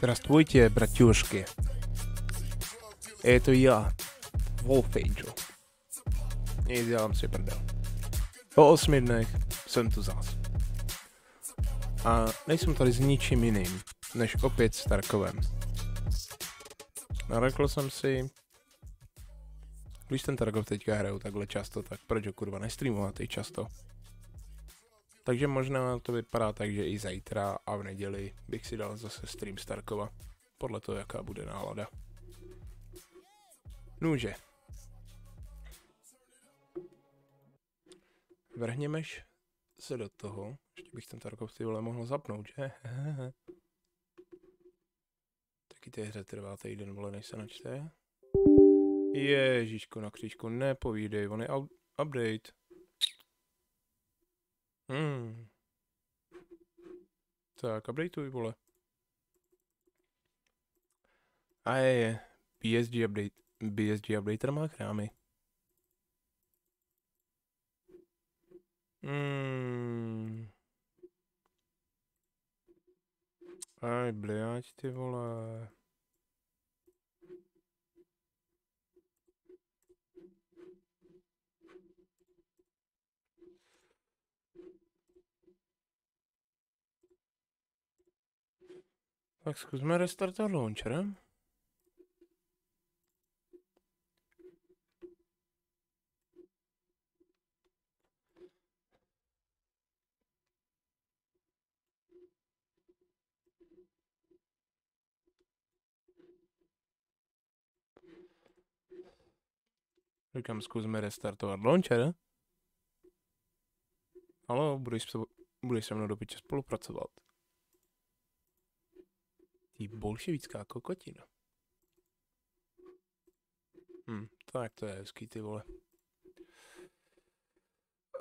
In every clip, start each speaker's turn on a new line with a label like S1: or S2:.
S1: Здравствуйте, братюшки. Это я, Wolf Angel. Nic, dělám si prdel. Po osmi dnech jsem tu zas. A nejsem tady s ničím jiným, než opět s Tarkovem. Narekl jsem si, když ten Tarkov teďka hraju takhle často, tak proč ho kurva nestreamovat i často? Takže možná to vypadá tak, že i zítra a v neděli bych si dal zase stream Starkova. Podle toho, jaká bude nálada. Nuže. Vrhněmeš se do toho. Ještě bych ten Tarkov ty vole mohl zapnout, že? Taky té hře trvá týden, vole, než se načte. Ježiško na křížku, nepovídej, on je update. Hmm. Tak, updateuj, vole. A je, je. BSG update. BSG updater má krámy. Hmm. Aj, bliať, ty vole. Tak zkusme restartovat launcher. Říkám, zkusme restartovat launcher. Halo, budeš se, budeš se mnou do spolupracovat. Ty bolševická kokotina. Hm, tak to je hezký, ty vole.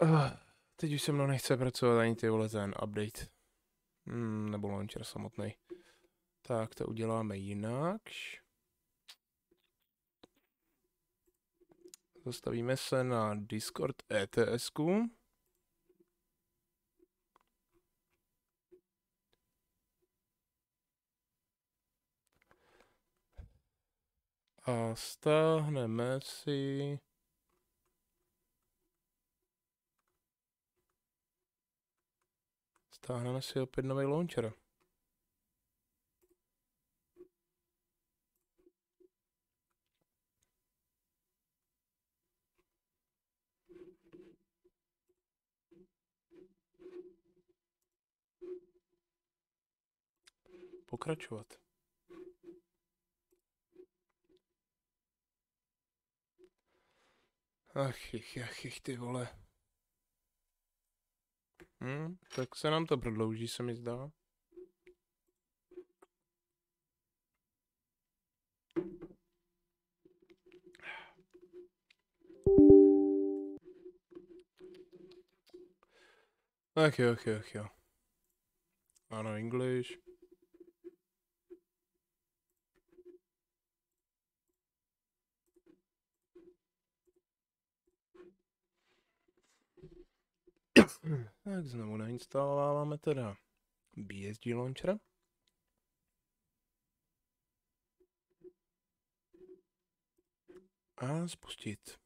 S1: Uh, teď už se mnou nechce pracovat ani ty vole ten update. Hmm, nebo launcher samotný. Tak to uděláme jinak. Zastavíme se na Discord ETS. -ku. A stáhneme si stáhneme si opět nový launcher. Pokračovat. Ach, ich, ach, ich, ty vole. Hm, tak se nám to prodlouží, se mi zdá. Ach jo, ach jo, ach jo. Ano, English. Tak znovu nainstalováváme teda BSG Launcher. A spustit.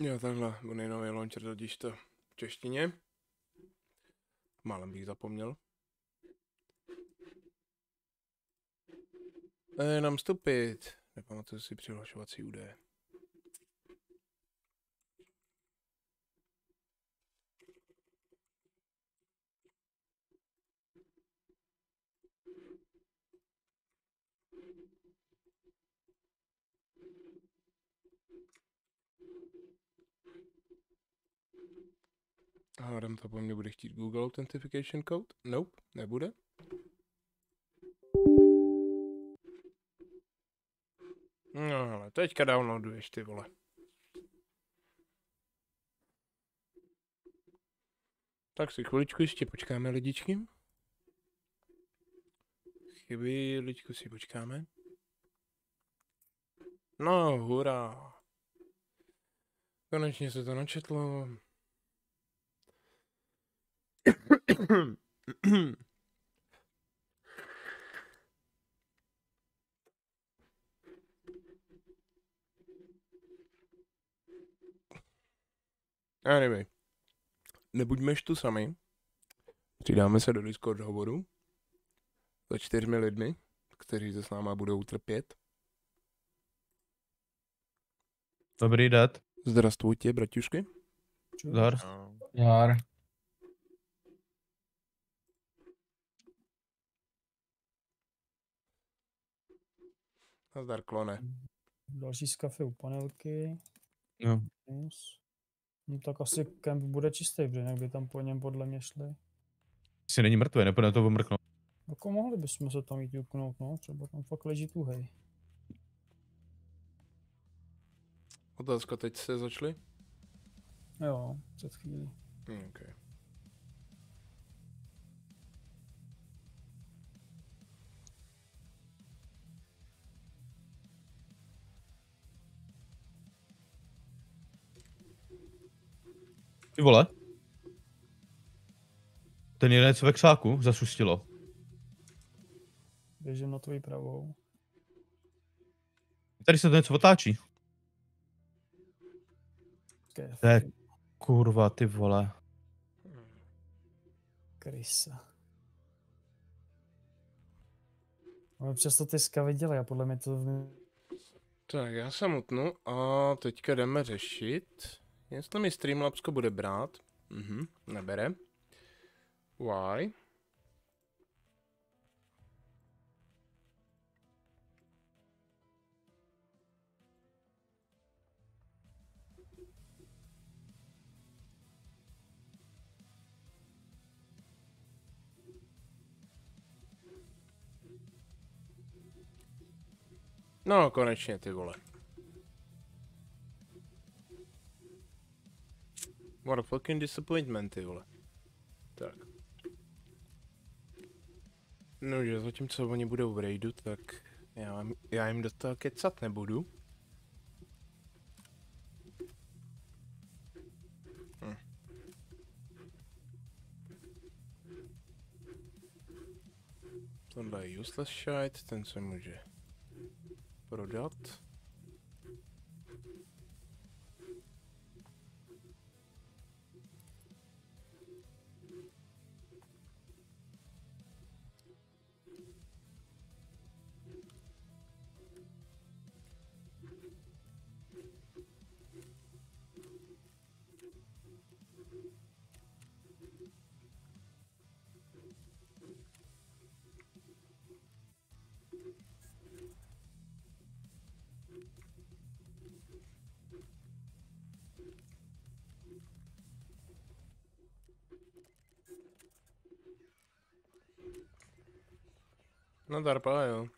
S1: Jo, takhle, bude nový launcher, totiž to v češtině. Málem bych zapomněl. Jenom stupid. Nepamatuju si přihlašovací údaje. Adam to po mně bude chtít Google Authentication Code? Nope, nebude. No ale teďka downloaduješ ty vole. Tak si chviličku ještě počkáme lidičky. Chvíličku si počkáme. No, hurá. Konečně se to načetlo. Anyway. Nebuďme tu sami. Přidáme se do Discord hovoru za čtyřmi lidmi, kteří se s náma budou trpět.
S2: Dobrý den.
S1: Zdravstvujte, braťušky.
S2: Zdar.
S3: Jar.
S1: Nazdar, klone.
S3: Další z kafe u panelky.
S2: No.
S3: Yes. No tak asi kemp bude čistý, protože jinak by tam po něm podle mě šli.
S2: Si není mrtvý, nepůjde to omrknout.
S3: Jako mohli bychom se tam jít juknout, no. Třeba tam fakt leží tuhej.
S1: Otázka, teď se začali?
S3: Jo, před chvílí.
S1: Hmm, okay.
S2: Ty vole. Ten jeden co ve ksáku zasustilo.
S3: Běžím na tvoji pravou.
S2: Tady se to něco otáčí. To je kurva, ty vole.
S3: Krysa. Ale přesto ty skavy dělají a podle mě to v...
S1: Tak, já jsem utnu a teďka jdeme řešit, jestli mi Streamlabsko bude brát. Mhm, nebere. Why? No, konečně ty vole. What a fucking disappointment, ty vole. Tak. No, že zatímco oni budou v raidu, tak já, já jim do toho kecat nebudu. Hm. Tohle je useless shite, ten se může prodat. No darpa, jo.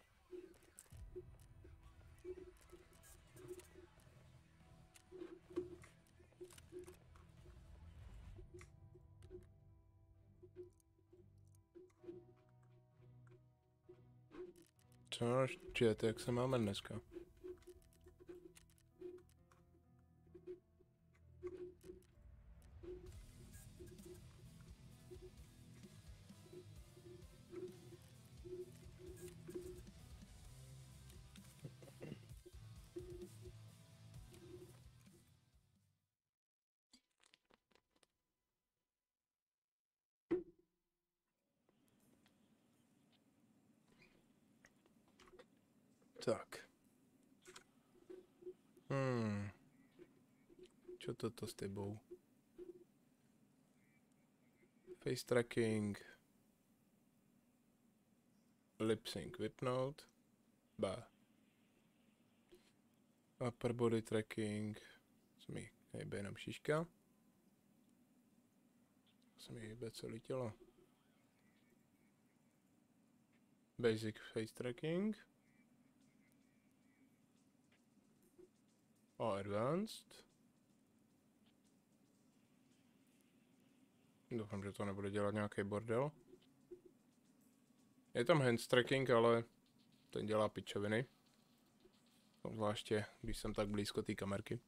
S1: Co, čet, jak se máme dneska? Hmm. Čo toto s tebou? Face tracking. Lip sync vypnout. Ba. Upper body tracking. Se mi hejbe jenom šiška. Se mi hejbe celé tělo. Basic face tracking. Oh, advanced. Doufám, že to nebude dělat nějaký bordel. Je tam hand tracking, ale ten dělá pičoviny. Zvláště, když jsem tak blízko té kamerky.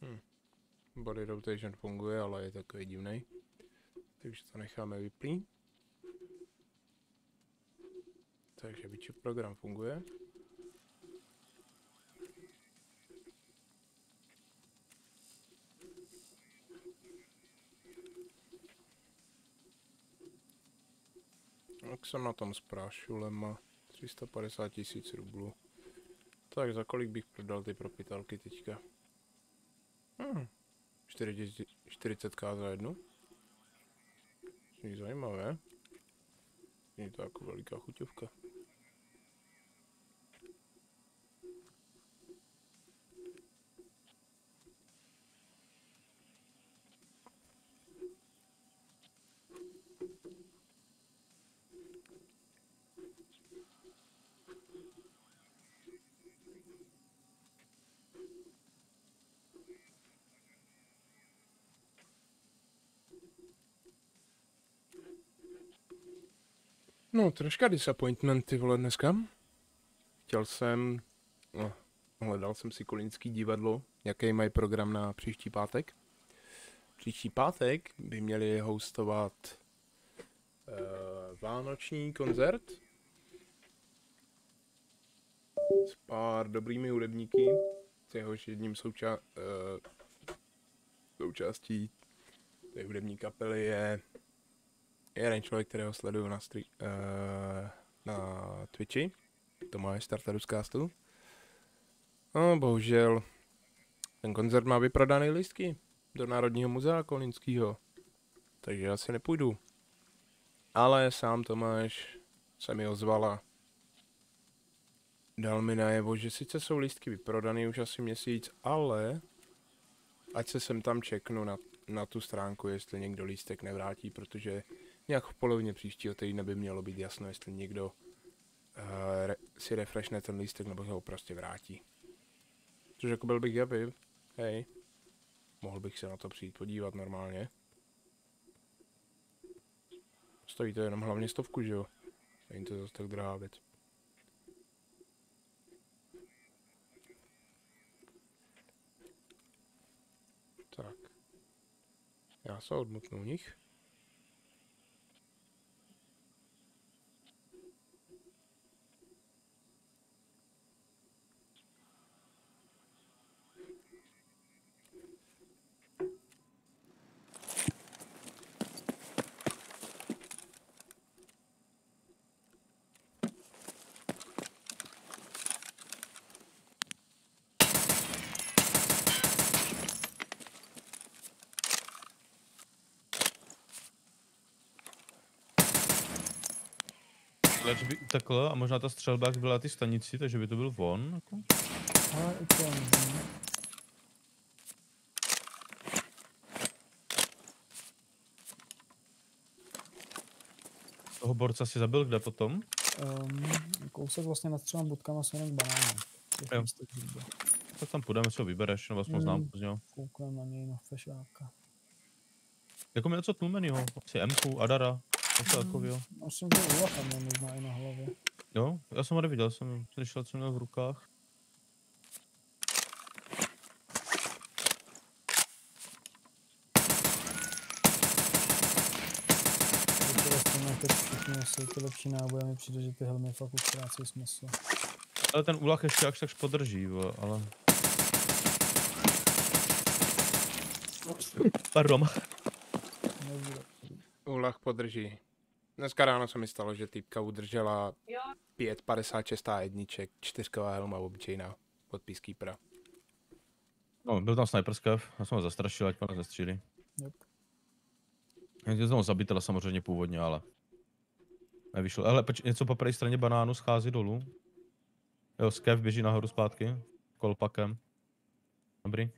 S1: Hm. Body rotation funguje, ale je takový divný. Takže to necháme vyplnit. Takže Witcher program funguje. Jak jsem na tom s prášulema? 350 tisíc rublů. Tak za kolik bych prodal ty propitelky teďka? Hmm. 40k za jednu? Je zajímavé. Je to jako veliká chuťovka. No, troška disappointment ty vole dneska. Chtěl jsem, no, hledal jsem si kolínský divadlo, jaký mají program na příští pátek. Příští pátek by měli hostovat uh, vánoční koncert s pár dobrými hudebníky, s jehož jedním souča- uh, součástí té hudební kapely je jeden člověk, kterého sleduju na, stri- uh, na Twitchi, Tomáš Starterus Castu. No, bohužel, ten koncert má vyprodaný lístky do Národního muzea Kolínského, takže asi nepůjdu. Ale sám Tomáš se mi ozvala. Dal mi najevo, že sice jsou lístky vyprodaný už asi měsíc, ale ať se sem tam čeknu na, na tu stránku, jestli někdo lístek nevrátí, protože nějak v polovině příštího týdne by mělo být jasno, jestli někdo uh, re, si refreshne ten lístek nebo ho prostě vrátí. Což jako byl bych happy, hej, mohl bych se na to přijít podívat normálně. Stojí to jenom hlavně stovku, že jo? Není to zase tak drahá věc. Tak. Já se odmutnu u nich.
S2: Utekl a možná ta střelba byla ty stanici, takže by to byl von. Jako.
S3: Ale.
S2: Toho borca si zabil kde potom?
S3: Um, kousek vlastně nad třema budkama směrem k banánu.
S2: Tak tam půjdeme, co ho vybereš, nebo aspoň znám
S3: Mm.
S2: z něho.
S3: Kouknem na něj na fešáka.
S2: Jako měl co tlmenýho, asi Mku, Adara, něco takového.
S3: Myslím, že úlacha měl možná i na hlavě.
S2: Jo, já jsem ho neviděl, jsem slyšel, co měl v rukách.
S3: Je to vlastně všichni nosí ty lepší náboje, mi přijde, že ty helmy fakt už ztrácejí smysl.
S2: Ale ten úlach ještě jakž takž podrží, vole, ale... Pardon.
S1: Úlah podrží. Dneska ráno se mi stalo, že týpka udržela 5,56 jedniček, čtyřková helma obyčejná od Peacekeepera.
S2: No, byl tam sniper skev, já jsem ho zastrašil, ať pana zastřílí.
S3: Yep.
S2: Je to zabitela samozřejmě původně, ale... Nevyšlo. Ale poč- něco po pravé straně banánu schází dolů. Jo, skev běží nahoru zpátky. Kolpakem. Dobrý.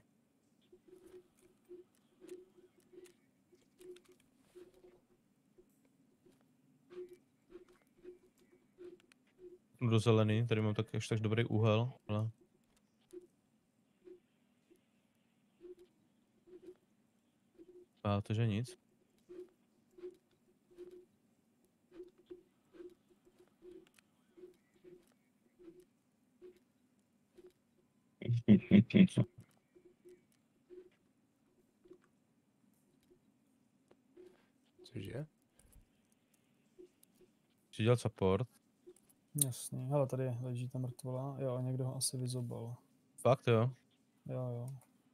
S2: Půjdu do zelený, tady mám tak ještě tak dobrý úhel, ale... A to, že nic.
S1: Cože?
S2: Chci dělat support.
S3: Jasný. Hele, tady leží ta mrtvola. Jo, a někdo ho asi vyzobal.
S2: Fakt jo.
S3: Jo, jo.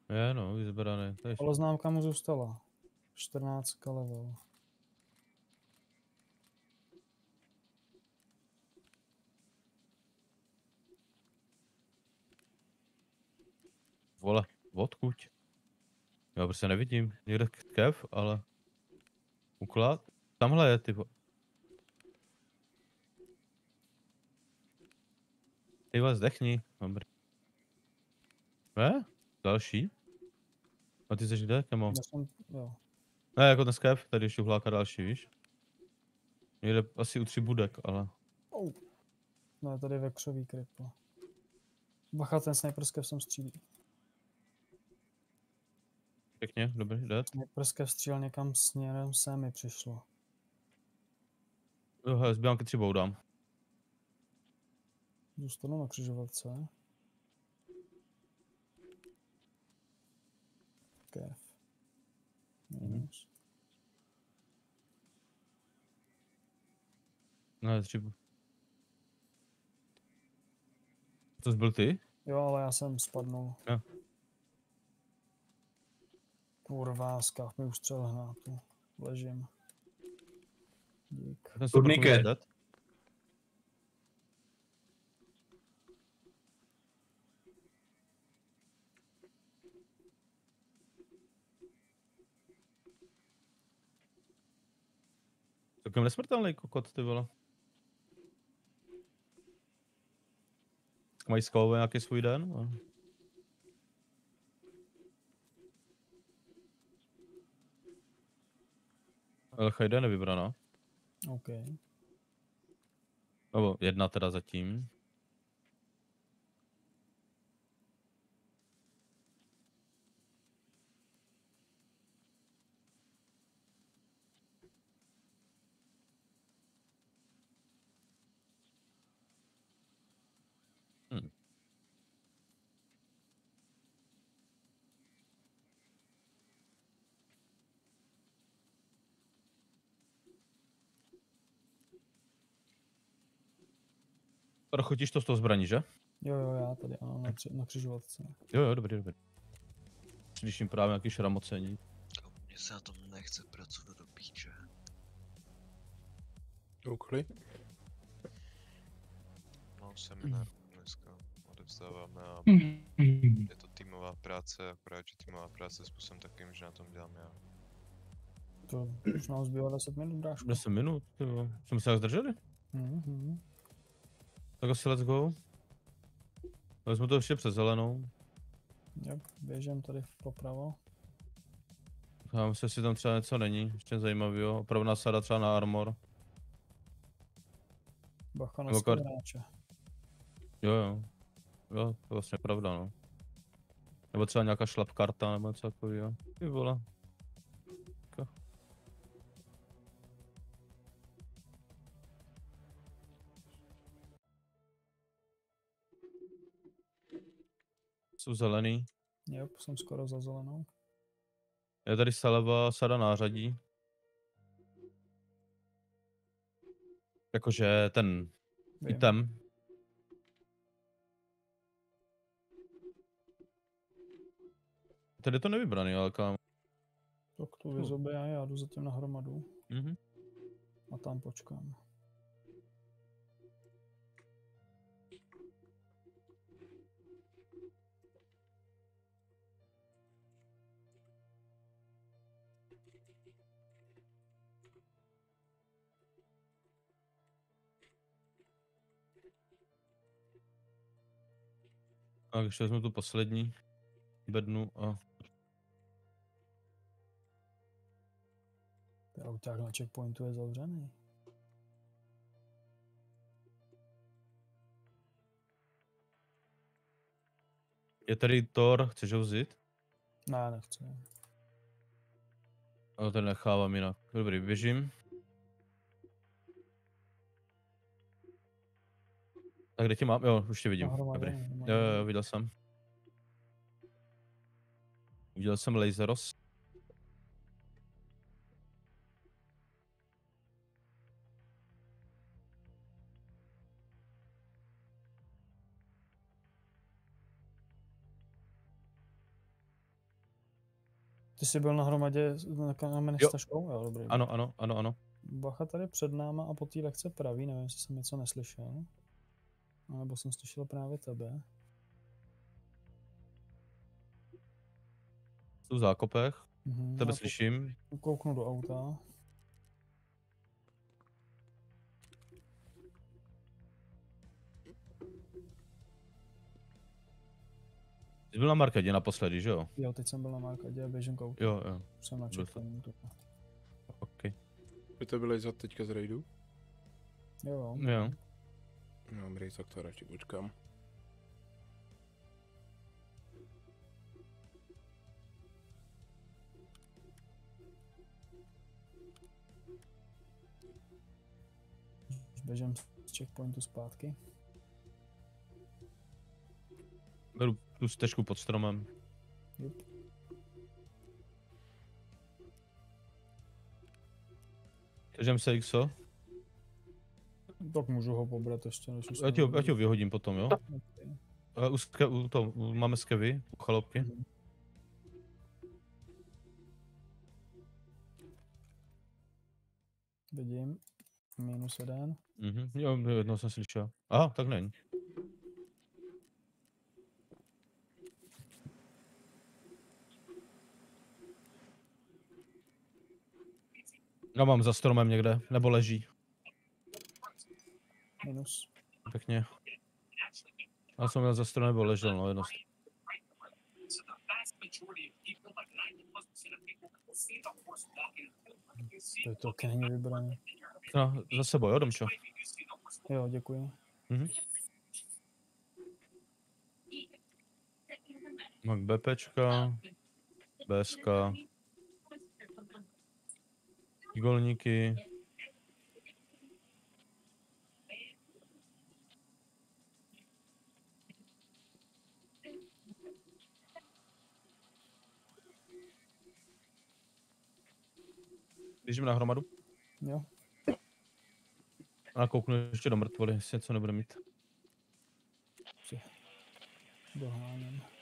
S2: Je no, vyzbraný. Je
S3: Ale známka mu zůstala. 14 level.
S2: Vole, odkud? Já prostě nevidím. Někde kev, ale... Uklad? Tamhle je, ty vo- Ty vole, zdechni. Dobrý. Ne? Další? A ty jsi kde, kamo?
S3: Já jsem, jo.
S2: Ne, jako ten kev, tady ještě uhláka další, víš? Někde asi u tří budek, ale...
S3: Oh. No, tady je vekřový krypo. Bacha, ten sniperskev jsem střílí.
S2: Pěkně, dobrý, jde.
S3: Sniperskev střílel někam směrem sem mi přišlo.
S2: Jo, hele, zbývám ke tři boudám.
S3: Zůstanu na křižovatce. Kev. Minus.
S2: Ne, tři... bo- To jsi byl ty?
S3: Jo, ale já jsem spadnul.
S2: Jo.
S3: Kurva, skáv mi ustřel hnátu. Ležím. Dík.
S2: Ten Takem nesmrtelný kokot, ty vole. Mají skalové nějaký svůj den? no. Ale Chajda je nevybraná.
S3: OK.
S2: Nebo jedna teda zatím. Prochotíš to s tou zbraní, že?
S3: Jo, jo, já tady, ano, na, kři- na křižovatce.
S2: Jo, jo, dobrý, dobrý. Slyším právě nějaký šramocení.
S4: Mně se na tom nechce pracovat do píče.
S1: Ukli.
S5: No, seminář dneska odevzdáváme a je to týmová práce, akorát, že týmová práce způsobem takým, že na tom dělám já.
S3: To už nám zbývá 10 minut, bráško.
S2: 10 minut, jo. Jsme se jak zdrželi?
S3: Mhm.
S2: Tak asi let's go. Vezmu to ještě přes zelenou.
S3: Jo, běžím tady popravo.
S2: Já myslím, jestli tam třeba něco není, ještě zajímavého. Opravná sada třeba na armor.
S3: Bacha na
S2: kar-. Jo, jo. Jo, to je vlastně pravda, no. Nebo třeba nějaká šlapkarta nebo něco takového. Ty vole. Jsou zelený.
S3: Jo, jsem skoro za zelenou.
S2: Je tady saleva, sada nářadí. Jakože ten
S3: Vím.
S2: item. Tady je to nevybraný, ale kam.
S3: Tak tu vyzobě a já jdu zatím na hromadu
S2: Mhm.
S3: a tam počkám.
S2: A ještě vezmu tu poslední bednu a
S3: auták na checkpointu je zavřený.
S2: je tady Thor, chceš ho vzít?
S3: Ne, nechci.
S2: Ale ten nechávám jinak. Dobrý, běžím. Tak kde tě mám? Jo, už tě vidím. Dobrý. jo, jo, viděl jsem. Viděl jsem Laseros.
S3: Ty jsi byl na hromadě na kamene
S2: Jo.
S3: Jo, dobrý.
S2: Ano, ano, ano, ano.
S3: Bacha tady před náma a po té lekce praví, nevím, jestli jsem něco neslyšel. A Nebo jsem slyšel právě tebe.
S2: Jsou v zákopech,
S3: Mhm,
S2: tebe slyším.
S3: kou- Kouknu do auta.
S2: Jsi byl na marketě naposledy, že jo?
S3: Jo, teď jsem byl na Markadě a běžím k autu.
S2: Jo, jo,
S3: Jsem na checkpointu.
S2: ok.
S1: By to byli za teďka z raidu?
S3: Jo, jo.
S2: Jo.
S1: No, dobrý, tak to radši počkám.
S3: Běžím z checkpointu zpátky.
S2: Beru tu stežku pod stromem. Držím se XO.
S3: Tak můžu ho pobrat ještě, než
S2: Já ti, ho- já ti ho vyhodím potom, jo? A U, ske, u, to, u, máme skevy, u chalopky.
S3: Mhm. Vidím. Minus jeden.
S2: Mhm, jo, jednou jsem slyšel. Aha, tak není. Já mám za stromem někde, nebo leží.
S3: Minus.
S2: Pěkně. Já jsem měl za stromem, nebo ležel, no, jedno.
S3: To je to není vybraný.
S2: No, za sebou, jo, Domčo?
S3: Jo, děkuji.
S2: Mhm. Mám BPčka, BSK, golníky, Běžíme na hromadu
S3: Jo.
S2: a nakouknu ještě do mrtvoly, jestli něco nebude mít.
S3: Doháním.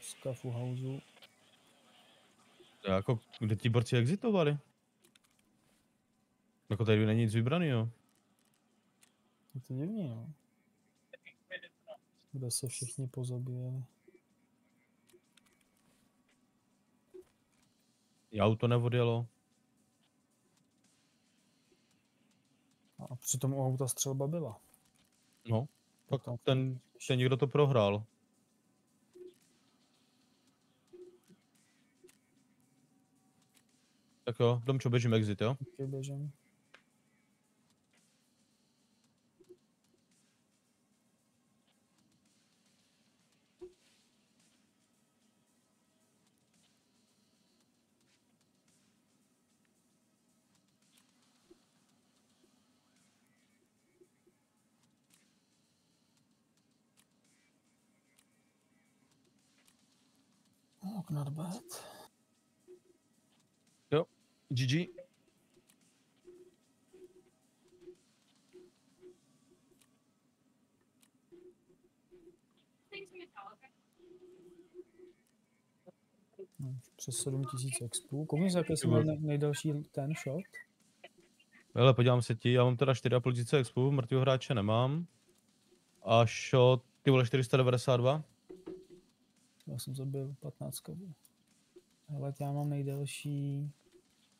S3: Z kafu houseu.
S2: Jako, kde ti borci exitovali? Jako tady není nic vybraný, jo?
S3: Je to divný, no. Kde se všichni pozabíjeli.
S2: I auto neodjelo.
S3: A přitom u auta střelba byla.
S2: No, tak ten, ten někdo to prohrál. Tak jo, Domčo, běžím exit, jo?
S3: Taky běžím. Oh, not bad.
S2: GG.
S3: Přes 7000 expů. Komu jaký jsem měl nej- nejdelší ten shot?
S2: Hele, podívám se ti, já mám teda 4,5 tisíce expo, mrtvého hráče nemám. A shot, ty vole 492?
S3: Já jsem zabil 15 kovů. Ale já mám nejdelší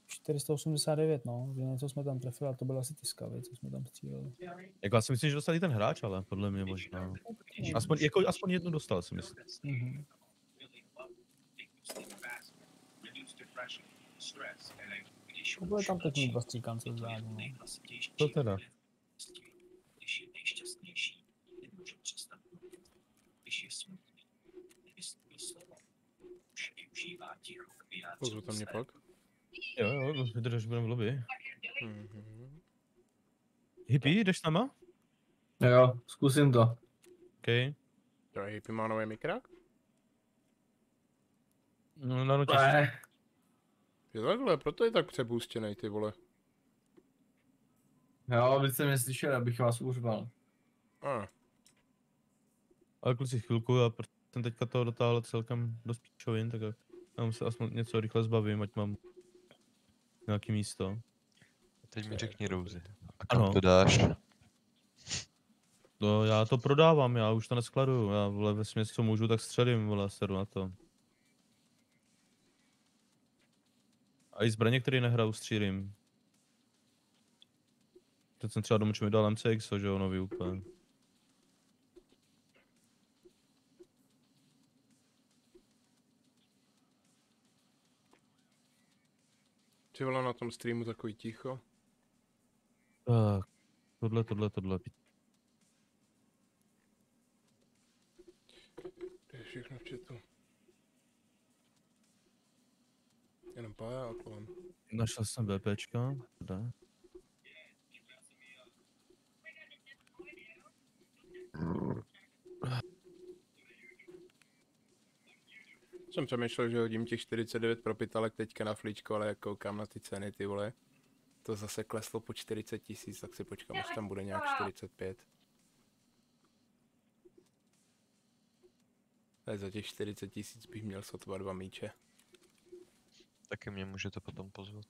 S3: 489, no. Že něco jsme tam trefili, a to byly asi ty skavy, co jsme tam stříleli.
S2: Jako já si myslím, že dostal i ten hráč, ale podle mě možná. Aspoň, jako, aspoň jednu dostal si myslím.
S3: Mhm. Bude tam teď mít dva stříkance vzadu, no.
S2: To teda.
S1: Pozvu tam mě pak.
S2: Jo, jo, vydrž, budeme v lobby.
S1: Mhm.
S2: Hippie, jdeš s náma?
S6: Jo, zkusím to.
S2: OK.
S1: je Hippie má nový mikrák?
S2: No, na nutě.
S1: Je takhle, proto je tak přebůstěnej ty vole.
S6: Jo, abyste mě slyšeli, abych vás uřval.
S1: A,
S2: Ale kluci chvilku, já jsem teďka toho dotáhl celkem dost píčovin, tak já se aspoň něco rychle zbavím, ať mám nějaký místo.
S5: Teď mi řekni Rouzy. A kam
S2: Ano.
S5: to dáš?
S2: No, já to prodávám, já už to neskladuju, já vole ve směs, co můžu, tak střelím, vole, seru na to. A i zbraně, které nehraju, střílím. Teď jsem třeba domů, mi dal MCX, že jo, nový úplně.
S1: Ty vole na tom streamu takový ticho.
S2: Tak, tohle, tohle, tohle.
S1: To je všechno v chatu. Jenom pája a kolem.
S2: Našel jsem VPčka, kde?
S1: Jsem přemýšlel, že hodím těch 49 propitalek teďka na flíčko, ale jak koukám na ty ceny, ty vole. To zase kleslo po 40 tisíc, tak si počkám, až tam bude nějak 45. Ale za těch 40 tisíc bych měl sotva dva míče.
S5: Taky mě můžete potom pozvat.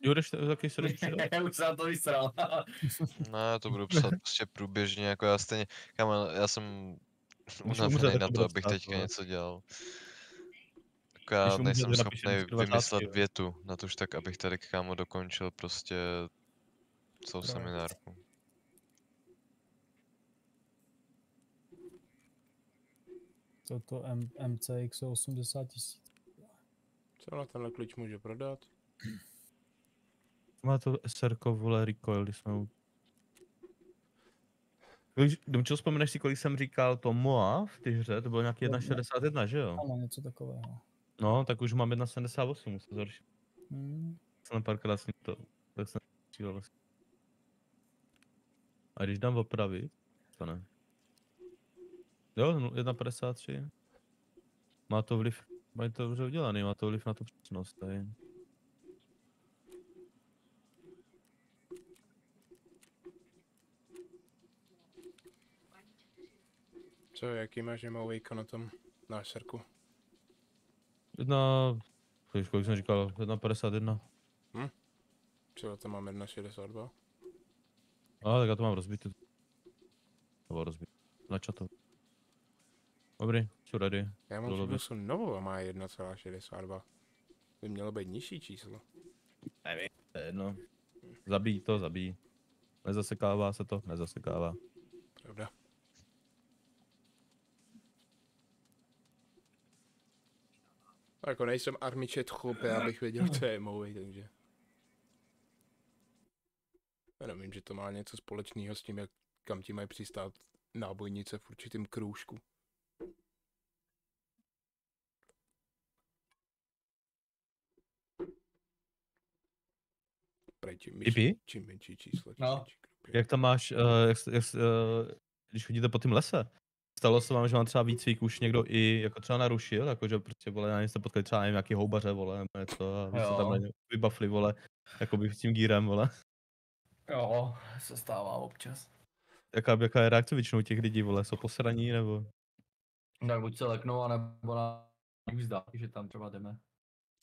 S2: Jo, jdeš taky se?
S6: Už jsem na to vysral.
S5: Ne, to budu psát prostě průběžně, jako já stejně, kámo, já jsem unavený na to, abych teďka něco dělal.
S2: Umřete,
S5: nejsem schopný vymyslet
S2: jo.
S5: větu, na to už tak, abych tady kámo dokončil prostě celou
S3: Projekt.
S5: seminárku.
S3: Toto M- MCX je 80 tisíc.
S1: Co na tenhle klíč může prodat?
S2: Má to SR vole recoil, když jsme u... Domčil, vzpomeneš si, kolik jsem říkal to Moa v té hře? To bylo nějaký
S3: Ne.
S2: 1,61, že jo?
S3: Ano, něco takového.
S2: No, tak už mám 1,78, musím zhoršit.
S3: Hmm.
S2: Jsem párkrát s to, tak jsem střílel vlastně. A když dám opravit, to ne. Jo, no, 1,53. Má to vliv, má to dobře udělaný, má to vliv na tu přesnost tady.
S1: Co, jaký máš nemovejko na tom na serku?
S2: Jedna, víš, kolik jsem říkal, 1,51.
S1: Co, to mám 1,62?
S2: A tak já to mám rozbitý. Nebo rozbitý. Na čatu. Dobrý, jsou ready.
S1: Já mám Subusu novou a má 1,62. By mělo být nižší číslo.
S2: Nevím. To je jedno. Zabíjí to, zabíjí. Nezasekává se to, nezasekává.
S1: Pravda. Jako nejsem armičet chlupě, abych věděl, co je movie, takže... Já nevím, že to má něco společného s tím, jak kam ti mají přistát nábojnice v určitém krůžku. Prej, čím, menší, čím menší číslo, tím
S6: No.
S1: menší.
S2: Jak tam máš, uh, jak, jak, uh, když chodíte po tom lese, stalo se vám, že vám třeba výcvik už někdo i jako třeba narušil, jakože prostě vole, já jste potkali třeba nevím, nějaký houbaře, vole, nebo něco, a vy jste tam vybafli, vole, jakoby s tím gírem, vole.
S6: Jo, se stává občas.
S2: Jaká, jaká je reakce většinou těch lidí, vole, jsou posraní, nebo?
S6: Tak buď se leknou, anebo na vzdá, že tam třeba jdeme.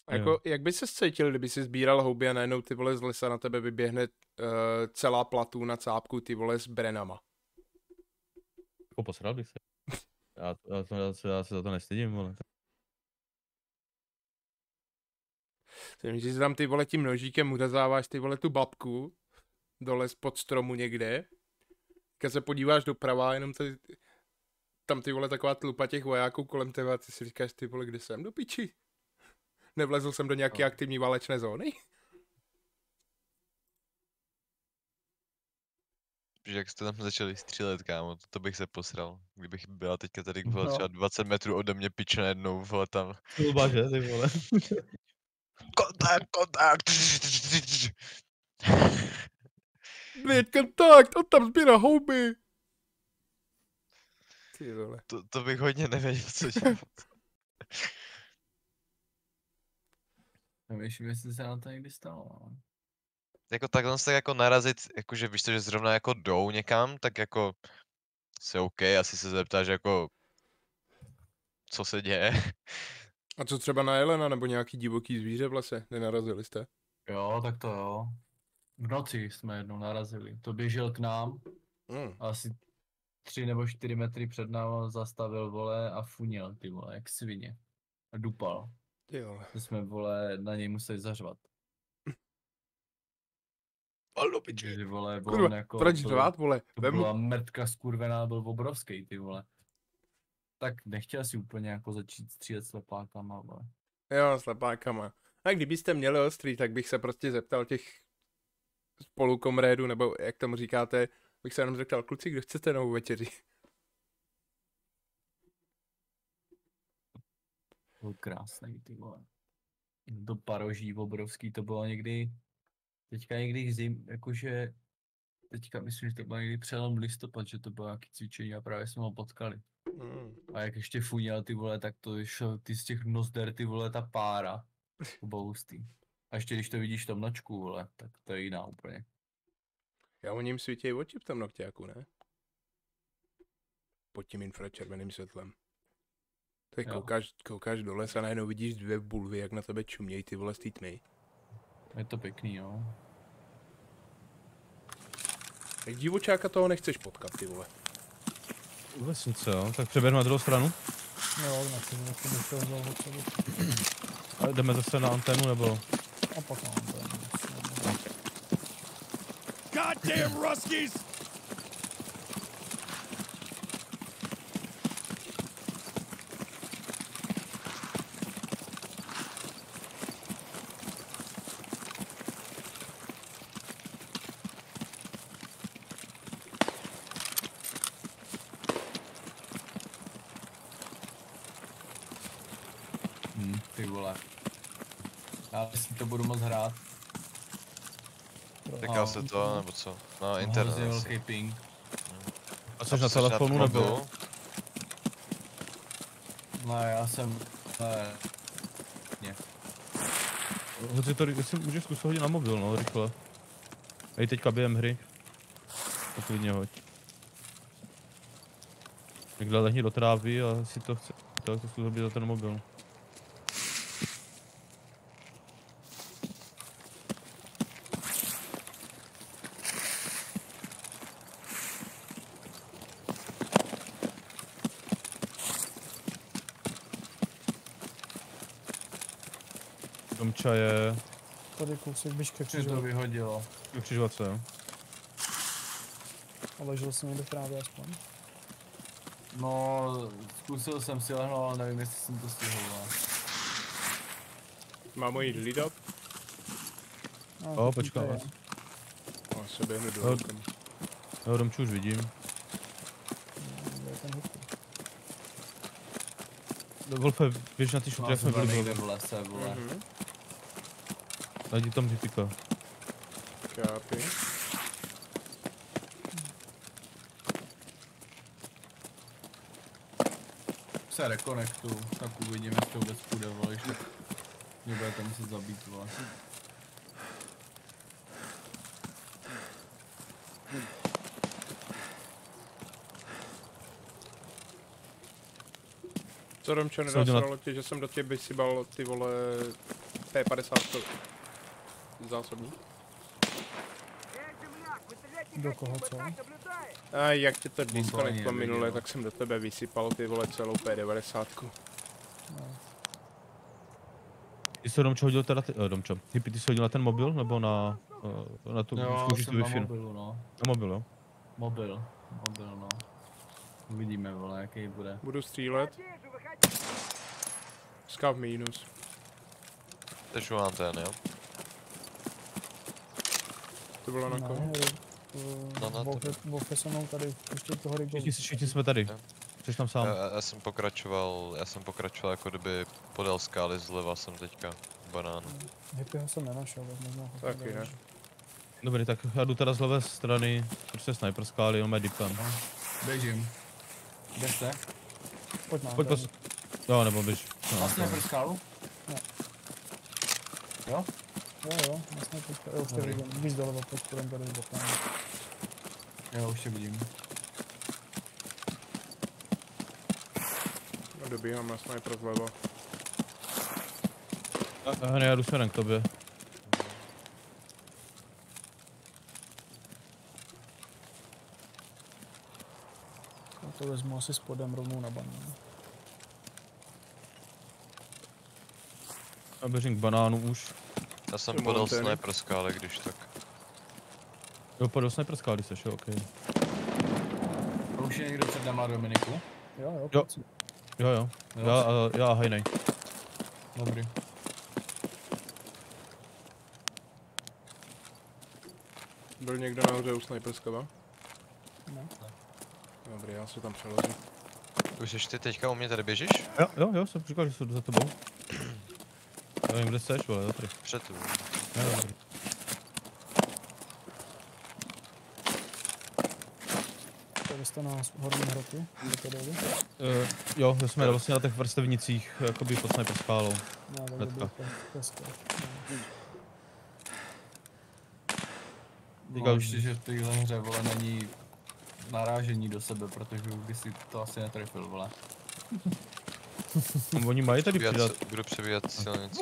S1: A Jako, jak by se cítil, kdyby si sbíral houby a najednou ty vole z lesa na tebe vyběhne uh, celá platů na cápku ty vole s brenama.
S2: Jako posral bych se. Já, já, to, já, se, já se za to nestydím, vole.
S1: Tím, že si tam ty vole tím nožíkem uřezáváš ty vole tu babku dole pod stromu někde. Když se podíváš doprava, jenom ty, tam ty vole taková tlupa těch vojáků kolem tebe a ty si říkáš ty vole, kde jsem do piči. Nevlezl jsem do nějaké
S6: No.
S1: aktivní válečné zóny?
S5: Že jak jste tam začali střílet, kámo, to, to bych se posral. Kdybych byla teďka tady
S6: No.
S5: vole, třeba 20 metrů ode mě pič najednou, vole tam.
S2: Kluba, že, ty vole.
S5: Kontakt, kontakt!
S1: Věď kontakt, on tam sbírá houby. Ty vole.
S5: To, to bych hodně nevěděl, co dělat.
S6: Nevím, jestli se nám to někdy stalo. ale-
S5: jako takhle se jako narazit, jakože víš to, že zrovna jako jdou někam, tak jako se OK, asi se zeptáš jako co se děje.
S1: A co třeba na Jelena nebo nějaký divoký zvíře v lese? Nenarazili jste?
S6: Jo, tak to jo. V noci jsme jednou narazili. To běžel k nám,
S1: Mm.
S6: asi tři nebo čtyři metry před námi zastavil, vole, a funil, ty vole, jak svině. A dupal.
S1: Ty vole.
S6: To jsme, vole, na něj museli zařvat.
S1: Ale do piči.
S6: Takže, vole,
S1: Kurva,
S6: on jako
S1: proč
S6: byl-
S1: řvát, vole?
S6: To
S1: Vem,
S6: byla mrtka skurvená, byl obrovský, ty vole. Tak nechtěl si úplně jako začít střílet slepákama, vole.
S1: jo, slepákama. A kdybyste měli ostrý, tak bych se prostě zeptal těch spolukomrédů, nebo jak tomu říkáte, bych se jenom zeptal, kluci, kdo chcete novou večeři?
S6: Byl krásný, ty vole. To paroží obrovský, to bylo někdy, teďka někdy zim, jakože, teďka myslím, že to bylo někdy přelom listopad, že to bylo nějaký cvičení a právě jsme ho potkali.
S1: Mm.
S6: A jak ještě funěl ty vole, tak to šel ty z těch nozder ty vole ta pára. To bylo hustý. A ještě když to vidíš v tom nočku, vole, tak to je jiná úplně.
S1: Já o něm svítějí oči v tom nokťáku, ne? Pod tím infračerveným světlem. Tak koukáš, koukáš do lesa, najednou vidíš dvě bulvy, jak na tebe čumějí ty vole z té tmy.
S6: Je to pěkný, jo.
S1: Jak divočáka toho nechceš potkat, ty vole.
S2: Vesnice, jo. Tak přebereme na druhou stranu.
S3: Jo, na sebe.
S2: A jdeme zase na anténu, nebo...
S3: A pak mám to.
S7: Goddamn Ruskies!
S6: Hm, ty vole. Já si to budu moc hrát.
S5: Se to, nebo co? Na
S6: Mám
S5: internet asi.
S6: velký ping.
S2: A jsi na telefonu, nebo...
S6: No já jsem, ne,
S2: Hoci to, jestli můžeš zkusit hodit na mobil, no, rychle. Hej, teďka během hry. To klidně hoď. Někde lehni do trávy a si to chce, tak to zkus hodit za ten mobil. Domča je
S3: Kousek běž ke
S6: mě to
S3: křižovatce.
S6: vyhodilo.
S2: v křižovatce, jo.
S3: A ležel jsem někde právě aspoň.
S6: No, zkusil jsem si lehnout, ale nevím, jestli jsem to stihl.
S1: Mám jít lidat?
S3: No,
S2: Jo,
S3: tak
S2: počkám vás.
S1: A se běhnu do okna.
S2: Jo, Domču už vidím. Wolfe, běž na ty
S6: No,
S2: šutry, jak jsme
S6: jsem byl někde v lese, vole.
S1: Mhm.
S2: Najdi tam typika.
S1: Chápi.
S6: Se rekonektu, tak uvidím, jestli to vůbec půjde, vole, tak mě budete muset zabít, vole.
S1: Co Romčo, nedostalo tě, že jsem do tě vysypal ty vole P50 zásobník?
S3: Do koho co?
S1: A jak tě to disconnectlo minule, tak jsem do tebe vysypal ty vole celou P90.
S3: No.
S2: Ty jsi Domčo hodil teda, ty, uh, Domčo, Hippy, ty jsi hodil na ten mobil, nebo na, uh, na tu,
S6: Jo,
S2: zkoušíš tu
S6: na
S2: Wi-Fi?
S6: mobilu, no.
S2: Na mobil, jo.
S6: Mobil, mobil, no. Uvidíme, vole, jaký bude.
S1: Budu střílet. Skav minus.
S5: Teď u antén, jo?
S1: To bylo na
S3: Ne,
S1: koho?
S5: No, na
S3: Wolfe, Wolfe se mnou tady, ještě toho rybu.
S2: Všichni, všichni jsme tady. Jsi tam sám.
S5: Já, já, jsem pokračoval, já jsem pokračoval jako kdyby podél skály zleva jsem teďka banán.
S3: Happyho jsem nenašel, tak možná ho
S1: Taky ne.
S2: Dobrý, tak já jdu teda z levé strany, prostě sniper skály, on má dipan.
S6: Běžím. Kde jste?
S3: Pojď nám.
S2: Pojď pos... Jo, nebo běž. No,
S6: Vlastně
S2: to-
S6: pro skálu?
S3: Ne.
S6: Jo?
S3: Jo, jo, vlastně teďka, jo, už tě vidím. Víš doleva, pojď půjdem tady bokem.
S6: Jo, už tě vidím.
S1: No, dobíhám na sniper zleva.
S2: A já jdu směrem k tobě.
S3: Já to vezmu asi spodem rovnou na banán.
S2: A běžím k banánu už.
S5: Já jsem podal sniper skále, když tak.
S2: Jo, do sniper skály seš, jo, okej.
S6: A už je někdo před náma Dominiku?
S3: Jo, jo,
S2: Jo.
S3: si.
S2: Jo, jo.
S6: Jo.
S2: Já, a- já a hejnej.
S6: Dobrý.
S1: Byl někdo nahoře u sniper skava?
S3: Ne.
S1: Dobrý, já se tam přelezu.
S5: Už jsi ty teďka u mě tady běžíš?
S2: Jo, jo, jo, jsem říkal, že jsou za tebou. Já vím, kde jsi, vole, jo, tady.
S5: Před
S2: dobrý.
S3: Tady jste na horním hrotu. Jdete dolů.
S2: Eh, jo, my jsme vlastně na těch vrstevnicích, jakoby pod sniper skálou.
S3: Ne, tak
S2: Hnedka.
S3: to.
S6: No,
S2: Říkal-
S6: ještě, že v téhle hře, vole, není narážení do sebe, protože by si to asi netrefil, vole.
S2: Oni mají tady přidat
S5: si- budu přebíjat silnici.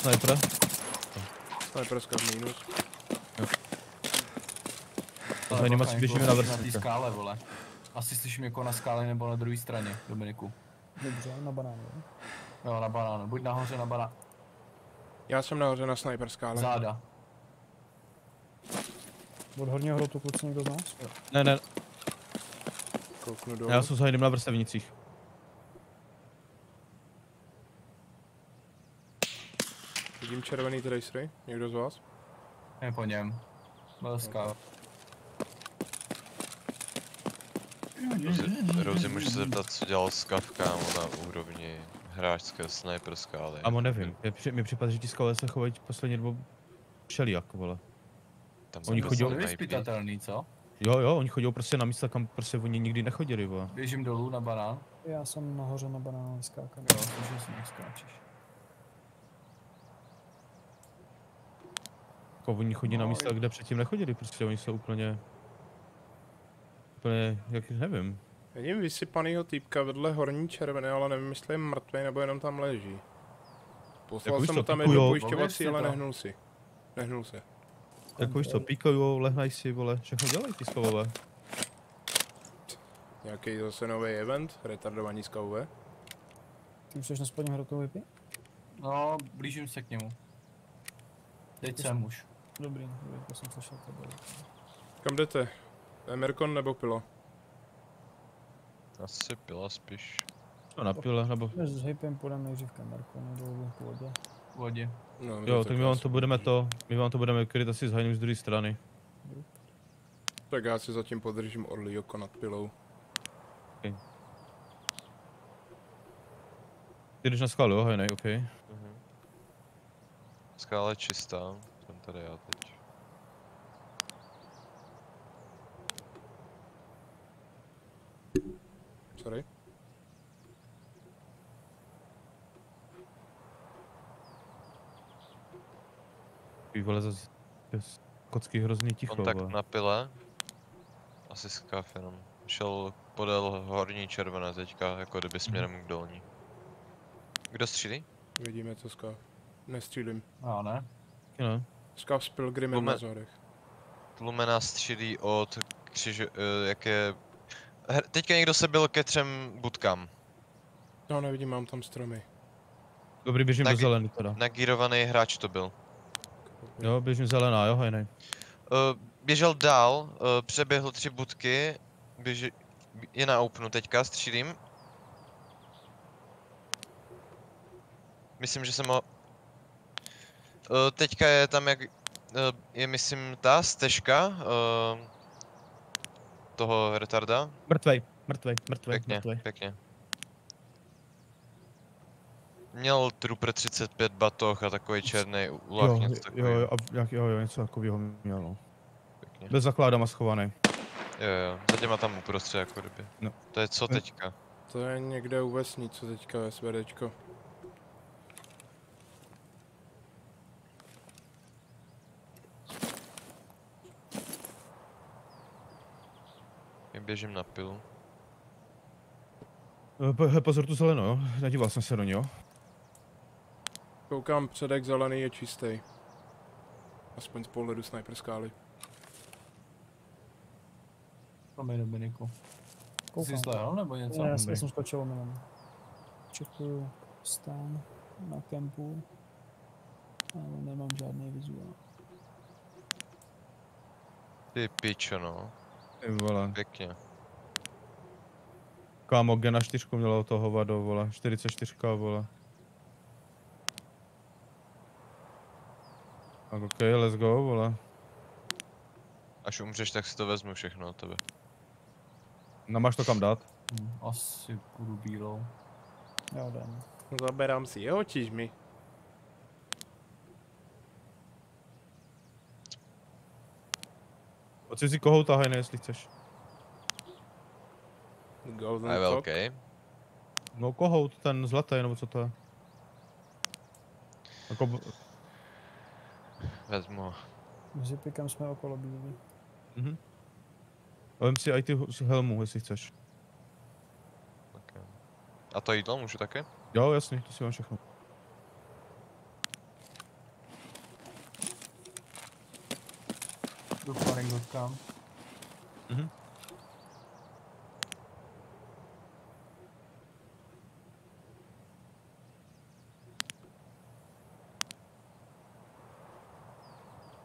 S1: Sniper skav minus.
S2: nima si běžíme na
S6: Na
S2: vrstevce.
S6: té skále, vole. Asi slyším jako na skále nebo na druhé straně, Dominiku.
S3: Dobře, na banánu. jo.
S6: Jo, na banánu. Buď nahoře na banánu.
S1: Já jsem nahoře na sniper skále.
S6: Záda.
S3: Od horního hrotu kluci někdo z nás?
S2: Ne, ne,
S1: Kouknu dolů.
S2: já jsem za jiným na vrstevnicích.
S1: Vidím červený tracery. Někdo z vás?
S6: Je po něm. Skále.
S5: Rozi, můžu se zeptat, co dělal Skav, kámo, na úrovni hráčské sniper skály.
S2: Amo nevím, mě, při, mě připadá, že ti skále se chovají poslední dobou všelijak, vole.
S5: Tam
S2: Oni chodí-
S5: sniper.
S6: Nevyspytatelný, co?
S2: Jo, jo, oni chodí prostě na místa, kam prostě oni nikdy nechodili, vole.
S6: Běžím dolů na banán.
S3: Já jsem nahoře na banánu skákal.
S6: Jo, slyšel jsem, jak skáčeš.
S2: Jako oni chodí na
S6: No,
S2: místa, kde předtím nechodili, prostě oni jsou úplně... Úplně, jak nevím.
S1: Vidím vysypanýho týpka vedle horní červené, ale nevím, jestli je mrtvý nebo jenom tam leží. Poslal
S2: Jako
S1: jsem
S2: co,
S1: mu tam jednu pojišťovací,
S6: si
S1: ale
S6: to.
S1: nehnul si. Nehnul se.
S2: Jako víš co, píkajou, lehnaj si, vole, všechno dělají ty skavové.
S1: Nějaký zase nový event, retardovaní skavové.
S3: Ty už jsi na spodním hrotu vypí?
S6: No, blížím se k němu. Teď jsem už.
S3: Dobrý, dobrý, to jsem slyšel tebe.
S1: Kam jdete? Emerkon nebo Pilo?
S5: Asi pila spíš.
S2: Co napile, nebo...
S3: My s Hypem půjdeme nejdřív k Emerkonu dolů k vodě.
S6: V vodě.
S1: No,
S2: Jo, tak my vám to budeme to, my vám to budeme kryt asi s hajným z druhé strany.
S1: Tak já si zatím podržím Orlioko nad Pilou.
S2: Ty jdeš na skalu, jo, hajnej, okej.
S5: Mhm. Skála je čistá, jsem tady já teď.
S1: Sorry.
S2: Vole, zase kocky hrozně ticho,
S5: Kontakt
S2: vole.
S5: na pile. Asi Skav jenom. Šel podél horní červené teďka, jako kdyby směrem k dolní. Kdo střílí?
S1: Vidíme co Skav. Nestřílím.
S6: Já ne.
S2: No.
S1: Skav s Pilgrimem
S5: Lumen-
S1: na zorech.
S5: Tlumena střílí od křiž, uh, jak je... Her, teďka někdo se byl ke třem budkám.
S1: No nevidím, mám tam stromy.
S2: Dobrý, běžím
S5: Tak-
S2: do zelený teda.
S5: Nagírovaný hráč to byl.
S2: Jo, běžím zelená, jo, hajnej.
S5: Uh, běžel dál, uh, přeběhl tři budky, běži, je na openu teďka, střílím. Myslím, že jsem ho... Uh, teďka je tam jak... Uh, je myslím ta stežka uh, toho retarda.
S2: Mrtvej, mrtvej, mrtvej,
S5: Pěkně,
S2: mrtvej.
S5: pěkně. Měl Trooper 35 batoh a takový černý úlach,
S2: Jo,
S5: něco
S2: jo,
S5: takového.
S2: jo, a jak, jo, jo, něco takového měl, no.
S5: Pěkně.
S2: Bez zakládama schovaný.
S5: Jo, jo, za těma tam uprostřed jako kdyby.
S2: No.
S5: To je co teďka?
S1: To je někde u vesnice teďka SVDčko.
S5: Já běžím na pilu.
S2: Eh, po- Pozor tu zeleno, jo? Nedíval jsem se do něho.
S1: Koukám, předek zelený je čistý. Aspoň z pohledu sniper skály.
S6: Promiň Dominiku. Jsi
S3: Koukám.
S6: zlejel nebo něco?
S3: Ne, já, jsem skočil jenom. Čekuju stán na kempu. Ale nemám žádný vizuál.
S5: Ty pičo no,
S2: Ty vole.
S5: pěkně.
S2: Kámo, Gena 4 měla od toho hovado, vole. 44, vole. Tak ok, let's go, vole.
S5: Až umřeš, tak si to vezmu všechno od tebe.
S2: No máš to kam dát?
S6: Asi půjdu bílou.
S3: Jo, jdem.
S1: Zaberám si jeho čižmy.
S2: Pojď si kohou tahaj, ne, jestli chceš.
S1: Golden cock.
S5: okay.
S2: No kohout, ten zlatý, nebo co to je? Jako,
S5: Vezmu ho.
S3: Zipikem jsme okolo bílí.
S2: mhm. Vem si i ty helmu, jestli chceš.
S5: Okay. A to jídlo můžu také?
S2: Jo, jasně, to si mám všechno.
S6: Jdu po.
S2: Mhm.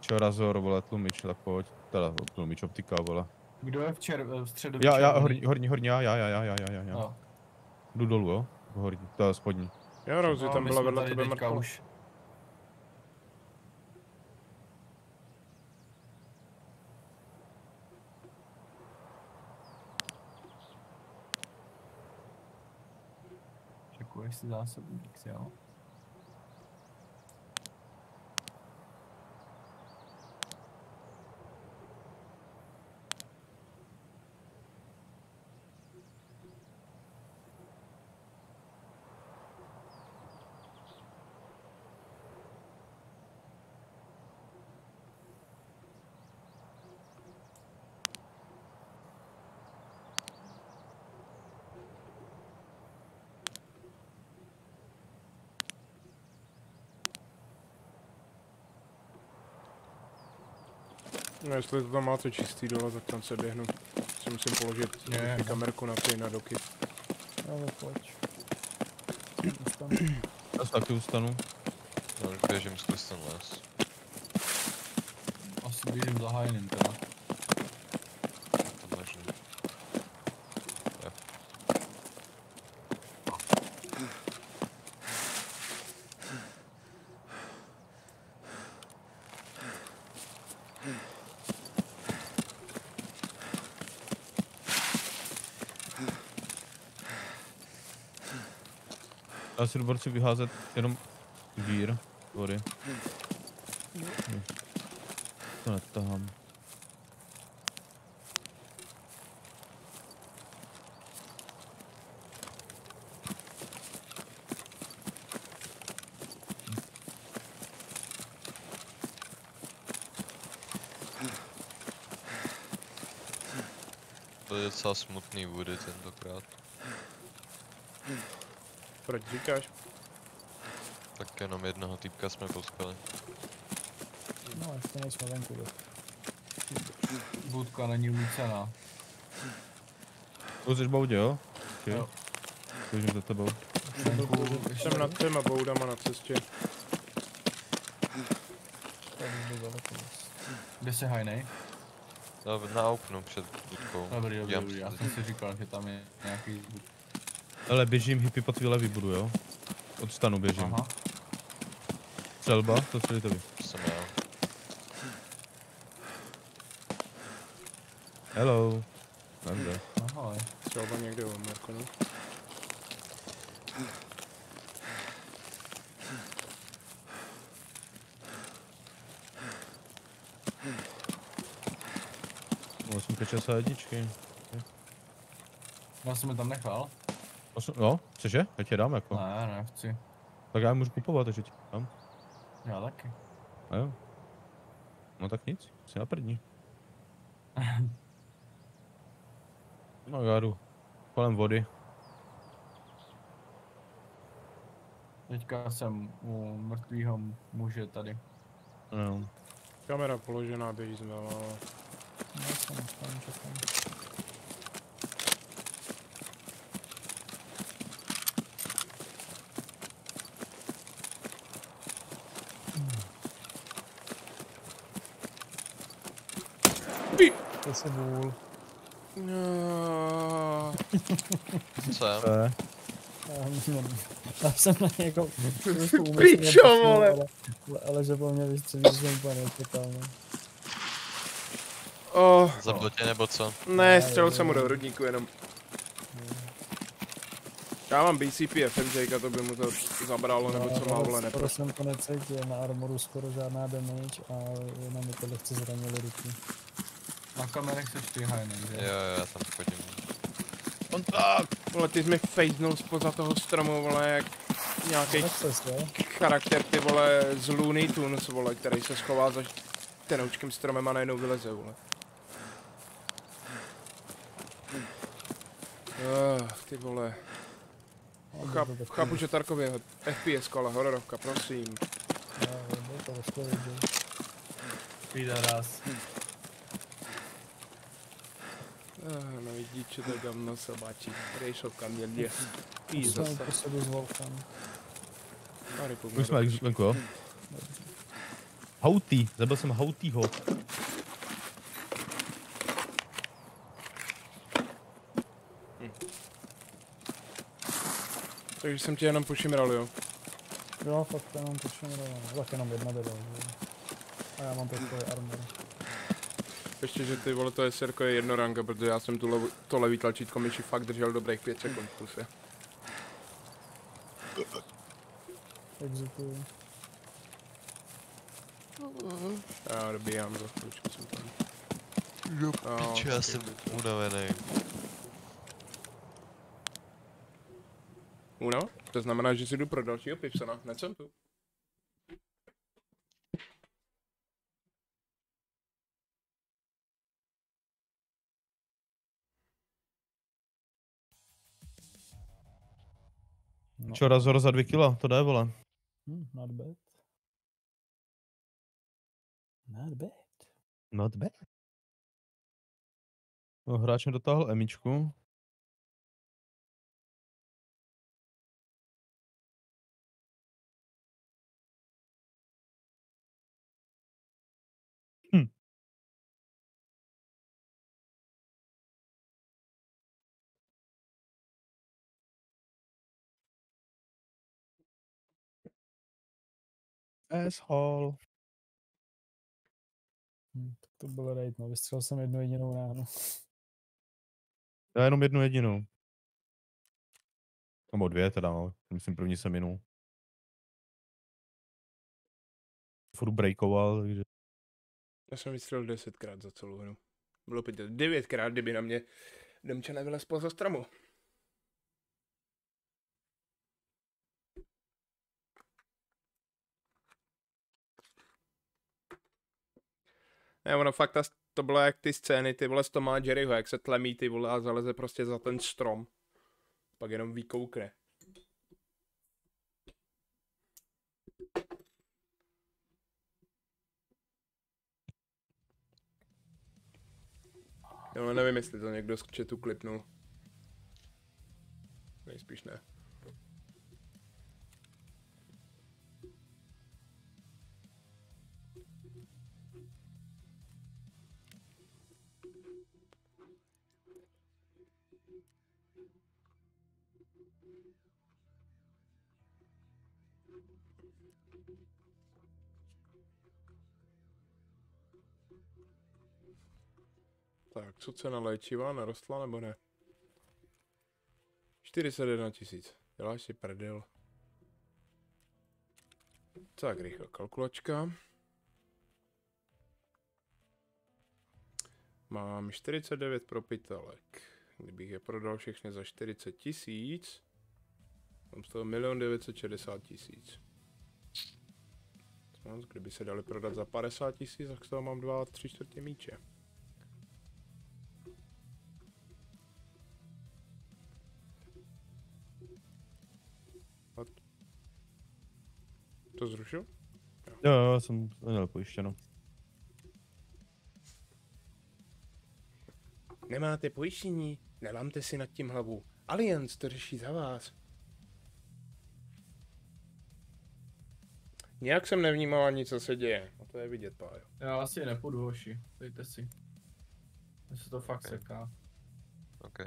S2: Čo razor, vole, tlumič, tak pojď. Teda tlumič, optika, vole.
S6: Kdo je v, čer... v středu?
S2: Já, já, horní, horní, horní, já, já, já, já, já, já, já.
S6: No.
S2: Jdu dolů, jo? Horní, to je spodní.
S1: Jo, Rosie,
S6: No,
S1: tam byla vedle tebe mrtvá.
S6: už. Čekuješ si zásobník, jo?
S1: No, jestli to tam máte čistý dole, tak tam se běhnu. Si musím položit
S6: Je, je,
S1: ty
S6: no.
S1: kamerku na ty, na doky.
S3: Jo, tak pojď. Dostanu.
S2: Já se taky ustanu.
S5: No, už běžím skrz ten les.
S6: Asi běžím za hajnem teda.
S5: To možný. Jo.
S2: Já si do borci vyházet jenom vír, vody. To netahám.
S5: Byly docela smutný vody tentokrát.
S1: Proč říkáš?
S5: Tak jenom jednoho týpka jsme poskali.
S3: No, ještě nejsme venku.
S6: Budka není nucená.
S2: To jsi boudě, jo? Okay.
S6: Jo.
S2: Běžím za tebou.
S1: Jsem nad těma boudama na cestě.
S6: Kde se hajnej?
S5: No, na oknu před budkou.
S6: Dobrý, dobrý, dobrý. Já jsem si říkal, že tam je nějaký...
S2: Ale běžím hippie po tvý levý budu, jo? Od stanu běžím.
S6: Aha.
S2: Střelba, to střelíte vy.
S5: Jsem já.
S2: Hello. Dobře.
S6: Ahoj.
S1: Třeba někde od Markonu.
S2: Osm ke časa jedničky.
S6: Já jsem je tam nechal.
S2: Osm, jo, chceš je? Já ti je dám jako.
S6: Ne, nechci.
S2: Tak já je můžu kupovat, takže ti dám.
S6: Já taky.
S2: A jo. No tak nic, si na první. No já jdu kolem vody.
S6: Teďka jsem u mrtvého muže tady.
S2: No.
S1: Kamera položená, běží jsme, ale...
S3: Já jsem tam čekám. To se vůl.
S1: No,
S5: Co je?
S2: Je.
S3: Já jsem na někoho trošku úmyslně
S1: Pičo, vole.
S3: ale, ale, že po mně vystřelil, že jsem úplně nečekal. No.
S1: oh,
S5: Zabil tě nebo co?
S1: ne, střelil jsem mu do hrudníku jenom. Já mám BCP FMJ, a to by mu to zabralo, nebo co má, vole, nepro...
S3: jsem to necítil, na armoru skoro žádná damage a jenom mi to lehce zranilo ruky.
S6: Na kamerech se štíhají, že?
S5: Jo, jo, já tam chodím.
S1: Kontakt! Vole, ty jsi mi fejznul spoza toho stromu, vole, jak nějaký
S3: Tak
S1: charakter, ty vole, z Looney Tunes, vole, který se schová za tenoučkým stromem a najednou vyleze, vole. Uh, ty vole. Cháp, chápu, že Tarkově FPS, ale hororovka, prosím.
S3: To to
S1: čo to gamno sobáčí. Rejšovka mě mě.
S3: Jsem
S1: Pízas.
S3: po sobě s Wolfem.
S2: Už jsme jak venku, jo? Houty, zabil jsem Houtýho.
S1: Takže jsem tě jenom pošimral, jo.
S3: Jo, fakt to jenom počím Tak jenom jedna byla. A já mám takový armor.
S1: Ještě, že ty vole, to je serko je jedno ranga, protože já jsem tu levu, to levý tlačítko myši fakt držel dobrých 5 sekund v kuse.
S3: Exituju.
S1: Já dobíjám za chvíličku jsem tam.
S5: Jo,
S1: No,
S5: piče, já jsem
S1: to-
S5: unavený.
S1: Uno? To znamená, že si jdu pro dalšího pivsona, hned jsem tu.
S3: No.
S2: Čo, razor za dvě kila, to jde, vole.
S3: Hm, not bad. Not bad.
S2: Not bad. No, hráč mi dotáhl emičku. Asshole.
S3: Hm, tak to byl raid, no. Vystřelil jsem jednu jedinou ránu.
S2: Já jenom jednu jedinou. Nebo dvě teda, no. Myslím první jsem minul. Furt breakoval, takže...
S1: Já jsem vystřelil desetkrát za celou hru. Bylo pět, devětkrát, kdyby na mě Demča nevylez poza stromu. Ne, ono fakt ta, to bylo jak ty scény, ty vole z Toma Jerryho, jak se tlemí ty vole a zaleze prostě za ten strom. Pak jenom vykoukne. Jo, ale nevím, jestli to někdo z chatu klipnul. Nejspíš ne. Tak, co cena léčiva, narostla nebo ne? 41 tisíc. Děláš si prdel. Tak, rychle kalkulačka. Mám 49 propitelek. Kdybych je prodal všechny za 40 tisíc, mám z toho 1 960 tisíc. Kdyby se dali prodat za 50 tisíc, tak z toho mám 2 3 čtvrtě míče. To zrušil?
S2: Jo, jo, jsem to měl pojištěno.
S1: Nemáte pojištění? Nelámte si nad tím hlavu. Allianz to řeší za vás. Nějak jsem nevnímal ani, co se děje. A to je vidět, pájo.
S6: Já asi nepůjdu, hoši. Dejte si. Mně se to fakt
S5: Ok.
S6: seká.
S5: OK.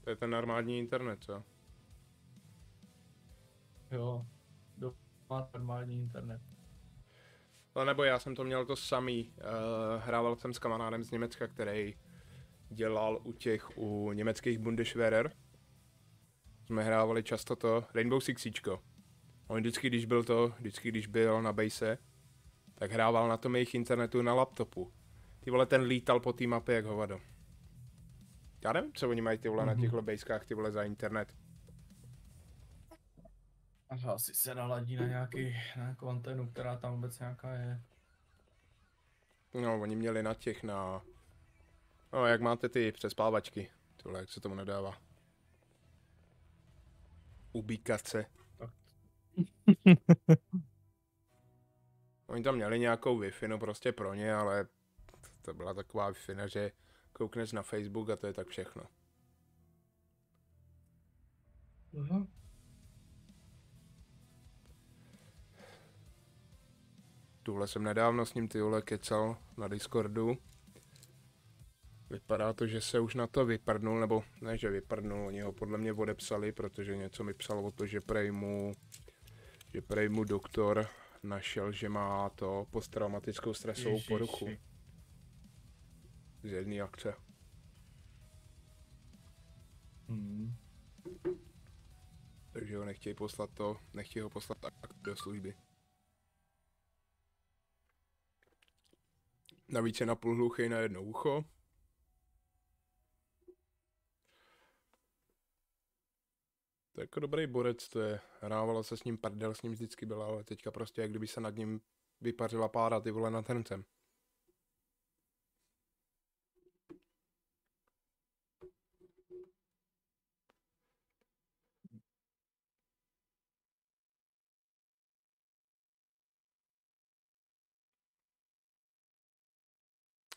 S1: To je ten armádní internet, co?
S6: Jo. Do má normální internet.
S1: No nebo já jsem to měl to samý. Uh, hrával jsem s kamarádem z Německa, který dělal u těch, u německých Bundeswehrer. Jsme hrávali často to Rainbow Sixíčko. On vždycky, když byl to, vždycky, když byl na base, tak hrával na tom jejich internetu na laptopu. Ty vole, ten lítal po té mapě jak hovado. Já nevím, co oni mají ty vole na
S6: Mhm.
S1: těchto basekách, ty vole za internet.
S6: Aha, asi se naladí na nějaký, na nějakou antenu, která tam vůbec nějaká je.
S1: No, oni měli na těch na... No, jak máte ty přespávačky. Tohle, jak se tomu nedává. Ubíkace.
S6: Tak.
S1: Oni tam měli nějakou Wi-Fi, no prostě pro ně, ale to byla taková Wi-Fi, že koukneš na Facebook a to je tak všechno.
S6: Aha.
S1: Tuhle jsem nedávno s ním ty vole kecal na Discordu. Vypadá to, že se už na to vyprdnul, nebo ne, že vyprdnul, oni ho podle mě odepsali, protože něco mi psal o to, že prej mu, že prej mu doktor našel, že má to posttraumatickou stresovou
S6: Ježiši.
S1: poruchu z jedné akce.
S6: Hmm.
S1: Takže ho nechtějí poslat to, nechtějí ho poslat tak do služby. Navíc je napůl hluchý na jedno ucho. To je jako dobrý borec, to je. Hrávalo se s ním prdel, s ním vždycky byla, ale teďka prostě jak kdyby se nad ním vypařila pára ty vole nad hrncem.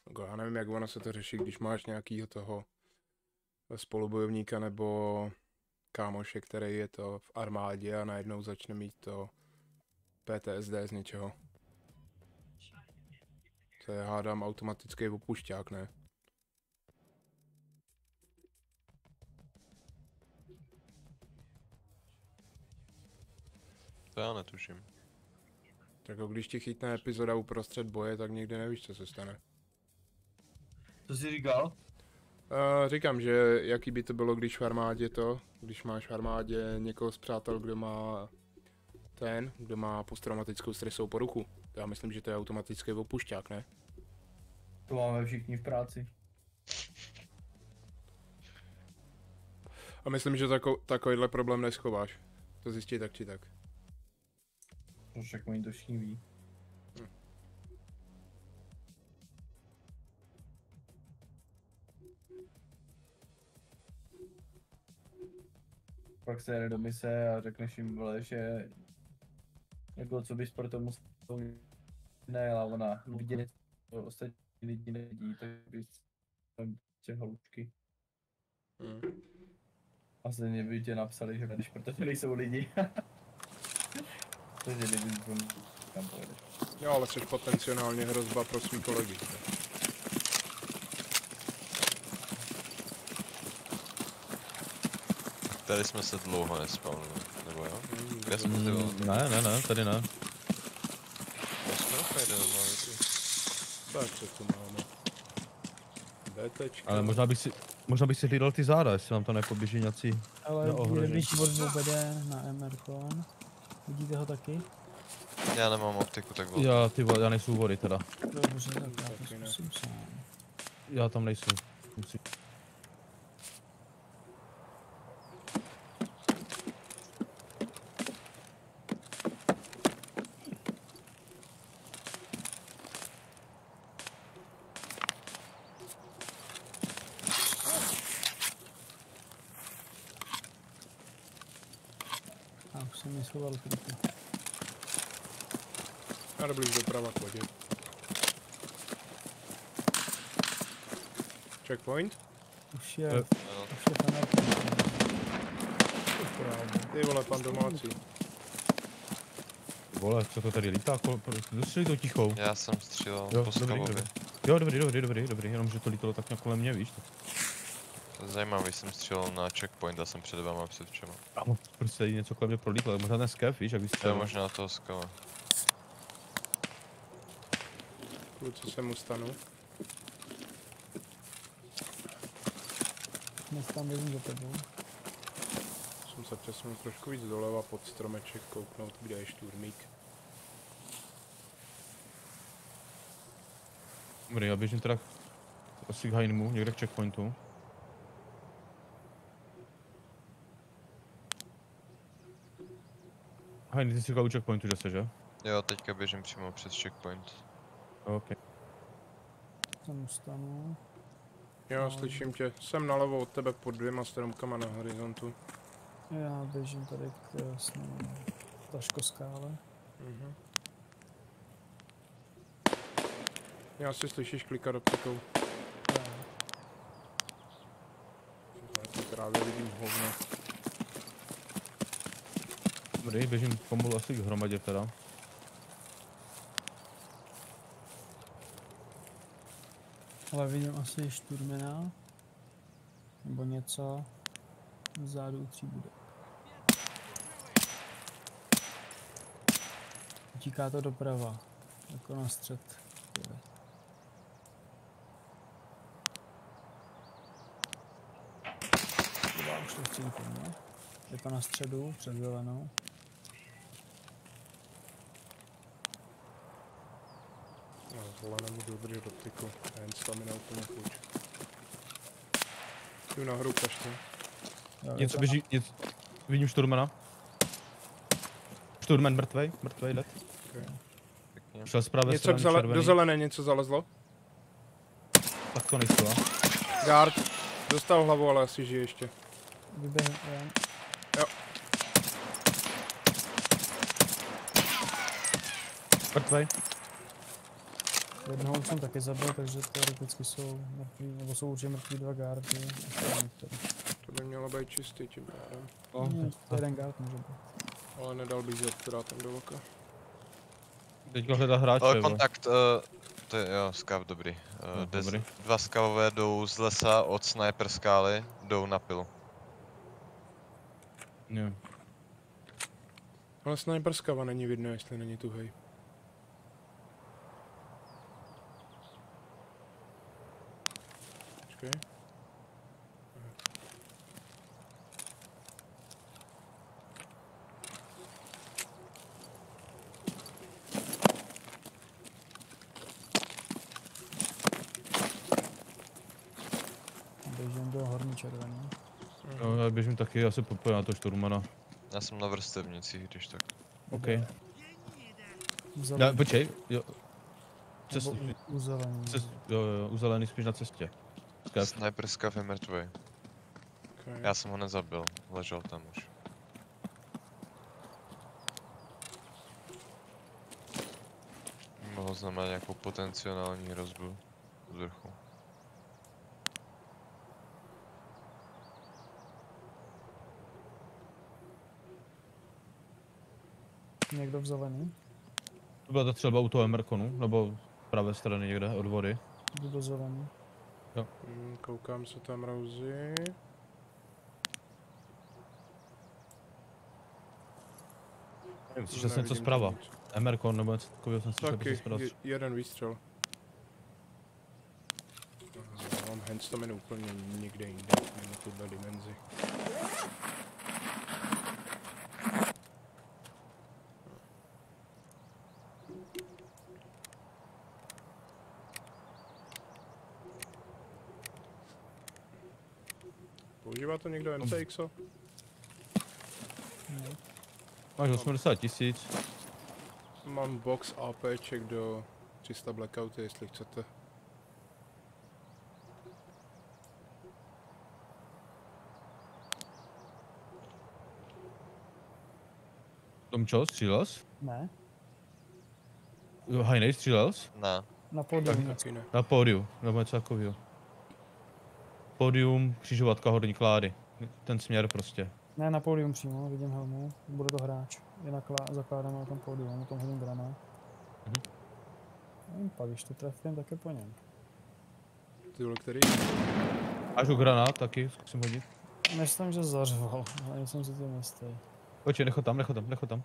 S1: Jako já nevím, jak ono se to řeší, když máš nějakýho toho spolubojovníka nebo kámoše, který je to v armádě a najednou začne mít to PTSD z něčeho. To je, hádám, automatický opušťák, ne?
S5: To já netuším.
S1: Tak když ti chytne epizoda uprostřed boje, tak nikdy nevíš, co se stane.
S6: Co jsi říkal?
S1: Uh, říkám, že jaký by to bylo, když v armádě to, když máš v armádě někoho z přátel, kdo má ten, kdo má posttraumatickou stresovou poruchu. Já myslím, že to je automatický opušťák, ne?
S6: To máme všichni v práci.
S1: A myslím, že tako, takovýhle problém neschováš. To zjistí tak či tak.
S6: No však oni to všichni ví. Pak se jede do mise a řekneš jim, vole, že jako co bys pro to musel ne, ale ona vidět, to ostatní lidi nevidí, tak bys tam tě halučky.
S1: Hmm.
S6: A stejně by tě napsali, že vedeš, protože nejsou lidi. Takže lidi tam pojedeš.
S1: Jo, ale jsi potenciálně hrozba pro svý kolegy.
S5: Tady jsme se dlouho nespavnili, nebo jo? Kde jsme ty vole?
S2: Mm, ne, ne, ne, tady ne.
S5: To jsme opět normálně ty.
S1: Tak, co tu máme? BTčka.
S2: Ale možná bych si, možná bych si hlídal ty záda, jestli vám to nepoběží nějací.
S3: Ale
S2: Neohrožení.
S3: blíž od dvou vede na MR. Vidíte ho taky?
S5: Já nemám optiku, tak bylo.
S2: Já, ty vole, já nejsou vody teda.
S3: Dobře, tak já to zkusím sám.
S2: Já tam nejsem. Musí.
S3: A už
S1: A dobrý doprava k vodě. Checkpoint?
S3: Už je,
S2: Eh,
S3: už je fanarka.
S1: Ty vole, pan domácí.
S2: Vole, co to tady lítá? Kol, dostřelí to tichou.
S5: Já jsem střílel
S2: Jo,
S5: po
S2: dobrý, dobrý. Jo, dobrý, dobrý, dobrý, dobrý, jenom že to lítalo tak nějak kolem mě, víš? Tak,
S5: zajímavý, jsem střílel na checkpoint a jsem před váma před všema.
S2: kámo, prostě tady něco kolem mě prolítlo, tak možná ten skev, víš, jak
S5: To je
S2: vystřelil.
S5: možná toho skava.
S1: Kluci se mu stanu.
S3: Dnes tam běžím za tebou.
S1: Jsem se přesunul trošku víc doleva pod stromeček, kouknout, kde je šturmík.
S2: Dobrý, já běžím teda asi k Heinmu, někde k checkpointu. Heini, ty jsi říkal u checkpointu, že se, že?
S5: Jo, teďka běžím přímo před checkpoint.
S2: OK.
S3: Tam stanu.
S1: Jo, slyším tě. Jsem nalevo od tebe pod dvěma stromkama na horizontu.
S3: Já běžím tady k eh, jasnému taško skále.
S1: Mhm. Já si slyšíš klikat optikou.
S3: Já.
S1: Já to právě vidím hovno.
S2: Dobrý, běžím pomalu asi k hromadě teda.
S3: Ale vidím asi šturmena. Nebo něco. Vzadu u tří bude. Utíká to doprava. Jako na střed. Dva už to chci mně. Je to na středu, před zelenou.
S1: No, vole, nemůžu udržet optiku. Já jen stamina úplně chuť. Jdu nahoru kaště.
S3: Jo, je
S2: Něco běží, něco... Vidím šturmana. Šturman mrtvej, mrtvej led.
S5: Pěkně.
S2: Šel z pravé
S1: Něco
S2: strany
S1: k zele-
S2: červený.
S1: do zelené něco zalezlo.
S2: Tak to nejsou, a?
S1: Guard. Dostal hlavu, ale asi žije ještě.
S3: Vyběhnu, jo.
S2: Mrtvej.
S3: Jednoho jsem taky zabil, takže teoreticky jsou mrtví, nebo jsou určitě mrtví dva některý.
S1: To by mělo být čistý tím pádem.
S2: No,
S3: Ne, to jeden guard může být.
S1: Ale nedal bych teda tam do oka.
S2: Teďka hledá hráče,
S5: Ale kontakt, uh, to je, jo, skav dobrý. Uh,
S2: No, dobrý.
S5: dva skavové jdou z lesa od sniper skály, jdou na pilu.
S2: Jo.
S1: Ale sniper skava není vidno, jestli není tuhej. Počkej.
S3: Běžím do horní červený.
S2: Jo, já běžím taky, já se popojím na to šturmana.
S5: Já jsem na vrstevnicích, když tak.
S2: OK. Já, počkej, jo. Cest,
S3: u, u zelený.
S2: cest, jo, jo, u zelený spíš na cestě. Skev.
S5: Sniper je mrtvý.
S1: Okay.
S5: Já jsem ho nezabil, ležel tam už. Mohl znamenat nějakou potenciální hrozbu z vrchu.
S3: Někdo v zelený.
S2: To byla ta třeba u toho Emerkonu, nebo z pravé strany někde od vody.
S3: Do zelený.
S1: Hmm, koukám se tam.
S2: Nevím, slyšel jsem něco zprava.
S1: nic.
S2: Emerkon nebo něco takového jsem slyšel
S1: Taky, je, jeden výstřel. Já mám handstomien úplně někde jinde, mimo tuhle dimenzi. To někdo MCXo?
S3: Ne.
S2: Máš 80 tisíc.
S1: Mám box APček do 300 blackouty, jestli chcete.
S2: Tom čo, střílel jsi?
S3: Ne,
S2: Jo, Hajnej, střílel jsi?
S5: Ne.
S3: na pódium.
S1: Taky ne.
S2: Na pódiu, nebo něco takového. Pódium, křižovatka, horní klády. Ten směr prostě.
S3: Ne, na pódium přímo, vidím helmu, bude to hráč. Je naklá- zakládáme na tom pódium, na tom hodím granát.
S2: Mhm.
S3: Nevím, pak když to trefím, tak je po něm.
S1: Ty vole, který?
S2: Až u granát taky, zkusím hodit.
S3: Myslím, že zařval, ale nejsem si tím jistý.
S2: Počkej, necho tam, necho tam, necho tam.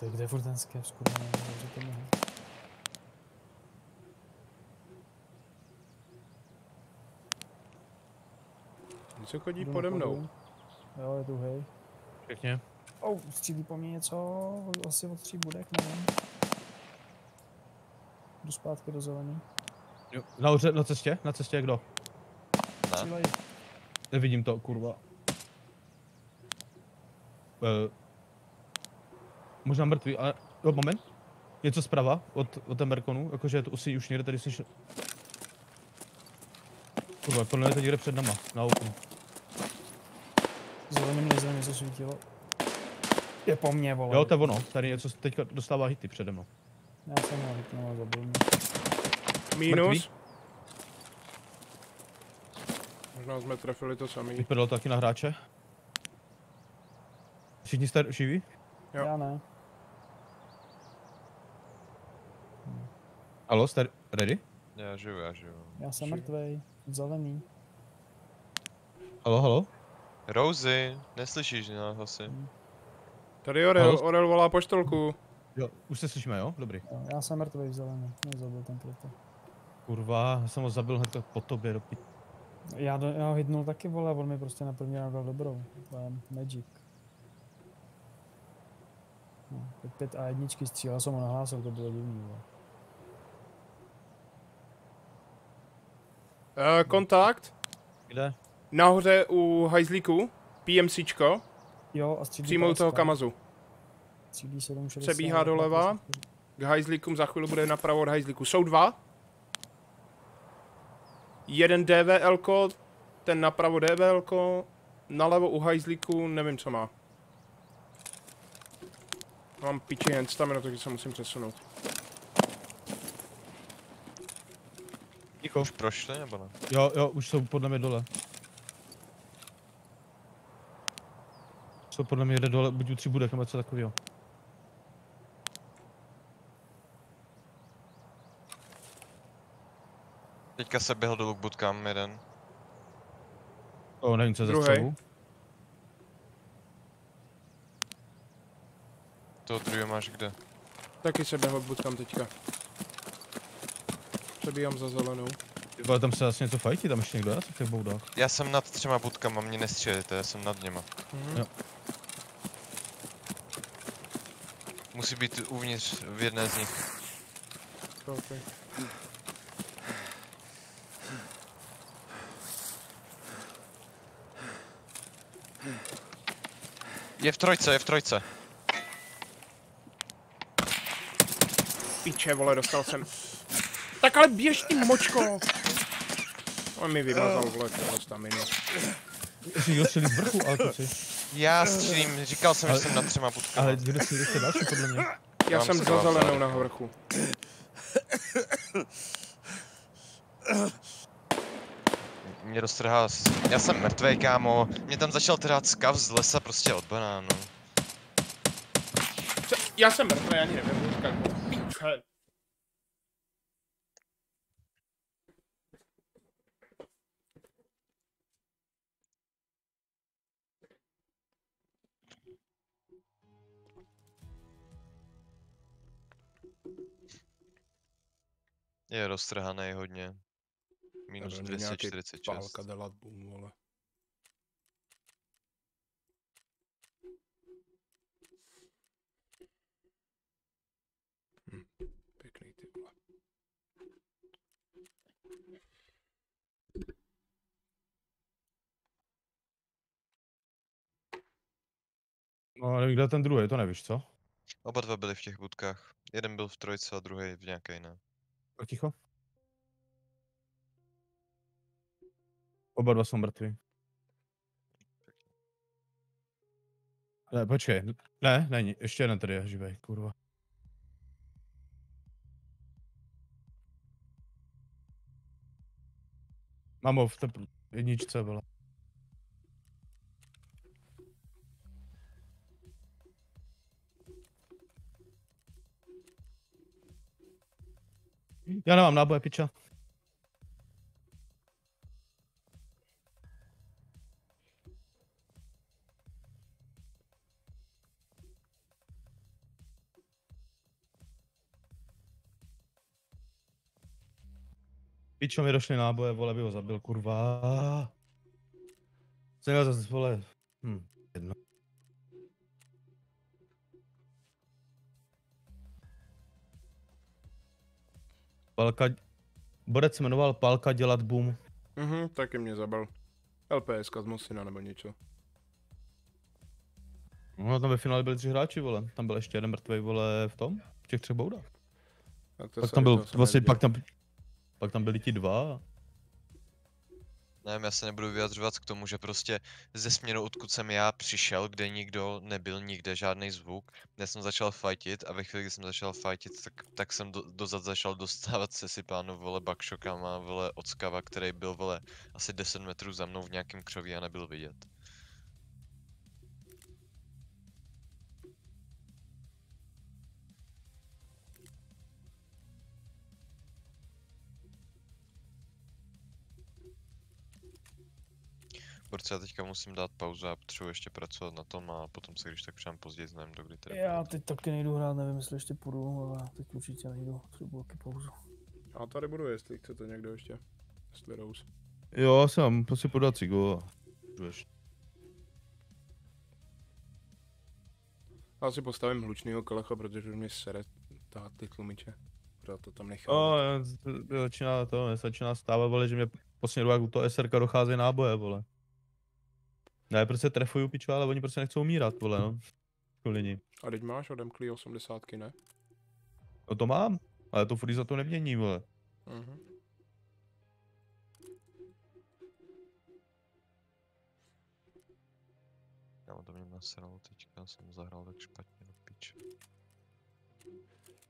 S3: Kde je furt ten skev, skurvený, dobře to mohu.
S1: Něco chodí
S3: Jdu na
S1: pode mnou.
S3: Jo, je tu hej.
S2: Pěkně.
S3: Oh, střílí po mně něco, asi od tří budek, nevím. Jdu zpátky do zelený.
S2: Jo. Nahoře, na cestě, na cestě je kdo?
S5: Ne.
S3: Střílej.
S2: Nevidím to, kurva. Uh, možná mrtvý, ale... Jo, moment. Něco zprava od, od Emberkonu, jakože je to asi už někde tady slyšel. Kurva, podle mě to někde před náma, na oknu.
S3: Zeleným nezem něco svítilo. Je po mně, vole.
S2: Jo, to je ono, tady něco teďka dostává hity přede mnou.
S3: Já jsem ho hitnul a zabil mě.
S1: Minus. Možná jsme trefili to samý.
S2: Vypadalo to taky na hráče. Všichni jste živí?
S1: Jo.
S3: Já ne.
S2: Halo, jste ready?
S5: Já žiju, já žiju.
S3: Já jsem mrtvej. Zelený.
S2: Halo, halo?
S5: Rosie, neslyšíš nás asi?
S1: Tady Orel,
S2: Halo?
S1: Orel volá poštolku.
S2: Jo, už se slyšíme, jo? Dobrý.
S3: Jo, já jsem mrtvej zelený. Mě zabil ten kryto.
S2: Kurva, já jsem ho zabil hned po tobě do.
S3: Já, do, já ho hitnul taky, vole, a on mi prostě na první dal dobrou. To je magic. No, teď pět a jedničky střílel jsem ho nahlásil, to bylo divný, vole.
S1: Uh, kontakt.
S2: Kde?
S1: Nahoře u hajzlíku. PMCčko.
S3: Jo, a střílí
S1: Přímo u toho
S3: PSK.
S1: Kamazu.
S3: Střílí 760.
S1: Přebíhá doleva. K hajzlíkům za chvíli bude napravo od hajzlíku. Jsou dva. Jeden DVL, ten napravo DVL, nalevo u hajzlíku nevím co má. Mám piči jen stamina, takže se musím přesunout.
S2: Niko.
S5: Už prošli nebo ne?
S2: Jo, jo, už jsou podle mě dole. Jsou podle mě jde dole, buď u tří budek nebo něco takového.
S5: Teďka se běhl dolů k budkám jeden.
S2: O, nevím, co ze
S1: Druhej.
S2: střelu.
S5: Toho druhého máš kde?
S1: Taky se běhl budkám teďka. Přebíhám za zelenou.
S2: Ty vole, tam se asi něco fajtí, tam ještě někdo je v těch boudách.
S5: Já jsem nad třema budkama, mě nestřelíte, já jsem nad něma.
S1: Mhm.
S2: Jo.
S5: Musí být uvnitř v jedné z nich.
S1: Okay.
S5: Je v trojce, je v trojce.
S1: Piče, vole, dostal jsem. Tak ale běž ty močko! On mi vymazal, staminu.
S2: Jestli někdo střelí z vrchu, ale kluci.
S5: Já střílím, říkal jsem,
S2: Ale-
S5: že jsem nad třema budkama.
S2: Ale kdo střelí ještě další, podle mě.
S1: Já
S5: mám
S1: jsem
S5: se
S1: za zelenou na vrchu.
S5: Mě roztrhá, já jsem mrtvej, kámo. Mě tam začal trhat skav z lesa prostě od banánu.
S1: Já jsem mrtvý, ani nevím, jak
S5: Je roztrhaný hodně. Minus 246.
S1: Pálka delat boom, vole. Hm,
S2: no, nevím, kde ten druhý, to nevíš, co?
S5: Oba dva byli v těch budkách. Jeden byl v trojce a druhý v nějaké jiné.
S2: Ticho. Oba dva jsou mrtví. Ne, počkej. Ne, není. Ještě jeden tady je živej, kurva. Mám ho v té jedničce, vole. Já nemám náboje, piča. Pičo mi došly náboje, vole, by ho zabil, kurva. Jsem měl zase, vole, hm, jedno. Palka, Borec se jmenoval Palka dělat boom.
S1: Mhm, taky mě zabil. LPS z Mosina nebo něco.
S2: No, tam ve finále byli tři hráči, vole. Tam byl ještě jeden mrtvý, vole, v tom, v těch třech boudách.
S1: Tak to
S2: Pak tam byl, vlastně, pak tam, pak tam byli ti dva.
S5: Nevím, já se nebudu vyjadřovat k tomu, že prostě ze směru, odkud jsem já přišel, kde nikdo nebyl, nikde žádný zvuk. Já jsem začal fightit a ve chvíli, kdy jsem začal fightit, tak, tak jsem do, dozad začal dostávat sesypánu, vole, backshotama, vole, od skava, který byl, vole, asi 10 metrů za mnou v nějakém křoví a nebyl vidět. Borci, já teďka musím dát pauzu a potřebuji ještě pracovat na tom a potom se když tak přijám později znám, do kdy tedy
S3: Já teď taky nejdu hrát, nevím, jestli ještě půjdu, ale teď určitě nejdu, potřebuji taky pauzu.
S1: A tady budu, jestli chcete někdo ještě. Jestli Rose.
S2: Jo, já jsem, prostě podat cigo a.
S1: Já si postavím hlučnýho kalecha, protože už mě sere tahat ty tlumiče. Proto to tam nechám.
S2: To- začíná to, začíná stávat, vole, že mě poslední jak u toho SRK dochází náboje, vole. Já je prostě trefuju, pičo, ale oni prostě nechcou umírat, vole, no. Kvůli ní.
S1: A teď máš odemklý 80, ne?
S2: No to mám, ale to furt za to nemění, vole.
S1: Mhm.
S5: Já to mě nasralo teďka, jsem zahrál tak špatně do piče.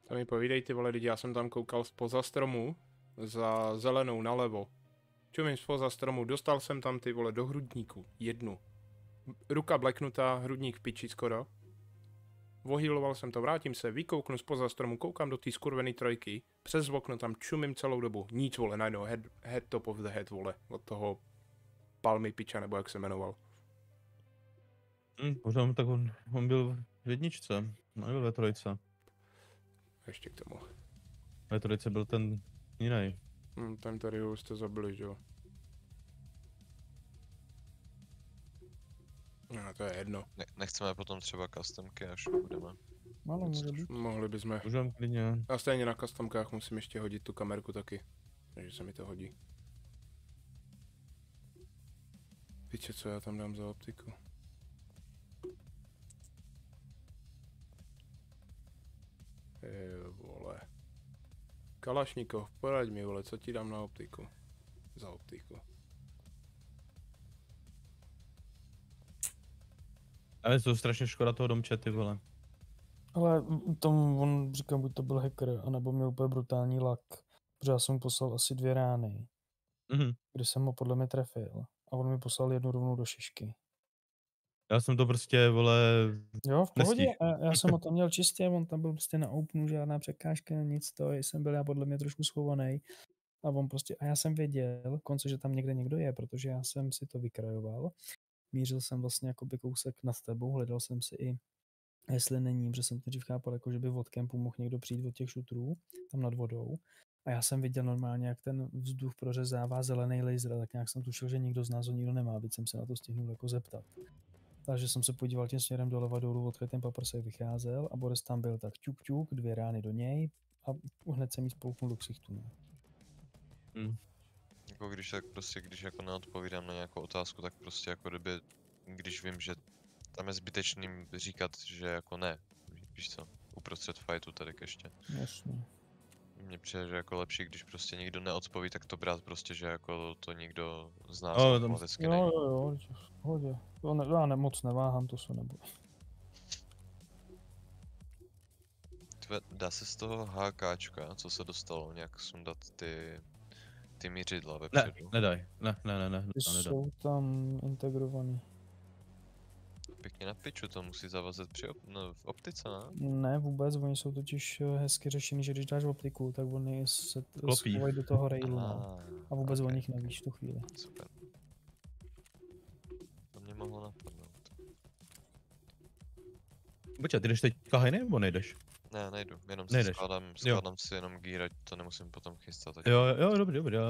S1: To mi povídej ty vole lidi, já jsem tam koukal spoza stromu, za zelenou nalevo. Čumím spoza stromu, dostal jsem tam ty vole do hrudníku, jednu. Ruka bleknutá, hrudník v piči skoro. Vohýloval jsem to, vrátím se, vykouknu spoza stromu, koukám do té skurvený trojky, přes okno tam čumím celou dobu, nic vole, najednou head, head top of the head vole, od toho Palmy piča, nebo jak se jmenoval.
S2: Hm, pořád, tak on, on byl v jedničce, nebyl ve trojce.
S1: Ještě k tomu.
S2: Ve trojce byl ten jiný.
S1: Hm, ten tady už jste zabili, že jo? No, to je jedno.
S5: Ne, nechceme potom třeba customky, až budeme.
S3: Ano, může být.
S1: Mohli bychom.
S2: Můžeme klidně.
S1: Já stejně na customkách musím ještě hodit tu kamerku taky. Takže se mi to hodí. Piče, co já tam dám za optiku? Jo, vole. Kalašnikov, poraď mi, vole, co ti dám na optiku? Za optiku.
S2: Ale to je strašně škoda toho domče, ty vole.
S3: Ale tomu on říkám, buď to byl hacker, anebo měl úplně brutální lak. Protože já jsem mu poslal asi dvě rány,
S2: Mhm.
S3: kde jsem ho podle mě trefil. A on mi poslal jednu rovnou do šišky.
S2: Já jsem to prostě, vole,
S3: Jo, v pohodě. Já, já jsem ho tam měl čistě, on tam byl prostě na openu, žádná překážka, nic to, jsem byl já podle mě trošku schovaný. A on prostě, a já jsem věděl konce, že tam někde někdo je, protože já jsem si to vykrajoval. Mířil jsem vlastně jakoby kousek nad tebou, hledal jsem si i, jestli není, protože jsem dřív chápal, jako, že by od kempu mohl někdo přijít od těch šutrů, tam nad vodou. A já jsem viděl normálně, jak ten vzduch prořezává zelený laser, tak nějak jsem tušil, že nikdo z nás ho nikdo nemá, byť jsem se na to stihnul jako zeptat. Takže jsem se podíval tím směrem doleva dolů, odkud ten paprsek vycházel a Boris tam byl tak ťuk ťuk, dvě rány do něj a hned jsem jí spolknul do ksichtu. No.
S5: Jako když tak prostě, když jako neodpovídám na nějakou otázku, tak prostě jako kdyby, když vím, že tam je zbytečným říkat, že jako ne. Víš co, uprostřed fightu tady ještě.
S3: Jasně.
S5: Mně přijde, že jako lepší, když prostě nikdo neodpoví, tak to brát prostě, že jako to nikdo z nás
S2: ale tam-
S5: tam...
S3: Jo, jo, jo, v pohodě. To ne, já ne, moc neváhám, to se nebude.
S5: Tve, dá se z toho HKčka, co se dostalo, nějak sundat ty, ty mířidla
S2: Ne,
S5: vepředu?
S2: nedaj. Ne, ne, ne, ne,
S3: Ty
S2: ne, nedaj.
S3: jsou tam integrovaný.
S5: Pěkně na piču, to musí zavazet při op, no, v optice, ne?
S3: Ne, vůbec, oni jsou totiž eh, hezky řešení, že když dáš optiku, tak oni se schovají do toho railu, no.
S5: Aha,
S3: A vůbec o
S5: ok,
S3: nich nevíš tu chvíli.
S5: Super. To mě mohlo napadnout.
S2: Počkej, ty jdeš teďka hajny nebo nejdeš?
S5: Ne, nejdu, jenom si
S2: Nejdeš.
S5: skládám, skládám si jenom gear, ať to nemusím potom chystat.
S2: Jo, jo, dobrý, dobrý, já...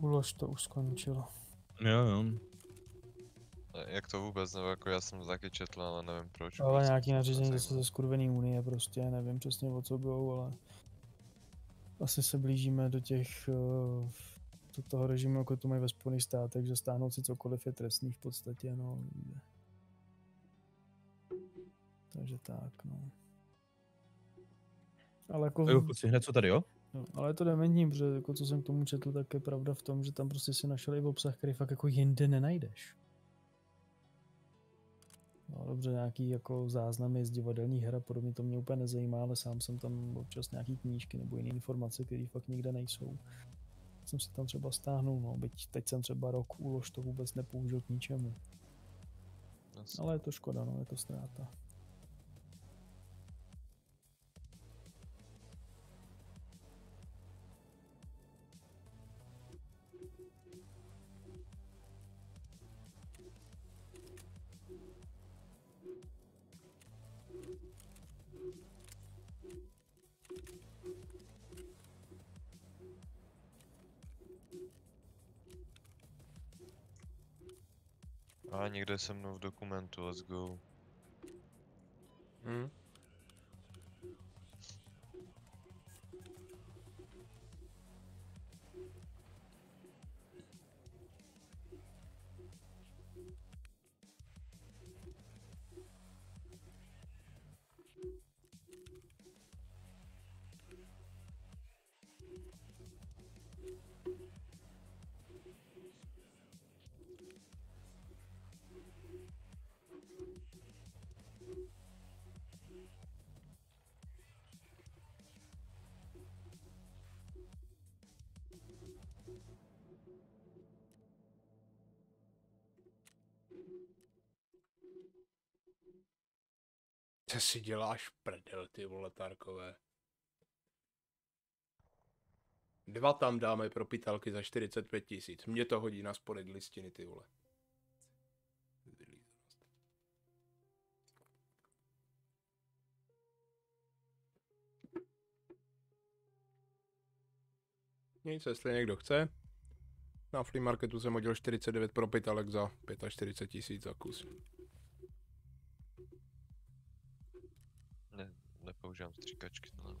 S3: Ulož to už skončilo.
S2: Jo, jo.
S5: Ne, Jak to vůbec, nebo jako já jsem to taky četl, ale nevím proč.
S3: Ale nějaký nařízení zase
S5: nezajímal.
S3: ze skurvený unie prostě, nevím přesně o co bylo, ale asi se blížíme do těch, eh, do toho režimu, jako to mají ve Spojených státech, že stáhnout si cokoliv je trestný v podstatě, no. Takže tak, no. Ale jako,
S2: Jo, kluci, hned co tady, jo?
S3: No, ale je to dementní, protože jako co jsem k tomu četl, tak je pravda v tom, že tam prostě si našel i obsah, který fakt jako jinde nenajdeš. No dobře, nějaký jako záznamy z divadelních her a podobně, to mě úplně nezajímá, ale sám jsem tam občas nějaký knížky nebo jiné informace, které fakt nikde nejsou. Jsem si tam třeba stáhnul, no, byť teď jsem třeba rok úlož to vůbec nepoužil k ničemu. Ale je to škoda, no, je to ztráta.
S5: Někde se mnou v dokumentu, let's go.
S1: Hm? Co si děláš prdel, ty vole, Tarkové? Dva tam dáme pro pitelky za 45 tisíc. Mě to hodí na spodek listiny, ty vole. Nic, jestli někdo chce. Na flea marketu jsem hodil 49 pro pitelek za 45 tisíc za kus.
S5: Ne, nepoužívám stříkačky, to nevím.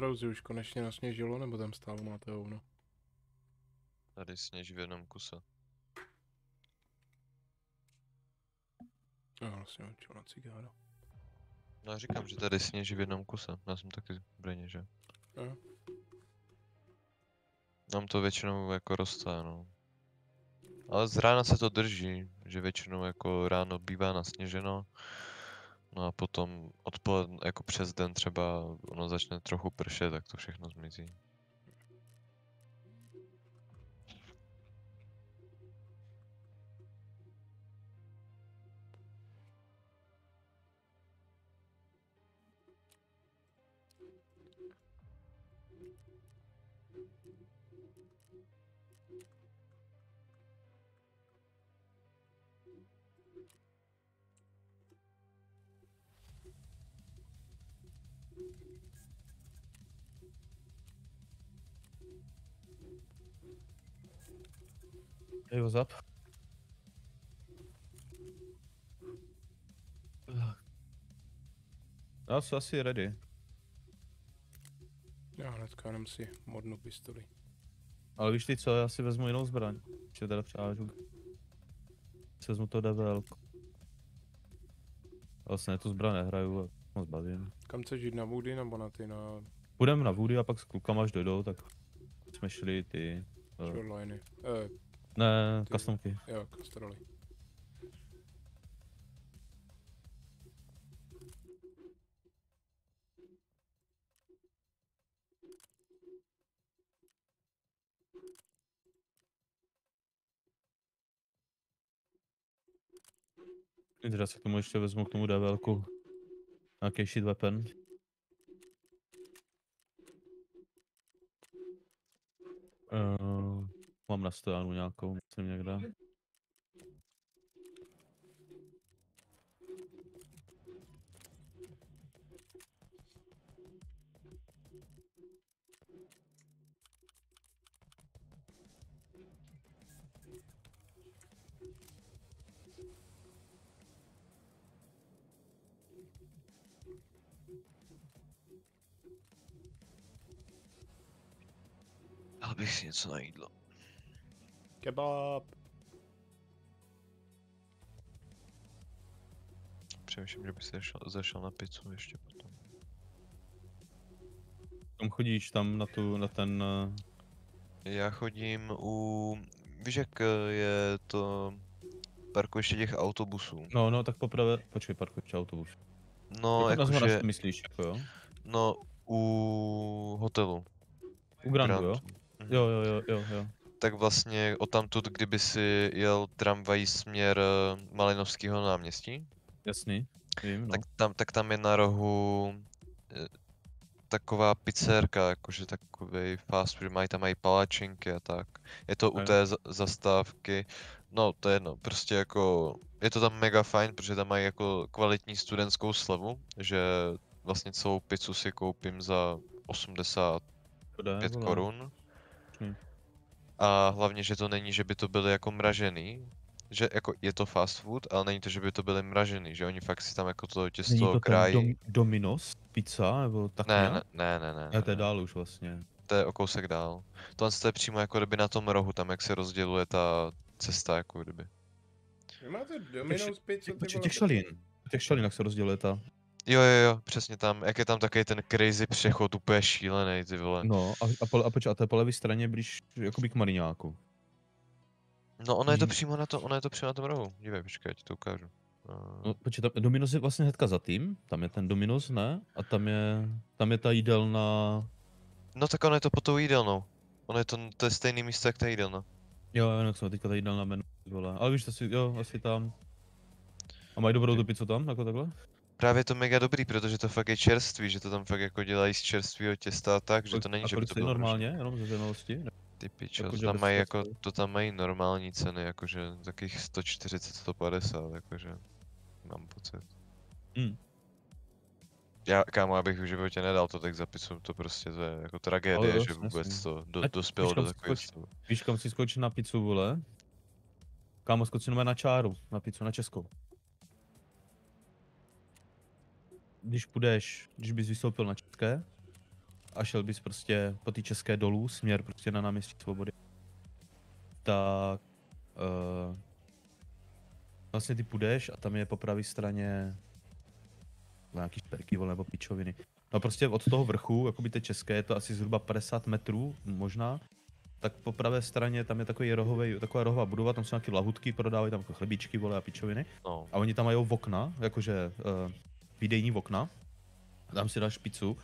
S1: Rosie, už konečně nasněžilo, nebo tam stále máte hovno?
S5: Tady sněží v jednom kuse.
S1: Jo, vlastně odčil na cigáro.
S5: No já říkám, že tady sněží v jednom kuse. Já jsem taky v Brně, že?
S1: Jo.
S5: Nám to většinou jako roste, no. Ale z rána se to drží, že většinou jako ráno bývá nasněženo. No a potom odpoledne, jako přes den třeba ono začne trochu pršet, tak to všechno zmizí.
S2: What's up? Já jsem asi ready.
S1: Já hnedka jenom si modnu pistoli.
S2: Ale víš ty co, já si vezmu jinou zbraň. Ještě teda přážu. Si vezmu to DVL. Vlastně tu zbraň nehraju a moc bavím.
S1: Kam chceš jít na Woody nebo na ty na
S2: Půjdeme na Woody a pak s klukama až dojdou, tak jsme šli ty... Uh,
S1: shoreliny? Eh,
S2: ne, customky.
S1: jo, kastroly.
S2: Já se k tomu ještě vezmu k tomu DVLku. Nějaký shit weapon. Uh, mám na stojanu nějakou, myslím někde.
S5: Dal bych si něco na jídlo.
S1: Kebab!
S5: Přemýšlím, že bych se šel, zašel na pizzu ještě potom.
S2: Tam chodíš tam na tu, na ten... Uh,
S5: Já chodím u... Víš, jak eh, je to parkoviště těch autobusů?
S2: no, no, tak poprvé, počkej, parkoviště autobus.
S5: No,
S2: jako
S5: jakože,
S2: jakože... myslíš, jako jo?
S5: no, u hotelu.
S2: U Grandu, jo?
S5: Mhm.
S2: Jo, jo, jo, jo, jo.
S5: Tak vlastně odtamtud, kdyby si jel tramvají směr eh, Malinovského náměstí,
S2: Jasný, vím, no.
S5: tak, tam, tak tam je na rohu eh, taková pizzerka, jakože takový fast food, mají tam mají palačinky a tak. Je to u
S2: Jo.
S5: té za- zastávky, no to je jedno, prostě jako, je to tam mega fajn, protože tam mají jako kvalitní studentskou slevu, že vlastně celou pizzu si koupím za 85
S2: To jde, vole.
S5: korun.
S2: Hm.
S5: A hlavně, že to není, že by to byly jako mražený, že jako je to fast food, ale není to, že by to byly mražený, že oni fakt si tam jako to
S2: Není
S5: těsto
S2: to ten
S5: krájí.
S2: dom, Dominos pizza, nebo tak
S5: Ne,
S2: nějak?
S5: ne, ne, ne, ne.
S2: Ne, to je dál už vlastně.
S5: To je o kousek dál. Tohle to je přímo jako kdyby na tom rohu, tam jak se rozděluje ta cesta, jako kdyby.
S1: Vy máte Domino's pizza,
S2: těch šalin. těch šalin, jak se rozděluje ta.
S5: Jo, jo, jo, přesně tam, jak je tam takový ten crazy přechod, úplně šílený, ty vole.
S2: No, a, a, po, a, počkej, a to je po levé straně blíž, jakoby k Mariňáku.
S5: No, ono je to
S2: Mhm.
S5: přímo na to, ono je to přímo na tom rohu. Dívej, počkej, já ti to ukážu.
S2: No, počkej, tam, Dominos je vlastně hnedka za tím, tam je ten Dominos, ne? A tam je, tam je ta jídelna,
S5: no tak ono je to pod tou jídelnou. Ono je to, to je stejný místo, jak ta jídelna.
S2: jo, jo, jsme teďka ta jídelna jmenuje, vole. Ale víš, to si, jo, asi tam. A mají dobrou tu pizzu tam, jako takhle?
S5: Právě to mega dobrý, protože to fakt je čerstvý, že to tam fakt jako dělají z čerstvého těsta a tak, že to není,
S2: a
S5: že by to bylo
S2: normálně, jenom ze? Ne?
S5: Ty pičo,
S2: Jako,
S5: to tam mají jako, to tam mají normální ceny, jakože takých 140, 150, jakože mám pocit.
S2: Hmm.
S5: Já, kámo, já bych v životě nedal to tak za pizzu, to prostě to je jako tragédie,
S2: jasně,
S5: že vůbec
S2: jasně.
S5: to do, dospělo do takového stavu.
S2: Víš, kam si skočit na pizzu, vole? Kámo, jenom na čáru, na pizzu, na českou. Když půjdeš, když bys vystoupil na české a šel bys prostě po té české dolů, směr prostě na náměstí svobody, tak uh, vlastně ty půjdeš a tam je po pravé straně nějaký šperky, vole, nebo pičoviny. No prostě od toho vrchu, jakoby té české, je to asi zhruba 50 metrů, možná, tak po pravé straně tam je takový rohový, taková rohová budova, tam jsou nějaké lahutky, prodávají tam jako chlebíčky, vole a pičoviny.
S5: No,
S2: A oni tam mají okna, jakože uh, výdejní okna. A tam si dáš pizzu.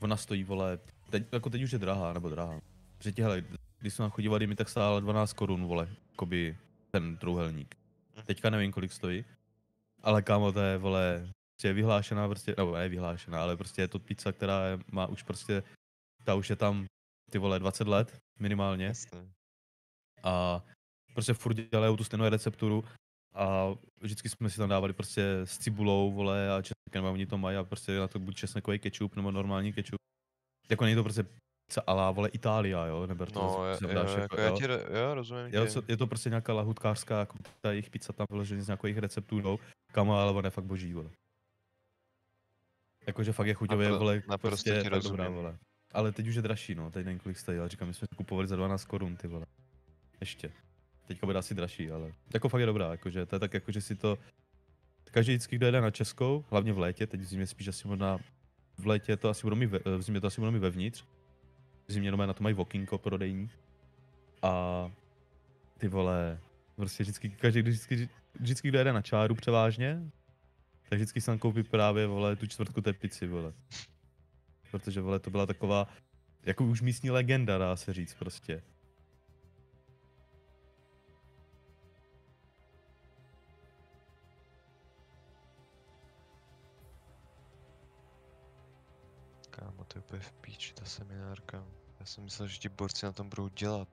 S2: Ona stojí, vole, teď, jako teď už je drahá, nebo drahá. Přeti, hele, když jsme chodívali, mi tak stála 12 korun, vole, jakoby ten trouhelník. Teďka nevím, kolik stojí. Ale kámo, to je, vole, prostě je vyhlášená, prostě, nebo ne vyhlášená, ale prostě je to pizza, která je, má už prostě, ta už je tam, ty vole, 20 let, minimálně
S5: jasně.
S2: a prostě furt dělají tu stejnou recepturu a vždycky jsme si tam dávali prostě s cibulou, vole, a česnekem, a oni to mají a prostě na to buď česnekový kečup nebo normální kečup. Jako není to prostě pizza ala, vole, Itália, jo, neber to,
S5: No, jo,
S2: dáš
S5: jako,
S2: jako,
S5: já
S2: jo.
S5: ti, ro- jo, rozumím
S2: Jo,
S5: tě.
S2: co- je to prostě nějaká lahutkářská, jako ta jejich pizza tam vyloženě z nějakou jejich recepturou, kamo, ale ona je fakt boží, vole. Jakože fakt je chuťově, vole,
S5: naprosto
S2: prostě
S5: ti
S2: je fakt dobrá, vole. Ale teď už je dražší, no, teď nevím, kolik stojí, ale říkám, my jsme kupovali za 12 korun, ty vole. Ještě. Teďka bude asi dražší, ale jako fakt je dobrá, jakože to je tak, jakože si to, každý vždycky, kdo jede na Českou, hlavně v létě, teď v zimě spíš asi možná, v létě to asi budou mít, ve, v zimě to asi budou mít vevnitř, v zimě jenom na to mají vokinko prodejní. A ty vole, prostě vždycky, každý, vždycky, vždycky, kdo jede na čáru převážně, tak vždycky tam koupí právě, vole, tu čtvrtku té pici, vole. Protože, vole, to byla taková, jako už místní legenda, dá se říct prostě.
S5: To je úplně v píči, ta seminárka. Já jsem myslel, že ti borci na tom budou dělat.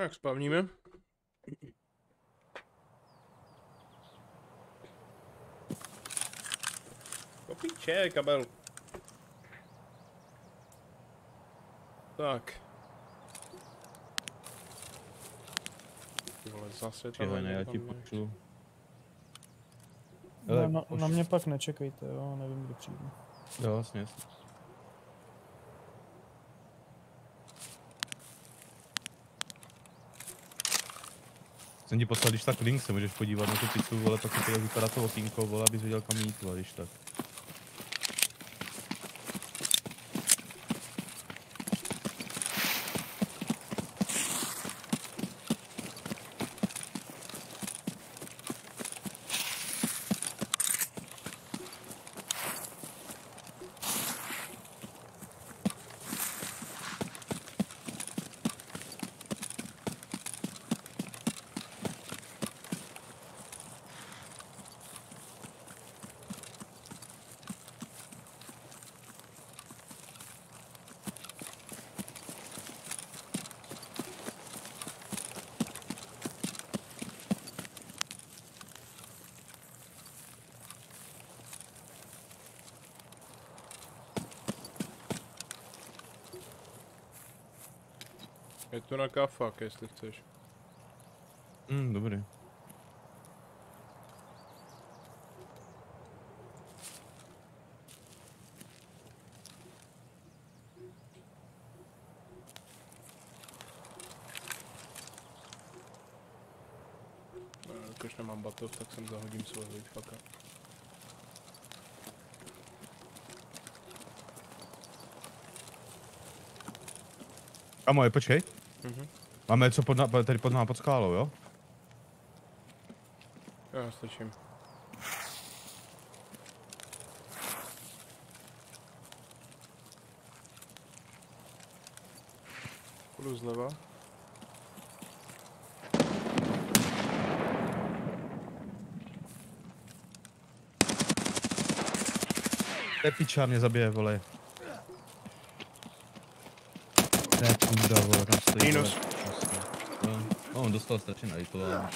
S1: Jak spavníme? Kopíče, kabel. Tak. Ty vole, zase tam
S2: Přihojne, já ti
S1: máš.
S2: pošlu.
S3: Na,
S2: Hele,
S3: na, mě pak nečekejte, jo, nevím, kdy přijdu.
S2: Jo, jasně, jasně. Jsem ti poslal, když tak link, se můžeš podívat na tu pizzu, vole, pak si to vypadá to okýnko, vole, abys věděl kam jít, vole, když tak.
S1: Na kafak, jestli chceš.
S2: Hm, dobrý.
S1: No, Jakož nemám batov, tak sem zahodím svého faka.
S2: Kamo, je, počkej.
S1: Mhm.
S2: Máme něco pod, tady pod náma pod skálou, jo?
S1: Já slyším. Půjdu zleva.
S2: To je piča, mě zabije, vole. To je kunda, vole, tam stojí.
S1: Minus.
S2: vole, prostě. No, no, on dostal strašně na to, ale...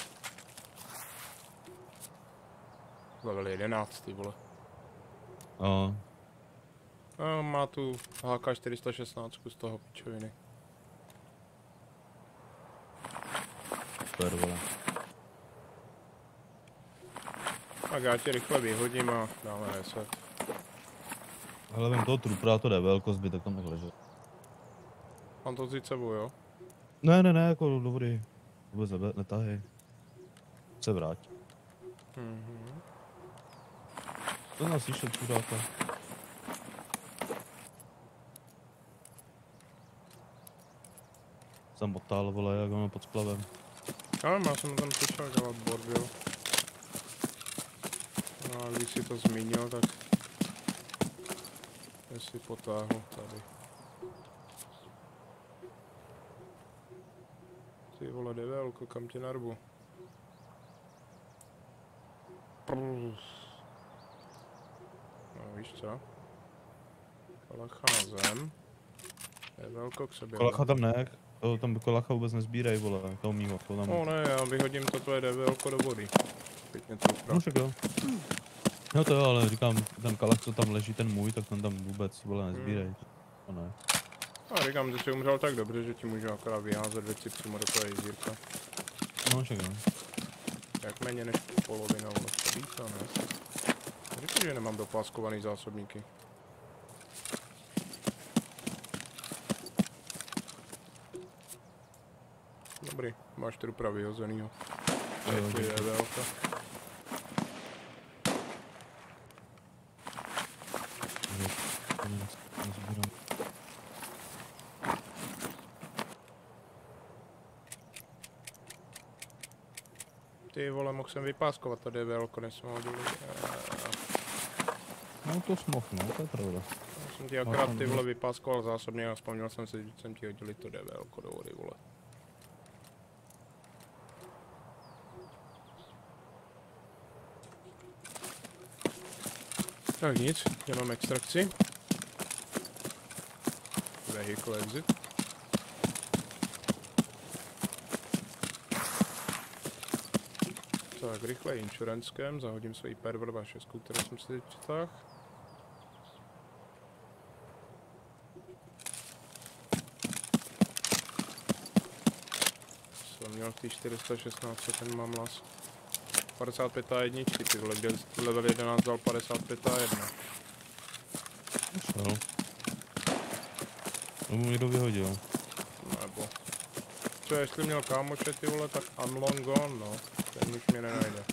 S1: Level 11, ty vole.
S2: No,
S1: A má tu HK416 z toho pičoviny.
S2: super, vole.
S1: Tak já tě rychle vyhodím a dáme reset.
S2: Ale vím toho trupra, to jde velko, zbytek tam tak ležel.
S1: Mám to vzít sebou, jo?
S2: Ne, ne, ne, jako dobrý. Vůbec nebe, netahej. Se vrát.
S1: Mhm.
S2: To nás slyšel chudáka. Jsem otál, vole, jak ono pod splavem.
S1: Ale já jsem tam přišel dělat bordel. No a když si to zmínil, tak... Já si potáhnu tady. Vole, develko, kam tě narvu? Prrrr. No víš co? Kalacha na zem. Develko k sobě.
S2: Kolacha tam ne, to tam kolacha vůbec nezbírej, vole, toho mýho, to tam...
S1: O ne, já vyhodím to tvoje develko do vody. Pěkně to
S2: No však jo. No to jo, ale říkám, ten kalach, co tam leží, ten můj, tak ten tam vůbec, vole, nezbírej. To ne.
S1: A říkám, že jsi umřel tak dobře, že ti můžu akorát vyházet věci přímo do toho jezírka.
S2: No však jo.
S1: Jak méně než polovina, to víc, ne? Říkám, že nemám dopáskovaný zásobníky. Dobrý, máš trupra vyhozenýho.
S2: Jo,
S1: Jo, je velká.
S2: To ne- nezbírám.
S1: Ty vole, mohl jsem vypáskovat to DVL, než jsme hodili.
S2: No to smoh, no, to je pravda.
S1: Já jsem ti akorát ty vole vypáskoval zásobně a vzpomněl jsem si, že jsem ti hodili to DVL do vody, vole. Tak nic, dělám extrakci. Vehicle exit. Tak, rychle insuranckem, zahodím svoji perver vaše kterou jsem si teď přitáhl. Jsem měl v té 416, ten mám las. 55 a jedničky, ty vole, kde level 11 dal 55 a 1.
S2: Šel. No mu někdo vyhodil.
S1: Nebo... Co, jestli měl kámoše ty vole, tak I'm long gone, no. Ten už mě nenajde.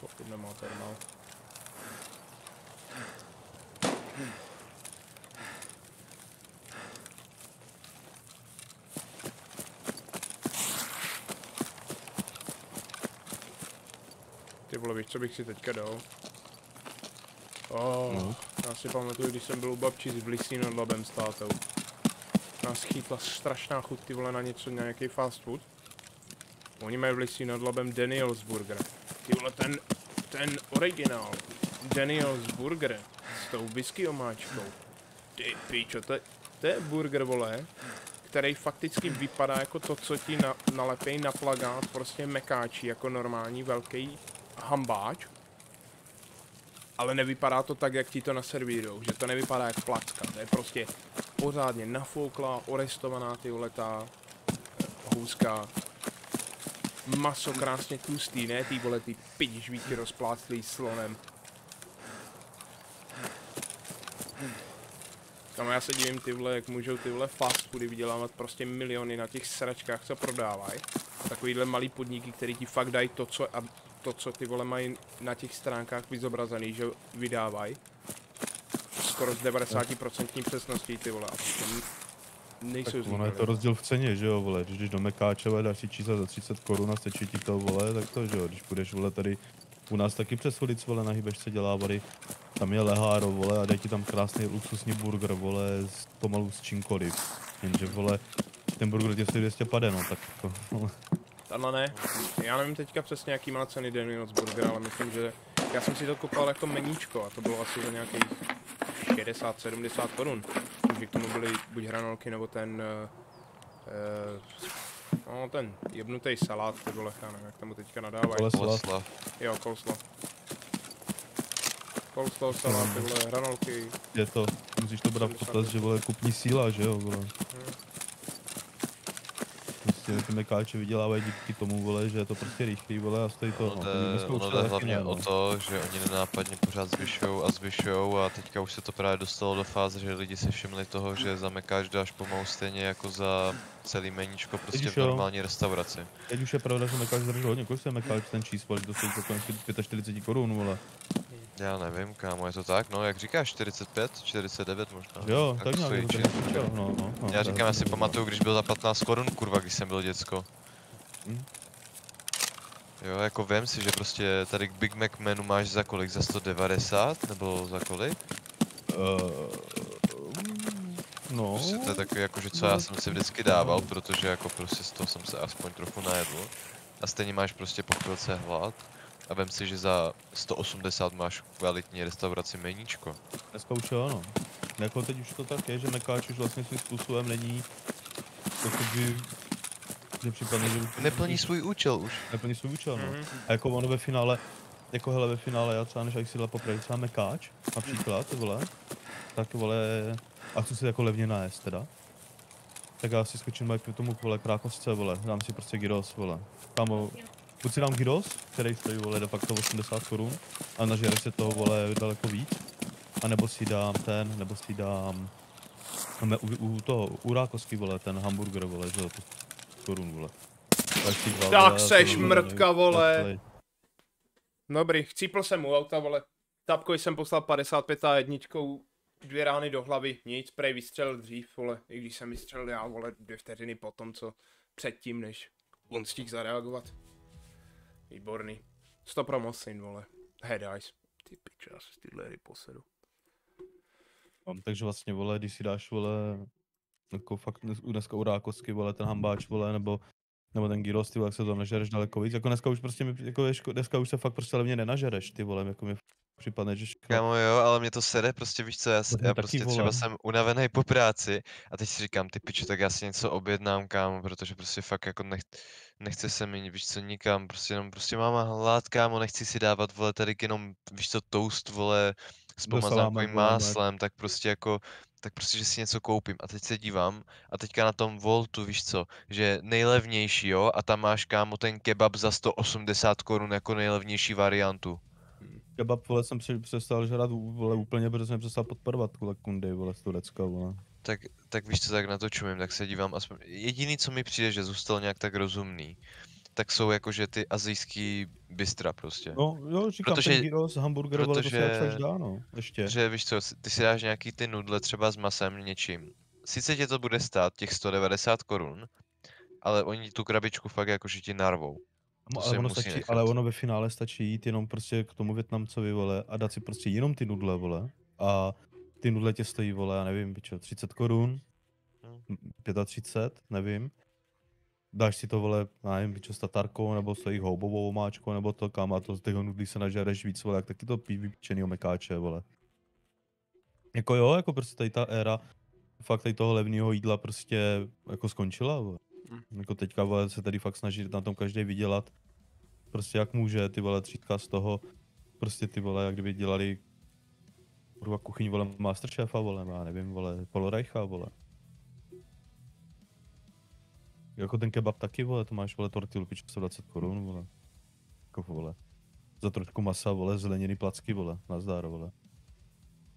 S1: Pokud nemá termál. Ty vole, víš, co bych si teďka dal? Oh,
S2: No.
S1: já si pamatuju, když jsem byl u babči s Vlisí nad Labem s tátou. Nás chytla strašná chuť ty vole na něco, na nějaký fast food. Oni mají v Lisí nad Labem Daniels Burger. Ty vole, ten, ten originál. Daniels Burger s tou whisky omáčkou. Ty pičo, to, to je burger, vole, který fakticky vypadá jako to, co ti na, nalepej na plagát prostě mekáčí, jako normální velký hambáč. Ale nevypadá to tak, jak ti to naservírujou, že to nevypadá jak placka, to je prostě pořádně nafoukla, orestovaná ty vole ta eh, houska. Maso krásně tlustý, ne ty vole ty pič žvíky rozpláclý slonem. Tam já se divím ty vole, jak můžou ty vole fast foody vydělávat prostě miliony na těch sračkách, co prodávají. Takovýhle malý podniky, který ti fakt dají to, co, a to, co ty vole mají na těch stránkách vyzobrazený, že vydávají. Skoro s 90% přesností ty vole. A prostě nejsou
S2: Tak ono je to rozdíl v ceně, že jo, vole. Když jdeš do Mekáče, vole, dáš si čísla za 30 korun a stačí ti to, vole, tak to, že jo. Když půjdeš, vole, tady u nás taky přes ulici, vole, na hýbeš se dělá, vody. Tam je leháro, vole, a dají ti tam krásný luxusní burger, vole, s, pomalu s čímkoliv. Jenže, vole, ten burger tě stojí 250, no, tak to, vole.
S1: Tahle ne. Já nevím teďka přesně, jaký má ceny denní noc burger, ale myslím, že já jsem si to koupil jako meníčko a to bylo asi za nějakých 60-70 korun. Takže k tomu byly buď hranolky nebo ten uh, no ten jebnutý salát, ty vole, já nevím, jak tomu teďka nadávají.
S5: Boleslav.
S1: Jo, coleslaw. Coleslaw, salát, ty vole, hranolky.
S2: je to, musíš to brát v potaz, že, vole, kupní síla, že jo, vole. Prostě ty Mekáče vydělávají díky tomu, vole, že je to prostě rychlý, vole, a stojí to,
S5: Ono
S2: no,
S5: jde,
S2: už
S5: ono jde
S2: taky
S5: hlavně
S2: ne,
S5: o
S2: no.
S5: to, že oni nenápadně pořád zvyšujou a zvyšujou a teďka už se to právě dostalo do fáze, že lidi si všimli toho, že za Mekáč dáš pomalu stejně jako za celý meníčko prostě v
S2: jo.
S5: normální restauraci.
S2: Teď už je pravda, že Mekáč drží hodně, kolik se Mekáč ten čís, vole, to stojí kolem 45 korun, vole.
S5: Já nevím, kámo, je to tak? No, jak říkáš, 45, 49 možná.
S2: Jo, tak
S5: to
S2: nějak,
S5: stojí,
S2: počal, no, no, no.
S5: Já říkám, já si pamatuju, když byl za 15 korun, kurva, když jsem byl děcko.
S2: Hm.
S5: Jo, jako vem si, že prostě tady k Big Mac menu máš za kolik? Za 190? Nebo za kolik?
S2: Uh, no,
S5: Prostě to je takový jako, že co já jsem si vždycky dával, protože jako prostě z toho jsem se aspoň trochu najedl. A stejně máš prostě po chvilce hlad. A vem si, že za 180 máš kvalitní restauraci meníčko.
S2: dneska už jo, no. Jako teď už to tak je, že Mekáč už vlastně svým způsobem není, jakoby, že připadne, že už
S5: Neplní svůj účel už.
S2: neplní svůj účel, no.
S1: Mhm.
S2: A jako ono ve finále, jako hele ve finále, já třeba než jak si dala popravit třeba Mekáč, například, ty vole, tak vole, a chci si jako levně najést teda, tak já si skočím k tomu vole krákosce, vole, dám si prostě gyros, vole. Kámo, buď si dám gyros, který stojí, vole, de facto 80 korun, a nažere se toho, vole, daleko víc, a nebo si dám ten, nebo si dám, máme u, u toho, u rákosky, vole, ten hamburger, vole, že jo, to korun, vole. Dva,
S1: Tak
S2: vole,
S1: seš
S2: vole,
S1: mrtka, vole. Dobrý, chcípl jsem u auta, vole. Tapkovi jsem poslal 55 a jedničkou dvě rány do hlavy, nic, prej vystřelil dřív, vole, i když jsem vystřelil já, vole, dvě vteřiny potom, co předtím, než on stihl zareagovat. Výborný. 100 pro Mosin, vole. Head eyes. Ty piče, já z tyhle hry posedu.
S2: No, takže vlastně, vole, když si dáš, vole, jako fakt dnes- dneska u rákosky, vole, ten hambáč, vole, nebo, nebo ten gyros, ty vole, jak se tam nažereš daleko víc, jako dneska už prostě, mi- jako dneska už se fakt prostě levně nenažereš, ty vole, jako mi připadne, že škoda.
S5: Kámo jo, ale mě to sere, prostě víš co, já, já prostě třeba jsem unavený po práci a teď si říkám, ty pičo, tak já si něco objednám, kámo, protože prostě fakt jako nech, nechce se mi, víš co, nikam, prostě jenom prostě mám hlad, kámo, nechci si dávat, vole, tady jenom, víš co, toast, vole, s pomazánkovým máslem, tak prostě jako, tak prostě, že si něco koupím a teď se dívám a teďka na tom Voltu, víš co, že nejlevnější, jo, a tam máš, kámo, ten kebab za 180 korun jako nejlevnější variantu.
S2: Kebab, vole, jsem přestal žrat, vole, úplně, protože jsem přestal podporovat, vole, kundy, vole, z Turecka, vole.
S5: tak, tak víš co, tak na to čumím, tak se dívám aspoň, jediný, co mi přijde, že zůstal nějak tak rozumný, tak jsou jakože ty azijský bystra prostě.
S2: No, jo, říkám,
S5: Protože-
S2: ten gyros, hamburger, vole, to se
S5: protože-
S2: dá, no, ještě.
S5: Že víš co, ty si dáš nějaký ty nudle třeba s masem něčím. Sice tě to bude stát těch 190 korun, ale oni tu krabičku fakt jakože ti narvou.
S2: No,
S5: to
S2: ale ono, stačí,
S5: nechat.
S2: ale ono ve finále stačí jít jenom prostě k tomu Větnamcovi, vole, a dát si prostě jenom ty nudle, vole. A ty nudle tě stojí, vole, já nevím, pičo, 30 korun,
S5: Hmm.
S2: m, 35, nevím. Dáš si to, vole, já nevím, pičo, s tatarkou, nebo s jejich houbovou omáčkou, nebo to kam, a to z těch nudlí se nažereš víc, vole, jak taky to pí vypčenýho mekáče, vole. Jako jo, jako prostě tady ta éra, fakt tady toho levného jídla prostě jako skončila, vole.
S1: Hmm.
S2: Jako teďka, vole, se tady fakt snaží na tom každý vydělat, prostě jak může, ty vole, třídka z toho, prostě ty vole, jak kdyby dělali kurva kuchyň, vole, Masterchefa, vole, já nevím, vole, Polorajcha, vole. Jako ten kebab taky, vole, to máš, vole, tortilu, piču, 120 korun, vole. Jako, vole. Za trošku masa, vole, zeleněný placky, vole, nazdár, vole.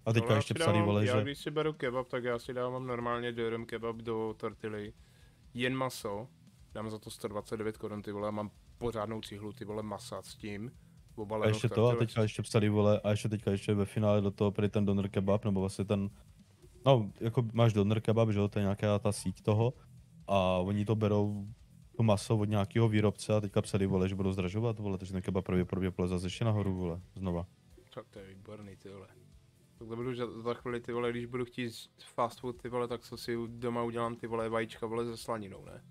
S2: A teďka
S1: já
S2: ještě
S1: dávám-
S2: vole,
S1: já
S2: že...
S1: když si beru kebab, tak já si dávám normálně dürüm kebab do tortily. Jen maso, dám za to 129 korun, ty vole, a mám pořádnou cihlu, ty vole, masa s tím.
S2: A ještě to, a teďka ještě psali, vole, a ještě teďka ještě ve finále do toho prý ten doner kebab, nebo vlastně ten, no, jako máš doner kebab, že jo, to je nějaká ta síť toho, a oni to berou to maso od nějakého výrobce a teďka psali, vole, že budou zdražovat, vole, takže ten kebab pravděpodobně poleze zase ještě nahoru, vole, znova.
S1: Tak to je výborný, ty vole. Tak to budu za, za chvíli, ty vole, když budu chtít fast food, ty vole, tak co si doma udělám, ty vole, vajíčka, vole, se slaninou, ne?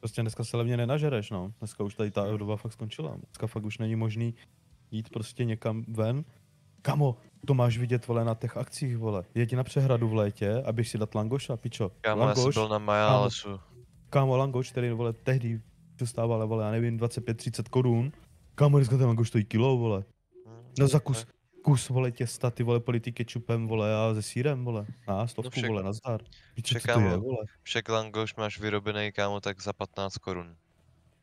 S2: Prostě dneska se levně nenažereš, no. Dneska už tady ta doba fakt skončila. Dneska fakt už není možný jít prostě někam ven. Kamo, to máš vidět, vole, na těch akcích, vole. Jeď na přehradu v létě, abych si dát langoša, pičo.
S5: Kámo, já jsem byl na Majálesu.
S2: kámo, langoš, který, vole, tehdy dostával, vole, já nevím, 25-30 korun. Kámo, dneska ten langoš stojí kilo, vole. No za kus, kus, vole, těsta, ty vole, polity kečupem, vole, a se sírem, vole. A stovku,
S5: však-
S2: vole, nazdar. Pičo,
S5: však
S2: co to je, vole?
S5: Však langoš máš vyrobený, kámo, tak za 15 korun.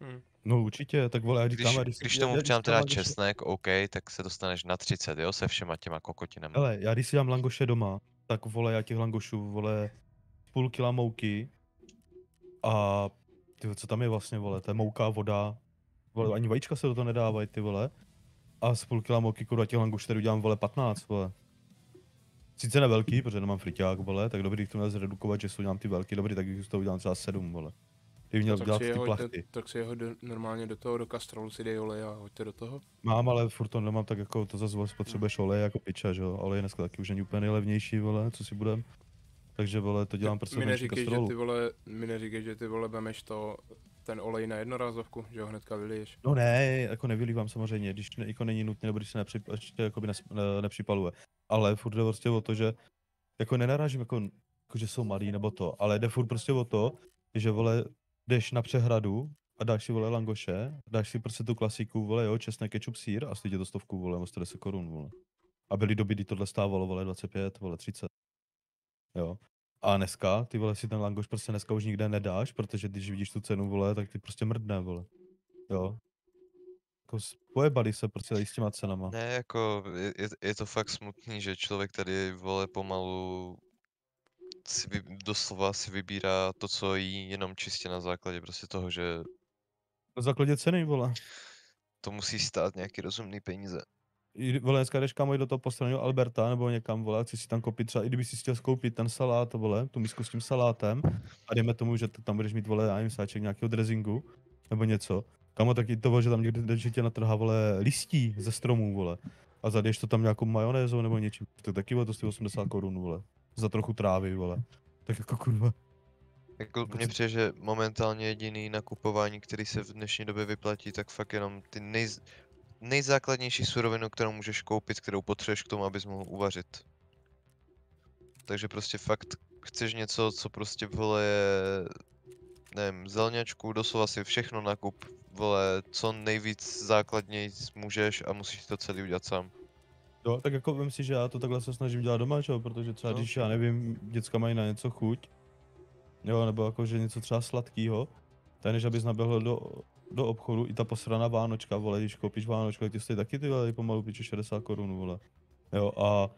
S1: Hm.
S2: No určitě, tak vole, já
S5: Když,
S2: říkám,
S5: když
S2: já-
S5: tomu
S2: já-
S5: přidám
S2: když
S5: teda
S2: langoše-
S5: česnek, OK, tak se dostaneš na 30, jo, se všema těma kokotinama.
S2: Hele, já když si dám langoše doma, tak vole, já těch langošů, vole, půl kila mouky a ty vole, co tam je vlastně, vole, to je mouka, voda, vole, ani vajíčka se do toho nedávají, ty vole. A z půl kila mouky, kurva, těch langošů tady udělám, vole, 15, vole. Sice ne velký, protože nemám friťák, vole, tak dobrý, když to měl zredukovat, že si udělám ty velký, dobrý, tak když to udělám třeba 7, vole. Kdyby měl
S1: tak,
S2: dělat ty plachty.
S1: tak si je hoď do, normálně do toho, do kastrolu si dej olej a hoďte do toho.
S2: Mám, ale furt to nemám tak jako, to zase spotřebuješ olej jako piča, že jo, olej dneska taky už není úplně nejlevnější, vole, co si budem. Takže vole, to dělám prostě
S1: mi neříkej, že ty vole, mi neříkej, že ty vole vemeš to, ten olej na jednorázovku, že ho hnedka vyliješ.
S2: No ne, jako nevylívám samozřejmě, když ne, jako není nutné, nebo když se nepřip, jakoby nes, ne, nepřipaluje. Ale furt jde prostě o to, že jako nenarážím jako, jako, že jsou malí nebo to, ale jde furt prostě o to, že vole, jdeš na přehradu a dáš si vole langoše, dáš si prostě tu klasiku, vole jo, česnek, kečup, sír a stojí to stovku, vole, nebo 110 korun, vole. A byly doby, kdy tohle stávalo, vole, 25, vole, 30. Jo. A dneska, ty vole, si ten langoš prostě dneska už nikde nedáš, protože když vidíš tu cenu, vole, tak ty prostě mrdne, vole. Jo. Jako pojebali se prostě tady s těma cenama.
S5: Ne, jako je, je, je to fakt smutný, že člověk tady, vole, pomalu si vy, doslova si vybírá to, co jí, jenom čistě na základě prostě toho, že
S2: Na základě ceny, vole.
S5: to musí stát nějaký rozumný peníze.
S2: Dneska jdeš kam do toho postraného Alberta nebo někam, vole, chci si tam koupit třeba, i kdyby si chtěl koupit ten salát, vole, tu misku s tím salátem, a dejme tomu, že tam budeš mít, vole, já nevím, sáček nějakého dressingu, nebo něco. Kamo, tak i to, vole, že tam někde že tě natrhá, vole, listí ze stromů, vole. A zadeš to tam nějakou majonézou nebo něčím. To taky, vole, to stojí 80 korun, vole. Za trochu trávy, vole. Tak jako kurva.
S5: Jako
S2: Jako
S5: mně přijde, že momentálně jediný nakupování, který se v dnešní době vyplatí, tak fakt jenom ty nejz, nejzákladnější surovinu, kterou můžeš koupit, kterou potřebuješ k tomu, abys mohl uvařit. Takže prostě fakt chceš něco, co prostě vole je, nevím, zelňačku, doslova si všechno nakup, vole, co nejvíc základněji můžeš a musíš to celý udělat sám.
S2: Jo, tak jako vím si, že já to takhle se snažím dělat doma, že jo, protože třeba
S5: No.
S2: když já nevím, děcka mají na něco chuť, jo, nebo jako, že něco třeba sladkýho, tak než abys naběhl do, do obchodu, i ta posraná Vánočka, vole, když koupíš Vánočku, ti stojí taky ty vole, pomalu piče 60 korun, vole. Jo, a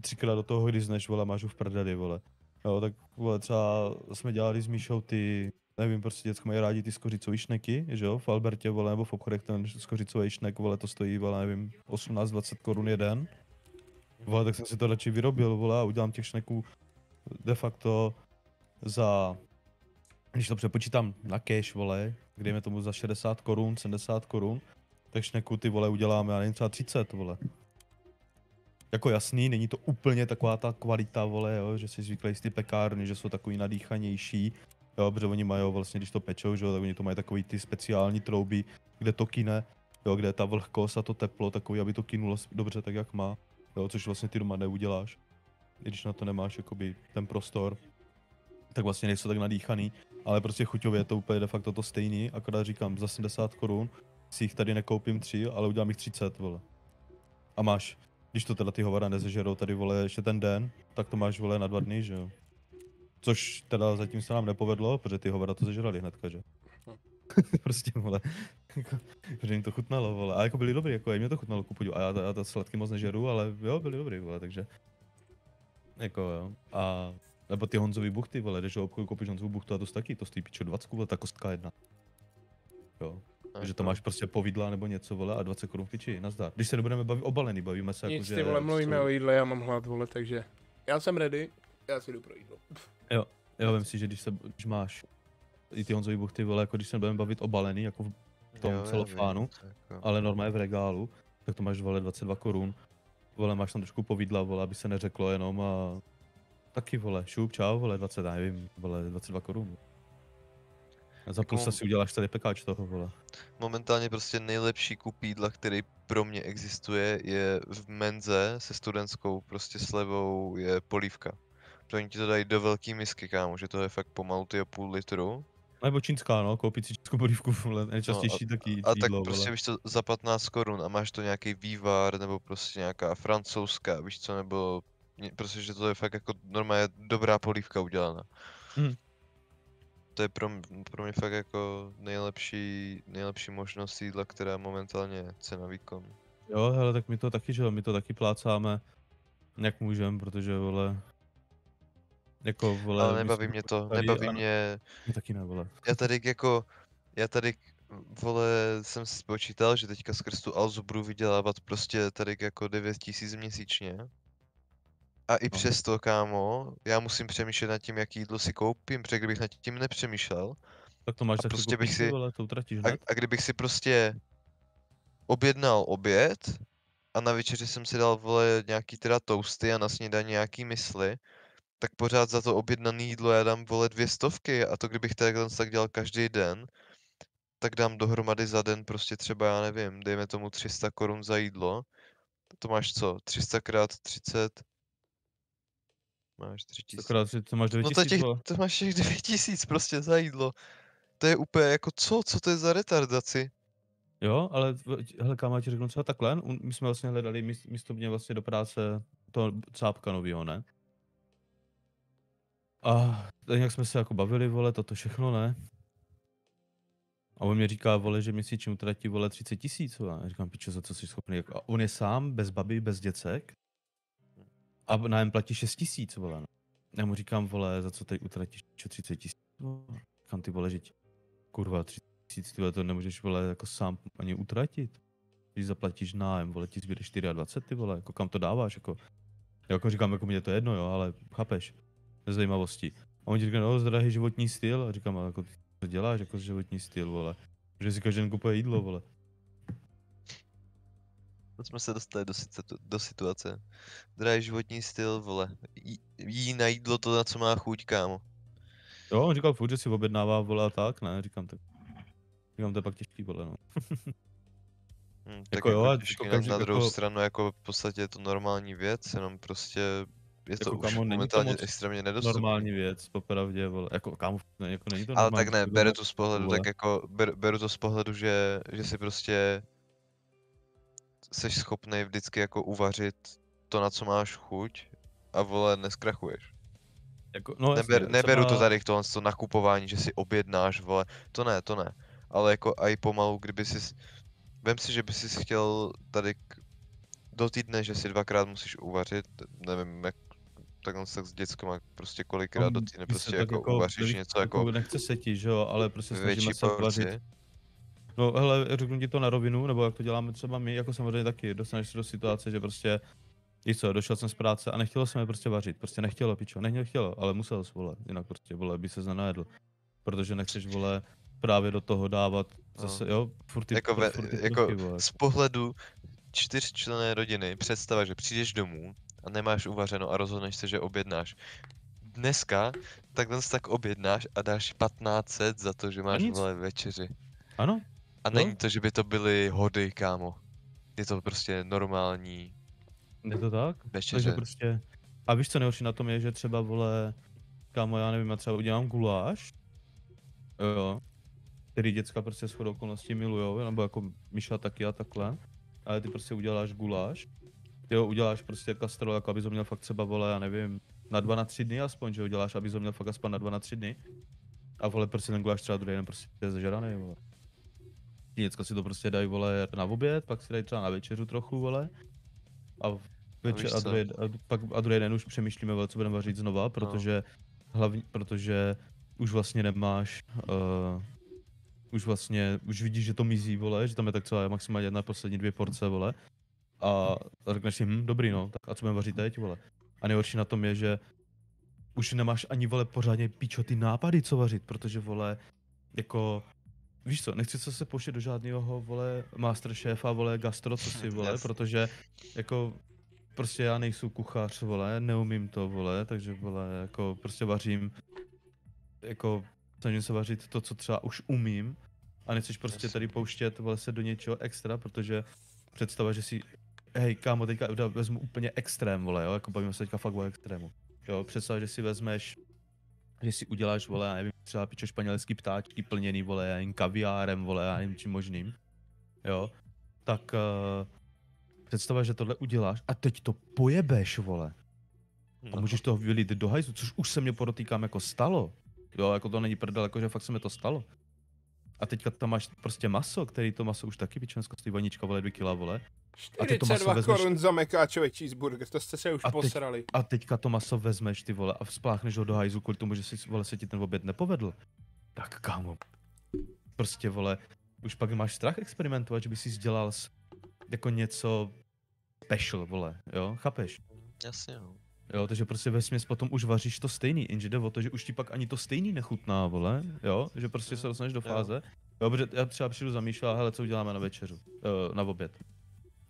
S2: třikrát do toho hryzneš, vole, máš v prdeli, vole. Jo, tak vole, třeba jsme dělali s Míšou ty, nevím, prostě děcka mají rádi ty skořicový šneky, že jo, v Albertě, vole, nebo v obchodech ten skořicový šnek, vole, to stojí, vole, nevím, 18-20 korun jeden. Vole, tak jsem si to radši vyrobil, vole, a udělám těch šneků de facto za, když to přepočítám na cash, vole, dejme tomu za 60 korun, 70 korun, tak šneku ty vole uděláme, já nevím, třeba 30, vole. Jako jasný, není to úplně taková ta kvalita, vole, jo, že si zvyklý z ty pekárny, že jsou takový nadýchanější, jo, protože oni mají vlastně, když to pečou, že jo, tak oni to mají takový ty speciální trouby, kde to kine, jo, kde je ta vlhkost a to teplo takový, aby to kinulo s- dobře tak, jak má, jo, což vlastně ty doma neuděláš, když na to nemáš, jakoby, ten prostor, tak vlastně nejsou tak nadýchaný, ale prostě chuťově je to úplně de facto to stejný, akorát říkám, za 70 korun si jich tady nekoupím tři, ale udělám jich 30, vole. A máš, když to teda ty hovada nezežerou tady vole ještě ten den, tak to máš vole na dva dny, že jo. Což teda zatím se nám nepovedlo, protože ty hovada to zežrali hnedka, že? prostě vole, jako, že jim to chutnalo, vole. A jako byli dobrý, jako mě to chutnalo ku podivu. A já, já to sladky moc nežeru, ale jo, byli dobrý, vole, takže. Jako jo. A nebo ty Honzový buchty, vole, jdeš do obchodu, koupíš Honzovou buchtu a to taky, to stojí pičo 20, vole, ta kostka jedna. Jo. Takže to máš prostě povidla nebo něco, vole, a 20 korun piči, nazdar. Když se nebudeme bavit obalený, bavíme se jako,
S1: Nic,
S2: že...
S1: ty vole, mluvíme o jídle, já mám hlad, vole, takže já jsem ready, já si jdu pro jídlo.
S2: Jo, jo, vem si, že když, se, když máš i ty Honzový buchty, vole, jako když se budeme bavit obalený, jako v tom
S5: Jo, já
S2: celofánu,
S5: vím, to jako-
S2: ale normálně v regálu, tak to máš, vole, 22 korun. Vole, máš tam trošku povidla, vole, aby se neřeklo jenom a... Taky, vole, šup, čau, vole, 20, já nevím, vole, 22 korun. A za
S5: Jako-
S2: si uděláš tady pekáč toho, vole.
S5: Momentálně prostě nejlepší kup jídla, který pro mě existuje, je v menze se studentskou prostě slevou je polívka. To oni ti to dají do velký misky, kámo, že to je fakt pomalu ty půl litru.
S2: Nebo čínská, no, koupit si čínskou polívku, vole, nejčastější taky
S5: No, A tak
S2: jídlo,
S5: prostě
S2: vole.
S5: víš to za 15 korun a máš to nějaký vývar nebo prostě nějaká francouzská, víš co, nebo prostě, že to je fakt jako normálně dobrá polívka udělaná.
S2: Mhm.
S5: To je pro, pro mě fakt jako nejlepší, nejlepší možnost jídla, která momentálně je cena výkon.
S2: Jo, hele, tak my to taky, že jo, my to taky plácáme, jak můžem, protože, vole, jako, vole,
S5: Ale nebaví mě to,
S2: tady,
S5: nebaví
S2: ano,
S5: mě,
S2: Mě taky ne, vole.
S5: já tady jako, já tady, vole, jsem si spočítal, že teďka skrz tu Alzu budu vydělávat prostě tady jako 9 tisíc měsíčně. A i
S2: No.
S5: přesto, kámo, já musím přemýšlet nad tím, jaký jídlo si koupím, protože kdybych nad tím nepřemýšlel,
S2: Tak to máš
S5: A prostě bych si-
S2: vole, to utratíš
S5: a, a kdybych si prostě objednal oběd a na večeři jsem si dal, vole, nějaký teda toasty a na snídaní nějaký mysli, tak pořád za to objednané jídlo já dám, vole, dvě stovky a to kdybych takhle tak dělal každý den, tak dám dohromady za den prostě třeba, já nevím, dejme tomu 300 korun za jídlo. To máš co? 300 krát 30? Máš 3000.
S2: Akorát, že to máš 9
S5: No to, těch, to máš těch 9000 prostě za jídlo. To je úplně jako co? Co to je za retardaci?
S2: Jo, ale hele, kámo, ti řeknu třeba takhle, my jsme vlastně hledali míst- místo mě vlastně do práce toho cápka novýho, ne? A tak nějak jsme se jako bavili, vole, toto všechno, ne? A on mě říká, vole, že měsíčně utratí, vole, 30 tisíc, vole. Já říkám, pičo, za co jsi schopný, jako, a on je sám, bez baby, bez děcek. A nájem platí 6 tisíc, vole, no. Já mu říkám, vole, za co teď utratíš, pičo, 30 tisíc. Říkám, ty vole, že ti, kurva, 30 tisíc, ty vole, to nemůžeš, vole, jako sám ani utratit. Když zaplatíš nájem, vole, ti zbyde 24, ty vole, jako kam to dáváš, jako. Já jako říkám, jako mě to je jedno, jo, ale chápeš, zajímavosti. A on ti říká, no, drahý životní styl, a říkám, ale jako, co děláš jako životní styl, vole. Že si každý den kupuje jídlo, vole.
S5: To jsme se dostali do, situ- do situace. Drahý životní styl, vole. Jí, jí na jídlo to, na co má chuť, kámo.
S2: Jo, on říkal furt, že si objednává, vole, a tak, ne, říkám, tak. Říkám, to je pak těžký, vole, no.
S5: Hm, tak
S2: Jako
S5: jako,
S2: jo,
S5: jako těžký,
S2: jako
S5: na, na druhou
S2: jako-
S5: stranu, jako v podstatě je to normální věc, jenom prostě je to
S2: Jako,
S5: už
S2: kámo, to
S5: momentálně
S2: moc
S5: extrémně nedostupné.
S2: Normální věc, popravdě, vole, jako, kámo, ne, jako není to
S5: Ale
S2: normální,
S5: tak ne,
S2: to
S5: beru to z pohledu,
S2: vole.
S5: tak jako, ber, beru to z pohledu, že, že si prostě jsi schopný vždycky jako uvařit to, na co máš chuť a vole, neskrachuješ.
S2: Jako, no,
S5: Neber,
S2: jasně,
S5: neberu to
S2: třeba-
S5: tady k tohle to nakupování, že si objednáš, vole, to ne, to ne. Ale jako i pomalu, kdyby si, vem si, že by si chtěl tady k, do týdne, že si dvakrát musíš uvařit, nevím, jak takhle tak s dětskama, prostě kolikrát do
S2: No,
S5: týdne
S2: my se
S5: prostě
S2: tak
S5: jako, uvaříš něco jako
S2: Nechce se ti, že jo, ale prostě snažíme se vařit. No hele, řeknu ti to na rovinu, nebo jak to děláme třeba my, jako samozřejmě taky, dostaneš se do situace, že prostě, víš co, došel jsem z práce a nechtělo se mi prostě vařit, prostě nechtělo, pičo, nechtělo, chtělo, ale musel jsi, vole, jinak prostě, vole, by se nenajedl, protože nechceš, vole, právě do toho dávat zase, jo, furt ty,
S5: Jako, ve,
S2: furt ty
S5: jako
S2: plochy, vole.
S5: z pohledu čtyřčlenné rodiny, představa, že přijdeš domů a nemáš uvařeno a rozhodneš se, že objednáš. Dneska takhle si tak objednáš a dáš 1500 za to, že máš vole večeři.
S2: Ano,
S5: A
S2: Jo.
S5: není to, že by to byly hody, kámo. Je to prostě normální
S2: je to tak? Takže prostě, a víš co nejhorší na tom je, že třeba, vole, kámo, já nevím, já třeba udělám guláš, jo, který děcka prostě shodou okolností milujou, nebo jako Míša taky a takhle, ale ty prostě uděláš guláš jo, uděláš prostě kastrol, jako abys ho měl fakt třeba, vole, já nevím, na dva, na tři dny aspoň, že uděláš, abys ho měl fakt aspoň na dva, na tři dny. A vole, prostě ten guláš třeba druhý den prostě je zažraný, vole. Děcka si to prostě dají, vole, na oběd, pak si dají třeba na večeřu trochu, vole. A večer, a,
S5: co?
S2: druhý, a, pak, a druhý den už přemýšlíme, vole, co budeme vařit znova, protože hlavně, protože už vlastně nemáš, uh, už vlastně, už vidíš, že to mizí, vole, že tam je tak třeba maximálně jedna poslední dvě porce, vole. A řekneš si, hm, dobrý no, tak a co budeme vařit teď, vole. A nejhorší na tom je, že už nemáš ani, vole, pořádně píčo ty nápady, co vařit, protože, vole, jako, víš co, nechci se se pouštět do žádného, vole, masterchefa, vole, gastro, co si, vole,
S5: Jasně.
S2: protože, jako, prostě já nejsou kuchař, vole, neumím to, vole, takže, vole, jako, prostě vařím, jako, snažím se vařit to, co třeba už umím, a nechceš prostě tady pouštět, vole, se do něčeho extra, protože představa, že si, hej, kámo, teďka vezmu úplně extrém, vole, jo, jako bavíme se teďka fakt o extrému. Jo, představ, že si vezmeš, že si uděláš, vole, já nevím, třeba pičo španělský ptáčky plněný, vole, já nevím, kaviárem, vole, já nevím, čím možným, jo, tak uh, představa, že tohle uděláš a teď to pojebeš, vole, a
S5: No,
S2: můžeš to vylít do hajzu, což už se mě podotýkám jako stalo. Jo, jako to není prdel, jako že fakt se mi to stalo. A teďka tam máš prostě maso, který to maso už taky většinou stojí vanička, vole, 2 kila, vole. A ty to maso
S1: 42
S2: vezmeš-
S1: korun za mekáčový cheeseburger, to jste se už
S2: A teď-
S1: posrali.
S2: A teďka to maso vezmeš, ty vole, a spláchneš ho do hajzu kvůli tomu, že si, vole, se ti ten oběd nepovedl. Tak kámo, prostě, vole, už pak máš strach experimentovat, že by si dělal jako něco special, vole, jo, chápeš?
S5: Jasně, no.
S2: Jo, takže prostě ve směs potom už vaříš to stejný, jenže jde o to, že už ti pak ani to stejný nechutná, vole, jo, že prostě se dostaneš do
S5: Jo.
S2: fáze. Jo, protože já třeba přijdu za Míšu a hele, co uděláme na večeřu, uh, na oběd.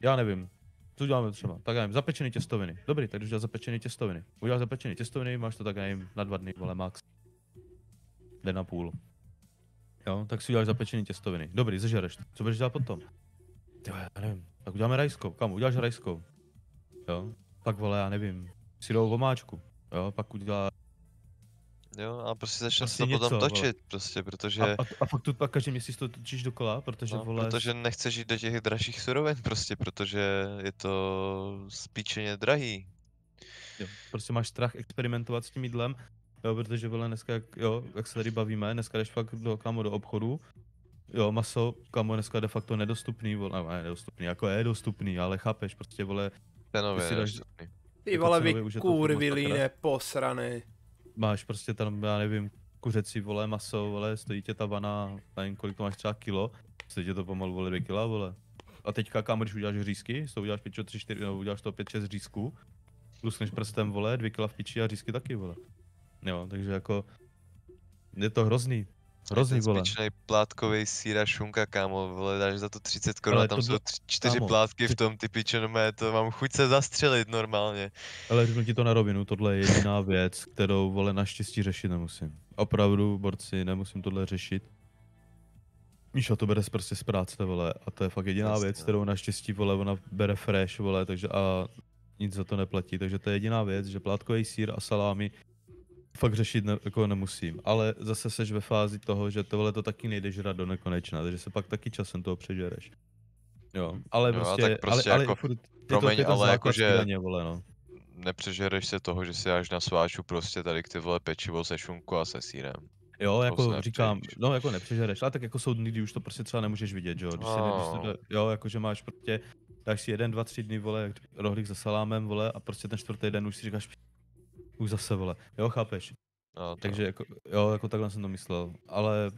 S2: Já nevím, co uděláme třeba, tak já nevím, zapečený těstoviny. Dobrý, tak když uděláš zapečený těstoviny. Uděláš zapečený těstoviny, máš to tak, já nevím, na dva dny, vole, max. Den a půl. Jo, tak si uděláš zapečený těstoviny. Dobrý, zežereš. Co budeš dělat potom? Ty já nevím, tak uděláme rajskou. Kam? Uděláš rajskou. Jo, pak vole, já nevím, syrovou omáčku. Jo, pak udělá
S5: Jo, a prostě začne
S2: Prostě
S5: se to potom
S2: něco, vole.
S5: točit, prostě, protože,
S2: A, a, a fakt tu pak každý měsíc to točíš dokola, protože
S5: no,
S2: vole...
S5: protože nechceš jít do těch dražších surovin, prostě, protože je to spíčeně drahý.
S2: Jo, prostě máš strach experimentovat s tím jídlem, jo, protože vole dneska, jak, jo, jak se tady bavíme, dneska jdeš fakt do, kámo, do obchodu, jo, maso, kámo, dneska de facto nedostupný, vole, ne, nedostupný, jako je dostupný, ale chápeš, prostě, vole,
S5: Cenově
S2: si dáš-.
S1: Ty
S2: jako
S1: vole, vy
S2: to
S1: kurvy líne posraný.
S2: Máš prostě tam, já nevím, kuřecí, vole, maso, vole, stojí tě ta vana, nevím, kolik to máš třeba kilo, stojí tě to pomalu, vole, dvě kila, vole. A teďka, kámo, když uděláš řízky, to uděláš pičo 3, 4, nebo uděláš to 5, 6 řízků, luskneš prstem, vole, dvě kila v piči a řízky taky, vole. Jo, takže jako, je to hrozný. Hrozný, vole.
S5: spíčenej plátkový sír a šunka, kámo, vole, dáš za to 30 korun a tam
S2: to
S5: jsou tři, čtyři
S2: kámo,
S5: plátky v tom, ty piče, no mé, to mám chuť se zastřelit normálně.
S2: Ale řeknu ti to na rovinu, tohle je jediná věc, kterou, vole, naštěstí řešit nemusím. Opravdu, borci, nemusím tohle řešit. Míša to bere z- prostě z práce, vole, a to je fakt jediná
S5: Jasně,
S2: věc,
S5: no.
S2: kterou naštěstí, vole, ona bere fresh, vole, takže a nic za to neplatí, takže to je jediná věc, že plátkový sír a salámy fakt řešit ne, jako nemusím, ale zase seš ve fázi toho, že tohle to taky nejde žrat do nekonečna, takže se pak taky časem toho přežereš. Jo, ale
S5: Jo,
S2: prostě,
S5: tak prostě
S2: ale,
S5: jako
S2: ale furt,
S5: promiň,
S2: to
S5: ale jakože-
S2: snídaně, vole, no.
S5: Nepřežereš se toho, že si dáš na sváču prostě tady ty vole pečivo se šunku a se sírem.
S2: Jo,
S5: To
S2: jako
S5: se
S2: říkám, no jako nepřežereš, ale tak jako jsou dny, kdy už to prostě třeba nemůžeš vidět, že jo, když, se, ne- když to,
S5: No.
S2: jo, jako že máš prostě, dáš si jeden, dva, tři dny, vole, rohlík se salámem, vole, a prostě ten čtvrtý den už si říkáš, už zase, vole, jo, chápeš,
S5: No,
S2: takže jako, jo, jako takhle jsem to myslel, ale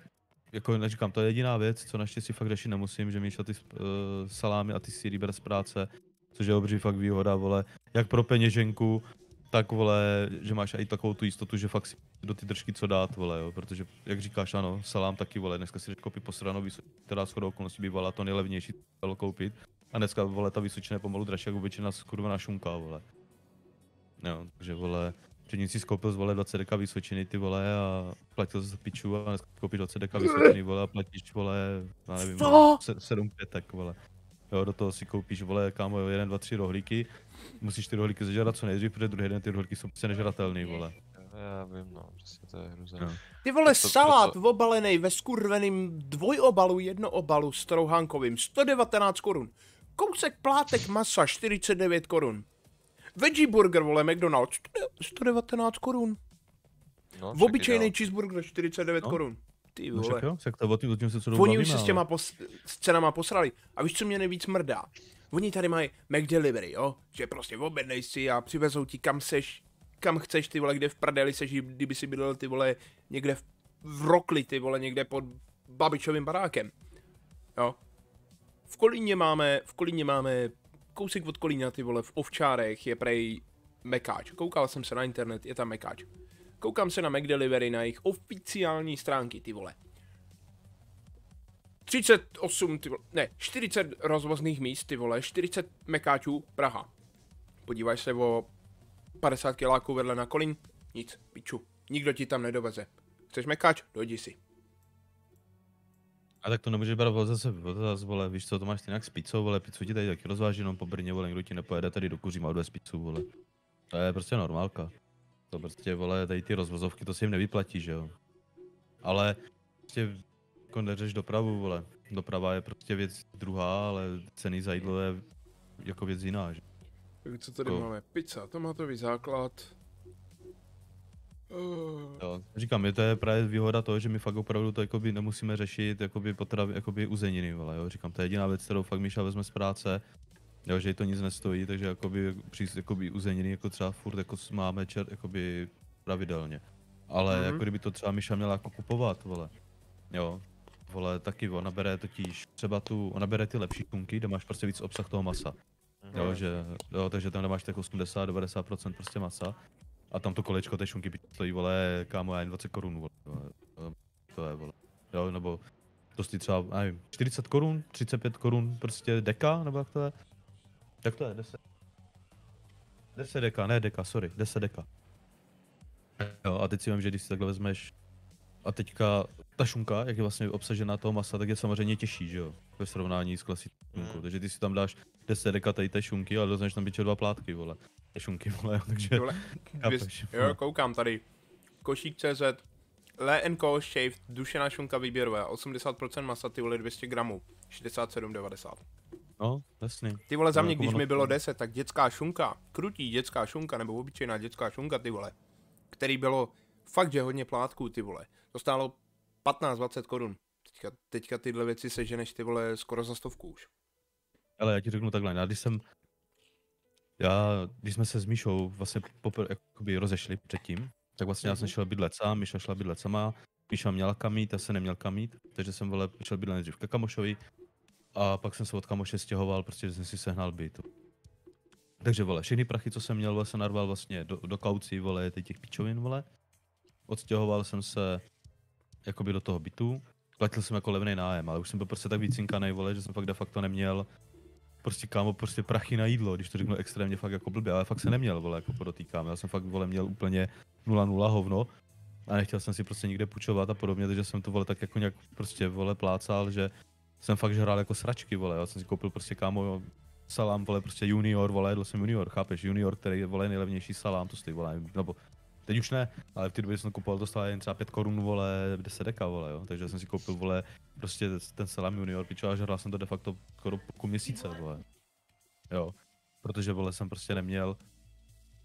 S2: jako neříkám, to je jediná věc, co naštěstí fakt řešit nemusím, že Míša ty uh, salámy a ty síry bere z práce, což je obří fakt výhoda, vole, jak pro peněženku, tak vole, že máš i takovou tu jistotu, že fakt si do ty držky co dát, vole, jo, protože jak říkáš, ano, salám taky, vole, dneska si koupit posranou vysočinu, která shodou okolností bývala to nejlevnější, co koupit, a dneska, vole, ta vysočina je pomalu dražší, jako většina skurvená šunka, vole. Jo, takže, vole, předtím si skoupil z vole 20 deka vysočiny, ty vole, a platil za piču, a dneska koupíš 20 deka vysočiny, vole, a platíš, vole, já nevím,
S1: Co?
S2: vole, se- 7 pětek, vole. Jo, do toho si koupíš, vole, kámo, jeden, dva, tři rohlíky, musíš ty rohlíky zažrat co nejdřív, protože druhý den ty rohlíky jsou prostě nežratelný, vole.
S5: já vím, no, prostě to je hrůza.
S2: No.
S1: Ty vole,
S5: Proto-
S1: salát
S5: proto-
S1: obalený ve skurveným dvojobalu, jednoobalu s trouhánkovým, 119 korun. Kousek plátek masa 49 korun. Veggie burger, vole, McDonald's 119 korun.
S5: No,
S1: V
S5: však
S1: obyčejný cheeseburger 49
S2: No.
S1: korun. Ty
S2: No však
S1: vole.
S2: jo, však to o tím, o tím se co
S1: Oni už se s těma pos- s cenama posrali. A víš, co mě nejvíc mrdá? Oni tady mají McDelivery, jo? Že prostě objednej si a přivezou ti kam seš, kam chceš, ty vole, kde v prdeli seš, kdyby si bydlel, ty vole, někde v, v Rokli, ty vole, někde pod babičovým barákem. Jo? V Kolíně máme, v Kolíně máme kousek od Kolína, ty vole, v Ovčárech je prej Mekáč. Koukal jsem se na internet, je tam Mekáč. Koukám se na McDelivery, na jejich oficiální stránky, ty vole. 38, ty vole, ne, 40 rozvozných míst, ty vole, 40 mekáčů, Praha. Podíváš se o 50 kiláků vedle na Kolín, nic, piču, nikdo ti tam nedoveze. Chceš mekáč? Dojdi si.
S2: A tak to nemůžeš brát zase, zase, vole, víš co, to máš jinak s pizzou, vole, pizzu ti tady taky rozváží jenom po Brně, vole, někdo ti nepojede tady do Kuří, má odvést pizzu, vole. To je prostě normálka. To prostě, vole, tady ty rozvozovky, to se jim nevyplatí, že jo. Ale prostě, jako neřeš dopravu, vole. Doprava je prostě věc druhá, ale ceny za jídlo je jako věc jiná, že?
S1: Tak co tady
S2: Jako-
S1: máme? Pizza, tomatový základ. Uh,
S2: Jo, říkám, je to je právě výhoda toho, že my fakt opravdu to jakoby nemusíme řešit jakoby potrav, jakoby uzeniny, vole, jo. Říkám, to je jediná věc, kterou fakt Míša vezme z práce, jo, že jí to nic nestojí, takže jakoby, přijít, jakoby uzeniny jako třeba furt jako máme čer, jakoby pravidelně. Ale
S1: Mhm.
S2: jako kdyby to třeba Míša měla jako kupovat, vole, jo, vole, taky ona bere totiž třeba tu, ona bere ty lepší kunky, kde máš prostě víc obsah toho masa.
S5: Mhm.
S2: Jo, že, jo, takže tam nemáš tak 80-90% prostě masa. A tam to kolečko té šunky stojí, vole, kámo, já jen 20 korun, vole. vole, To je, vole. Jo, nebo to stojí třeba, nevím, 40 korun, 35 korun, prostě deka, nebo jak to je? Jak to je, 10? 10 deka, ne deka, sorry, 10 deka. Jo, a teď si vím, že když si takhle vezmeš a teďka ta šunka, jak je vlastně obsažená toho masa, tak je samozřejmě těžší, že jo, ve srovnání s klasickou šunkou.
S5: Mm.
S2: Takže ty si tam dáš 10 deka tady té šunky, ale dostaneš tam byče dva plátky, vole. Té šunky, vole, takže...
S1: vole,
S2: chápeš,
S1: jo, koukám tady. Košík CZ, L&Co shaved, dušená šunka výběrové, 80% masa, ty vole 200 gramů, 67,90.
S2: No, jasný.
S1: Ty vole, za mě,
S2: jako
S1: když mi bylo 10, tak dětská šunka, krutí dětská šunka, nebo obyčejná dětská šunka, ty vole, který bylo fakt, že hodně plátků, ty vole, to stálo 15-20 korun. Teďka, teďka tyhle věci seženeš, ty vole, skoro za stovku už.
S2: Ale já ti řeknu takhle, já když jsem, já, když jsme se s Míšou vlastně popr, jakoby rozešli předtím, tak vlastně já jsem
S1: Mhm.
S2: šel bydlet sám, Míša šla bydlet sama, Míša měla kam jít, já jsem neměl kam jít, takže jsem vole, šel bydlet nejdřív ke kamošovi a pak jsem se od kamoše stěhoval, prostě že jsem si sehnal byt. Takže vole, všechny prachy, co jsem měl, vole, jsem narval vlastně do, do kaucí, vole, těch pičovin, vole. Odstěhoval jsem se jakoby do toho bytu, platil jsem jako levný nájem, ale už jsem byl prostě tak vycinkaný, vole, že jsem fakt de facto neměl prostě kámo, prostě prachy na jídlo, když to řeknu extrémně fakt jako blbě, ale fakt se neměl, vole, jako podotýkám, já jsem fakt, vole, měl úplně 0-0 hovno a nechtěl jsem si prostě nikde půjčovat a podobně, takže jsem to, vole, tak jako nějak prostě, vole, plácal, že jsem fakt žral jako sračky, vole, já jsem si koupil prostě, kámo, salám, vole, prostě junior, vole, jedl jsem junior, chápeš, junior, který je, vole, nejlevnější salám, to stojí, vole, nebo Teď už ne, ale v té době jsem kupoval, to stálo jen třeba 5 korun, vole, 10 deka, vole, jo. Takže jsem si koupil, vole, prostě ten salám junior, pičo, a žral jsem to de facto skoro půlku měsíce, vole. Jo. Protože, vole, jsem prostě neměl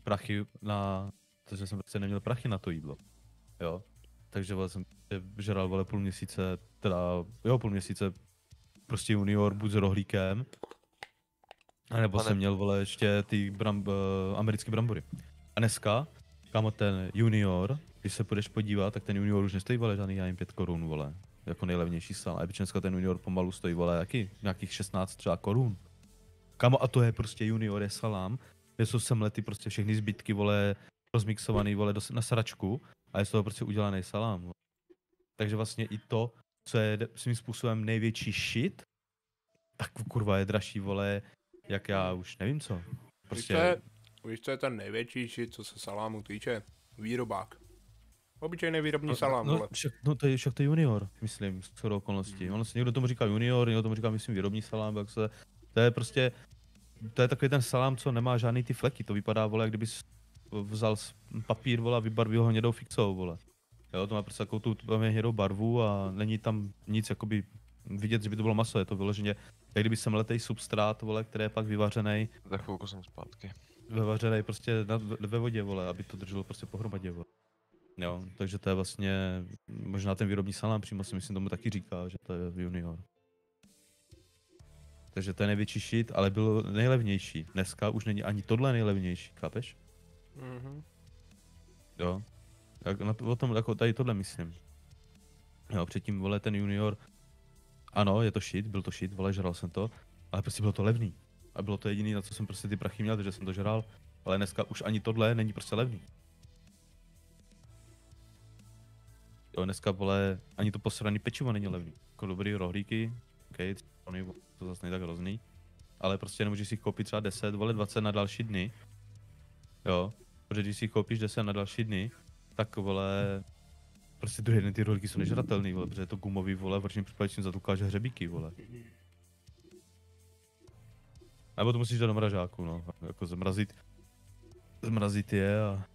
S2: prachy na, protože jsem prostě neměl prachy na to jídlo. Jo. Takže, vole, jsem prostě žral, vole, půl měsíce, teda, jo, půl měsíce prostě junior, buď s rohlíkem, a nebo
S5: Pane-
S2: jsem měl, vole, ještě ty bram, uh, americké brambory. A dneska, kámo, ten junior, když se půjdeš podívat, tak ten junior už nestojí, vole, žádný, já nevím, 5 korun, vole. Jako nejlevnější sal. A dneska ten junior pomalu stojí, vole, jaký? Nějakých 16 třeba korun. Kámo, a to je prostě junior, je salám, kde jsou semlety prostě všechny zbytky, vole, rozmixovaný, vole, do, na sračku a je z toho prostě udělaný salám. Vole. Takže vlastně i to, co je svým způsobem největší shit, tak kurva je dražší, vole, jak já už nevím co. Prostě,
S1: je, víš, co je ten největší shit, co se salámu týče? Výrobák. Obyčejný výrobní salám,
S2: no,
S1: vole.
S2: však, no to je, však to je junior, myslím, z shodou okolností.
S1: Hmm.
S2: Ono se někdo tomu říká junior, někdo tomu říká, myslím, výrobní salám, jak se, to je prostě, to je takový ten salám, co nemá žádný ty fleky, to vypadá, vole, jak kdyby vzal papír, vole, a vybarvil ho hnědou fixou, vole. Jo, to má prostě takovou tu velmi hnědou barvu a není tam nic jakoby vidět, že by to bylo maso, je to vyloženě, jak kdyby sem letej substrát, vole, který je pak vyvařený,
S5: Za chvilku jsem zpátky.
S2: Vyvařený prostě na, ve vodě, vole, aby to drželo prostě pohromadě, vole. Jo, takže to je vlastně, možná ten výrobní salám přímo si myslím tomu taky říká, že to je junior. Takže to je největší shit, ale bylo nejlevnější. Dneska už není ani tohle nejlevnější, chápeš?
S1: Mhm.
S2: Jo. Tak na to, o tom, jako tady tohle myslím. Jo, předtím, vole, ten junior, ano, je to shit, byl to shit, vole, žral jsem to, ale prostě bylo to levný. A bylo to jediný, na co jsem prostě ty prachy měl, takže jsem to žral. Ale dneska už ani tohle není prostě levný. Jo, dneska, vole, ani to posraný pečivo není levný. Jako dobrý rohlíky, ok, to zase není tak hrozný. Ale prostě nemůžeš si koupit třeba 10, vole, 20 na další dny. Jo, protože když si koupíš 10 na další dny, tak vole, prostě druhý den ty rohlíky jsou nežratelný, vole, protože je to gumový, vole, v horším případě tím zatukáš hřebíky, vole. Nebo to musíš dát do mražáku, no, jako zmrazit, zmrazit je a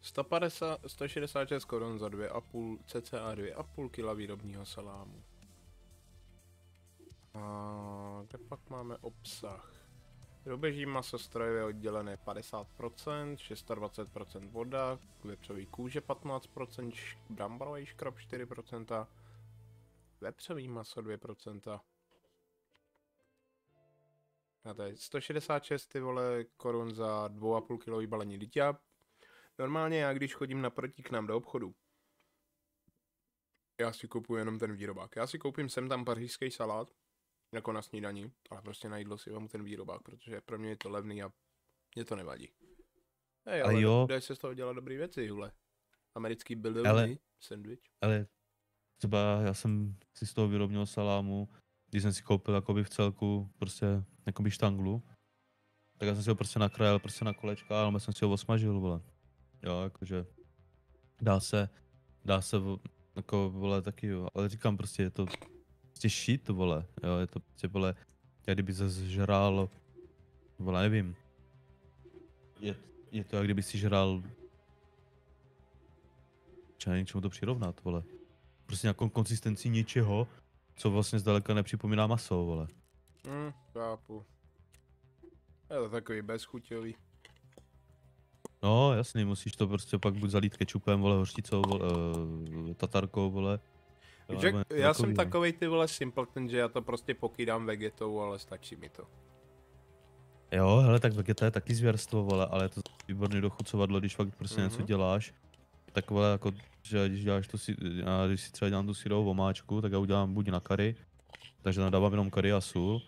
S1: 150, 166 korun za 2,5, cca 2,5 kg výrobního salámu. A kde pak máme obsah? Drůbeží maso strojově oddělené 50%, 26% voda, vepřový kůže 15%, š- bramborový škrob 4%, vepřový maso 2%. A to je 166 ty vole korun za 2,5 kg balení dítě. Normálně já, když chodím naproti k nám do obchodu, já si kupuji jenom ten výrobák. Já si koupím sem tam pařížský salát, jako na snídani, ale prostě na jídlo si vemu ten výrobák, protože pro mě je to levný a mě to nevadí. Hej,
S2: Ale
S1: ale
S2: jo.
S1: jde se z toho dělat dobrý věci, hule. Americký
S2: Ale-
S1: bildový sandwich.
S2: ale třeba já jsem si z toho vyrobnil salámu, když jsem si koupil jakoby v celku prostě jakoby štanglu, tak já jsem si ho prostě nakrájel prostě na kolečka, ale jsem si ho osmažil, vole. Jo, jakože dá se, dá se, jako, vole, taky jo, ale říkám prostě, je to prostě shit, vole, jo, je to prostě, vole, jak kdyby se žral, vole, nevím, je, je to, jak kdyby si žral Či nevím, čemu to přirovnat, vole. Prostě nějakou konsistenci něčeho, co vlastně zdaleka nepřipomíná maso, vole.
S1: Hm, chápu. Je to takový bezchuťový.
S2: No, jasný, musíš to prostě pak buď zalít kečupem, vole, hořčicou, vole, uh, tatarkou, vole.
S1: Víš,
S2: nebo
S1: já jsem
S2: takový, no.
S1: takovej ty vole simpleton, že já to prostě pokydám vegetou, ale stačí mi to.
S2: Jo, hele, tak vegeta je taky zvěrstvo, vole, ale je to výborný dochucovadlo, když fakt prostě něco
S1: Mhm.
S2: děláš. Tak vole, jako, že když děláš si, já když si třeba dělám tu syrovou omáčku, tak já udělám buď na kary, takže nadávám jenom kary a sůl,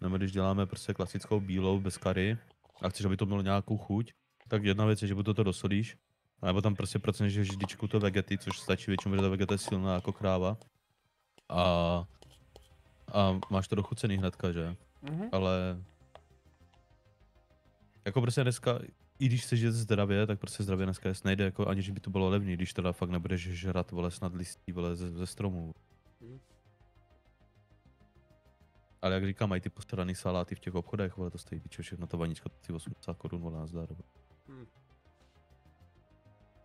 S2: nebo když děláme prostě klasickou bílou bez kary a chceš, aby to mělo nějakou chuť, tak jedna věc je, že buď to dosolíš, nebo tam prostě procenteš ždičku to vegety, což stačí většinou, protože ta vegeta je silná jako kráva. A, a máš to dochucený hnedka, že?
S1: Mhm.
S2: ale jako prostě dneska, i když chceš jet zdravě, tak prostě zdravě dneska jest nejde, jako aniž by to bylo levný, když teda fakt nebudeš žrat, vole, snad listí, vole, ze, ze stromů.
S1: Mhm.
S2: Ale jak říkám, mají ty postaраný saláty v těch obchodech, vole, to stojí pičo, všechno to vanička, ty 80 korun, vole, nazdar. vole.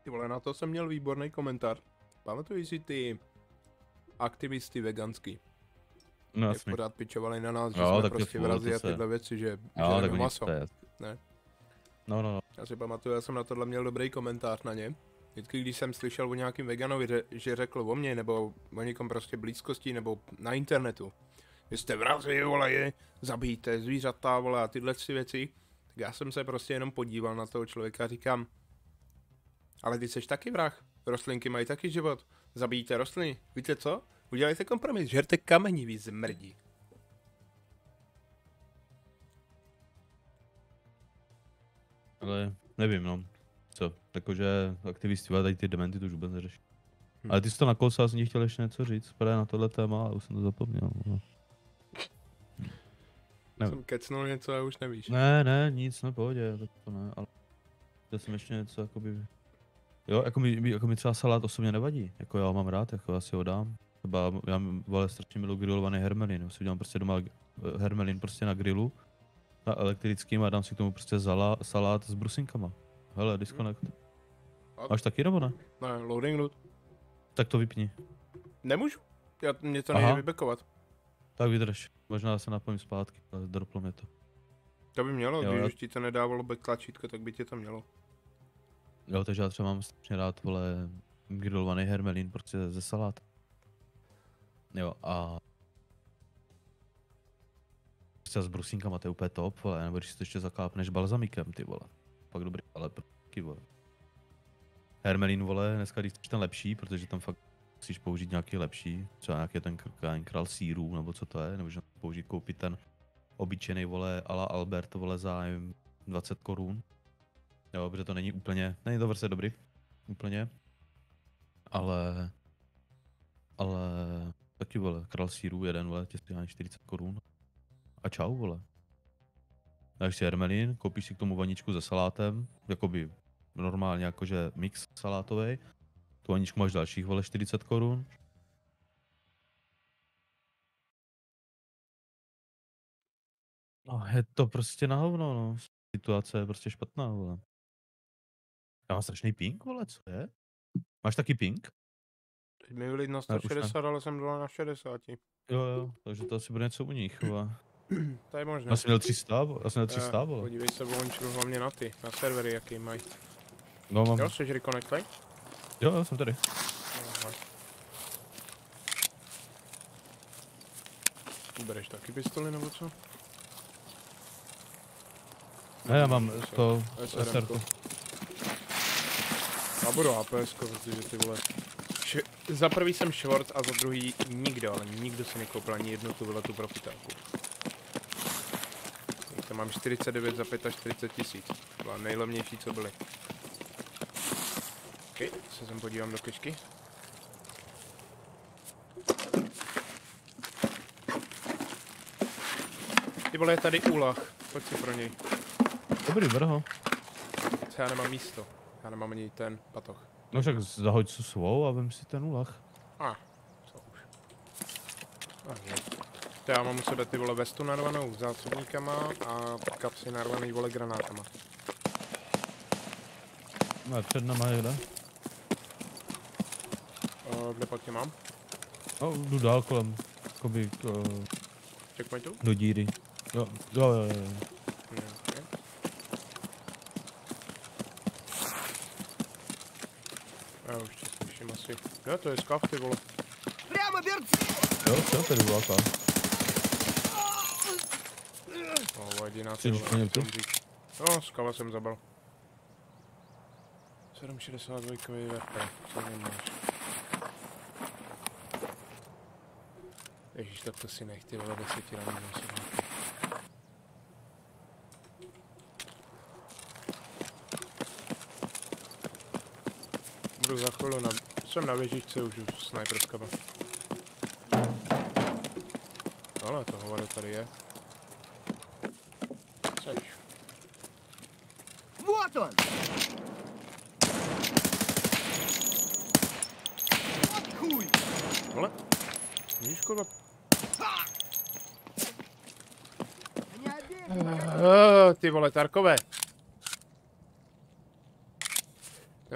S1: Ty vole, na to jsem měl výborný komentář. Pamatuji si ty aktivisty veganský,
S2: No
S1: jak pořád pičovali na nás, že
S2: Jo,
S1: jsme prostě
S2: to
S1: a tyhle věci, že
S2: Jo,
S1: žereme
S2: tak
S1: maso. Ne.
S2: No, no, no.
S1: Já si pamatuju, já jsem na tohle měl dobrý komentář na ně. Vždycky, když jsem slyšel o nějakým veganovi, že, řekl o mně, nebo o někom prostě blízkosti, nebo na internetu, vy jste vrazi, vole, je, zabijte zvířata, vole, a tyhle tři věci, tak já jsem se prostě jenom podíval na toho člověka a říkám, ale ty seš taky vrah, rostlinky mají taky život, zabijíte rostliny, víte co? Udělejte kompromis, žerte kamení, vy zmrdí.
S2: Ale nevím, no. Co, jakože aktivisti, tady ty dementy to už vůbec neřeší.
S1: Hm.
S2: Ale ty jsi to nakousal, jsem ti chtěl ještě něco říct, právě na tohle téma, ale už jsem to zapomněl. No. Ne.
S1: Jsem kecnul něco a už nevíš.
S2: Ne, ne, nic, ne, pohodě, tak to ne, ale chtěl jsem ještě něco, jakoby, jo, jako mi, mi- jako mi třeba salát osobně nevadí, jako já ho mám rád, jako já si ho dám, třeba já m- vole strašně miluji grillovaný hermelin, já si udělám prostě doma eh, hermelin prostě na grilu, na elektrickým a dám si k tomu prostě zala, salát s brusinkama. Hele, disconnect.
S1: A-
S2: Máš taky nebo ne?
S1: Ne, loading loot.
S2: Tak to vypni.
S1: Nemůžu. Já, mě to nejde vybekovat.
S2: Tak vydrž. Možná se napojím zpátky, ale droplo mě to.
S1: To by mělo,
S2: Jo,
S1: když
S2: já-
S1: už ti to nedávalo back tlačítko, tak by ti to mělo.
S2: Jo, takže já třeba mám strašně rád, vole, grillovaný hermelín prostě ze salát. Jo, a... Prostě s brusínkama, to je úplně top, vole, nebo když si to ještě zaklápneš balzamikem, ty vole. Pak dobrý, ale prky, vole. Hermelín, vole, dneska když ten lepší, protože tam fakt musíš použít nějaký lepší, třeba nějaký ten král sírů, nebo co to je, nebo že použít koupit ten obyčejný, vole, ala Albert, vole, za nevím, 20 korun. Jo, protože to není úplně, není to prostě dobrý, úplně. Ale, ale taky vole, král sírů jeden, vole, tě stojí ani 40 korun. A čau, vole. Dáš si hermelín, koupíš si k tomu vaničku se salátem, jakoby normálně jakože mix salátový. Tu vaničku máš dalších, vole, 40 korun. No, je to prostě na hovno, no. Situace je prostě špatná, vole. Já mám strašný ping, vole, co je? Máš taky ping?
S1: Teď mi vylít na
S2: už ne.
S1: 160, ale jsem dole na 60.
S2: Jo, jo, takže to asi bude něco u nich, vole.
S1: To je možné.
S2: Já jsem měl 300, vo- já jsem měl
S1: Eh,
S2: 300, vole.
S1: Podívej se, Volončil, hlavně na ty, na servery, jaký mají.
S2: No, mám,
S1: Jo, jsi reconnectlej?
S2: jo, jo, jsem tady.
S1: Aha. Bereš taky pistoli nebo co?
S2: Ne, já mám to
S1: SRM.
S2: SR.
S1: Já budu APS, protože ty vole... Š- za prvý jsem short a za druhý nikdo, ale nikdo si nekoupil ani jednu tu vole tu profitálku. To mám 49 za 45 tisíc. Byla nejlevnější, co byly. OK, se sem podívám do kešky. Ty vole, je tady úlah. Pojď si pro něj.
S2: Dobrý, ber ho.
S1: Co já nemám místo. Já nemám ani ten patoch.
S2: No však zahoď si svou a vem si ten úlach.
S1: A, co už. A je. To já mám u sebe ty vole vestu narvanou zásobníkama a kapsy narvaný vole granátama.
S2: No, před náma jde.
S1: O, kde pak tě mám?
S2: No, jdu dál kolem. Jakoby uh,
S1: Checkpointu?
S2: do díry. Jo, jo, jo, jo.
S1: Ne, okay. Já už tě slyším asi. Jo, to je skav ty vole.
S2: Jo, jo, tady úlaka.
S1: O, jediná ty vole. No, skava jsem zabal. 762 VP, co nemáš? Ježíš, tak to si nech, ty vole, deseti raní nosím. Budu za chvíli na... Jsem na věžičce už už sniper skaba. Ale to hovado tady je. Seš.
S7: One. Odkuj.
S1: Vole. Víš, kurva. Ah, ty vole, Tarkové.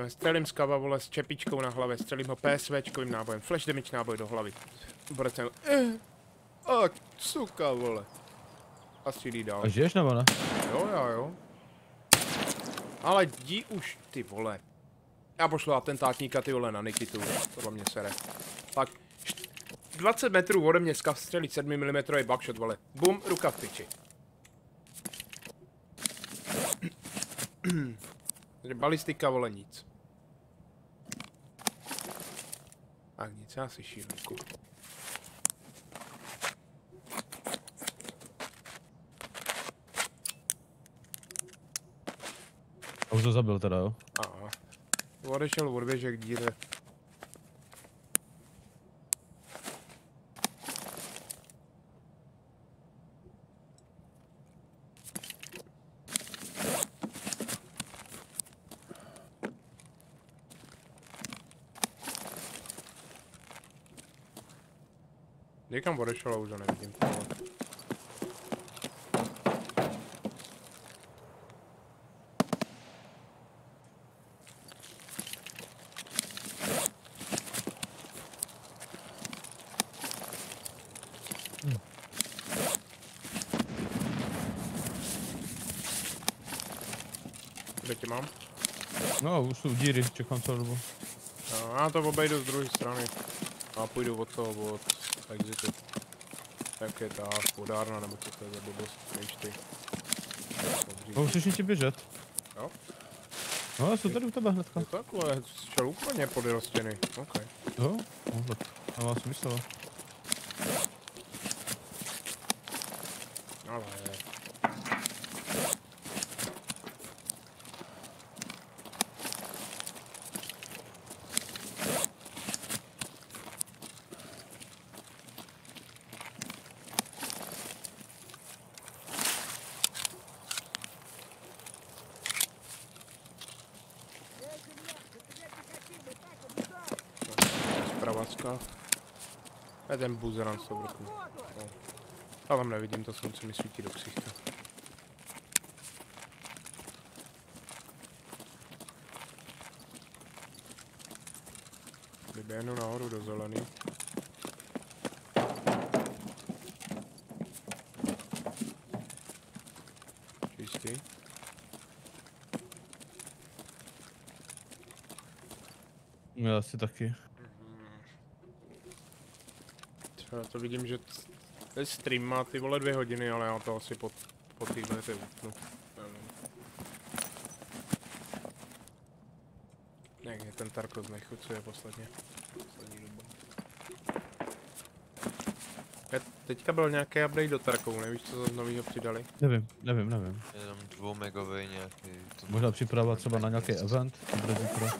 S1: Střelím z kava, vole, s čepičkou na hlavě, střelím ho PSVčkovým nábojem, flash damage náboj do hlavy. Bude ten... Ah, eh, a, suka, vole. A střílí dál.
S2: A žiješ nebo ne?
S1: Jo, já jo. Ale jdi už, ty vole. Já pošlu atentátníka, ty vole, na Nikitu, podle mě sere. Tak, št- 20 metrů ode mě skav střelí 7 mm buckshot, vole. Bum, ruka v piči. Balistika, vole, nic. Tak nic, já si šílenku.
S2: A už to zabil teda, jo?
S1: Aha. Odešel od běžek díře. Někam odešel a už ho nevidím. ty vole. tě mám.
S2: No, už jsou díry, čekám celou dobu.
S1: No, já to obejdu z druhé strany. A půjdu od toho, od exitu. Jak je ta vodárna, nebo co to je za blbost, nevíš ty.
S2: No, musíš ti běžet.
S1: Jo?
S2: No, já jsem tady u tebe hnedka.
S1: To takhle, šel úplně podél stěny, OK.
S2: Jo? No, tak nemá smysl.
S1: Ale... Zpravacka. A ten buzerant to vrchu. No. Já tam nevidím, to slunce mi svítí do ksichta. Vyběhnu nahoru do zelený. Čistý.
S2: Já asi taky.
S1: Třeba to vidím, že ten stream má ty vole dvě hodiny, ale já to asi po, po týdne ty utnu. Jak mě ten Tarkos nechucuje posledně. Poslední dobu. Je- Teďka byl nějaký update do Tarkovu, nevíš co za novýho přidali?
S2: Nevím, nevím, nevím.
S5: Jenom dvoumegový nějaký. To
S2: Možná připravovat třeba na nějaký event, bude zítra.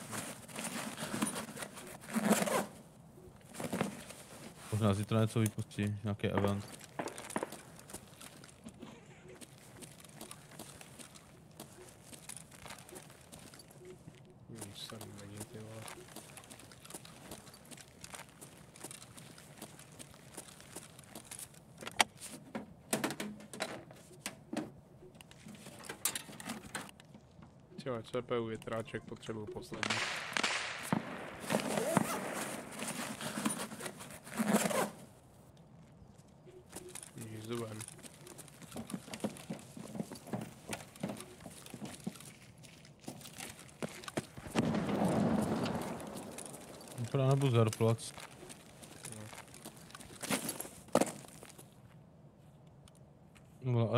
S2: Možná zítra něco vypustí, nějaký event.
S1: Nic tam není ty vole. Jo, CPU větráček potřebuju poslední.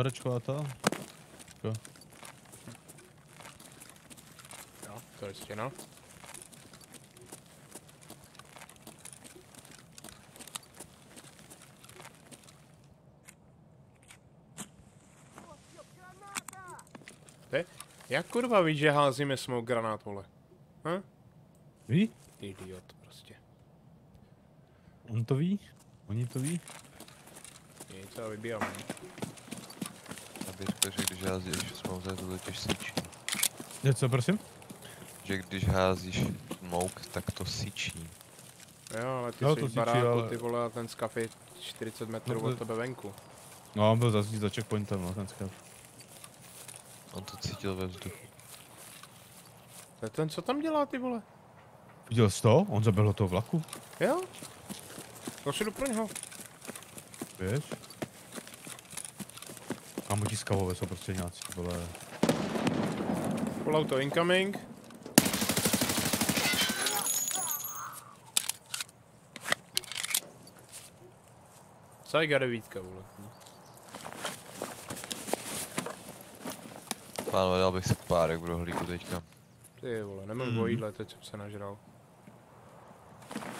S2: Byla arečková ta?
S1: Jo, to je stěna. Ty, jak kurva víš, že házíme smoke granát, vole? Hm?
S2: Ví?
S1: Idiot prostě.
S2: On to ví? Oni to ví?
S1: Já vybíjám.
S5: Řekl, že když házíš smoke, to totiž syčí.
S2: Něco, prosím?
S5: Že když házíš smoke, tak to syčí.
S1: Jo, ale ty
S2: to
S1: jsi
S2: si
S1: v baráku,
S2: ale-
S1: ty vole, a ten skaf je 40 metrů
S2: No to-
S1: od tebe venku.
S2: No, on byl zase za checkpointem, no, ten skat.
S5: On to cítil ve vzduchu.
S1: To je ten, co tam dělá, ty vole?
S2: Viděl jsi to? On zabil toho vlaku?
S1: Jo? To si jdu pro něho.
S2: Víš? Kámo, ti skavové jsou prostě nějací, vole.
S1: Full auto incoming. Saiga devítka, vole.
S5: Pánové, dal bych si párek v rohlíku teďka.
S1: Ty vole, nemám mm. jídle, teď jsem se nažral.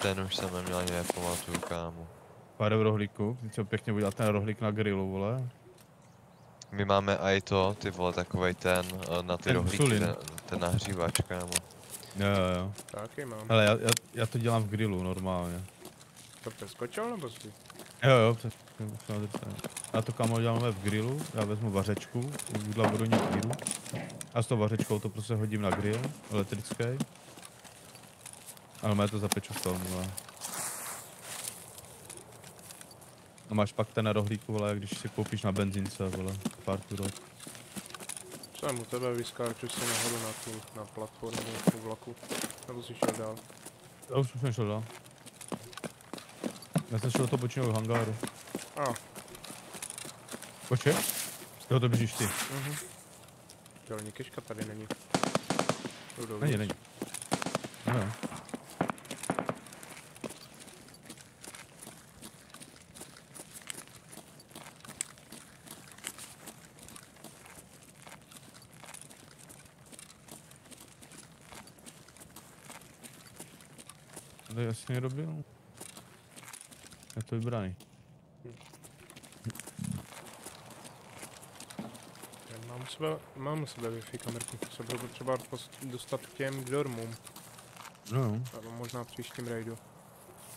S5: Ten už jsem neměl ani nepamatuju, kámo.
S2: Pár v rohlíku, teď se pěkně udělat ten rohlík na grilu, vole.
S5: My máme i to, ty vole, takovej ten, eh, na ty
S2: Ten
S5: rohlíky, ten, ten nahřívač, kámo.
S2: Jo, jo, jo.
S1: Taky mám.
S2: Hele, já, já, já to dělám v grilu normálně.
S1: To přeskočil nebo si?
S2: Jo, jo, přesně. Já to kámo děláme v grilu, já vezmu vařečku, budu mít grilu. A s tou vařečkou to prostě hodím na grill, elektrický. Ale má to zapeču v tom, vole. A máš pak ten na rohlíku, vole, když si koupíš na benzince, vole, pár turok.
S1: Jsem u tebe, vyskáču si nahoru na tu, na platformu, tu vlaku. Nebo si šel dál.
S2: Já už jsem šel dál. Já jsem šel do toho bočního hangáru.
S1: A,
S2: Počkej. Jo, to běžíš ty.
S1: mhm. Čelní keška tady není.
S2: Není, není. No, jo. Někdo byl. Je to vybraný.
S1: Já mám sebe, mám sebe Wi-Fi kamerku, se budu potřebovat post- dostat k těm dormům,
S2: No, jo.
S1: nebo možná v příštím raidu.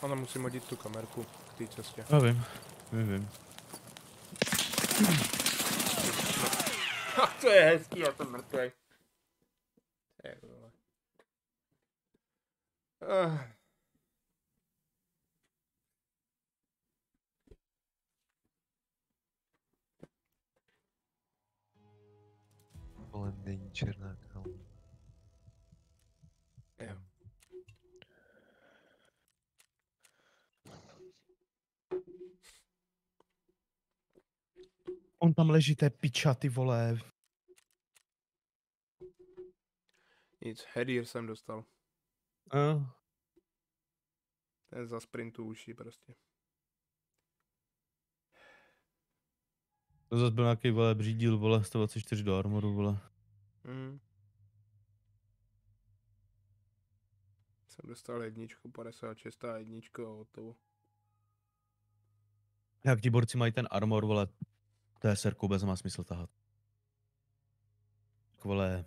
S1: A tam musím hodit tu kamerku k té cestě.
S2: já vím. Vím, vím.
S1: Ha, to je hezký, já jsem mrtvej.
S2: Tam leží, je piča, ty vole.
S1: Nic, header jsem dostal.
S2: Uh.
S1: Ten za sprintu uší prostě.
S2: To zase byl nějaký, vole, břídil, vole, 124 do armoru, vole.
S1: Hmm. Jsem dostal jedničku, 56 a jedničku a hotovo.
S2: Jak ti borci mají ten armor, vole, to je serku vůbec má smysl tahat. Tak, vole,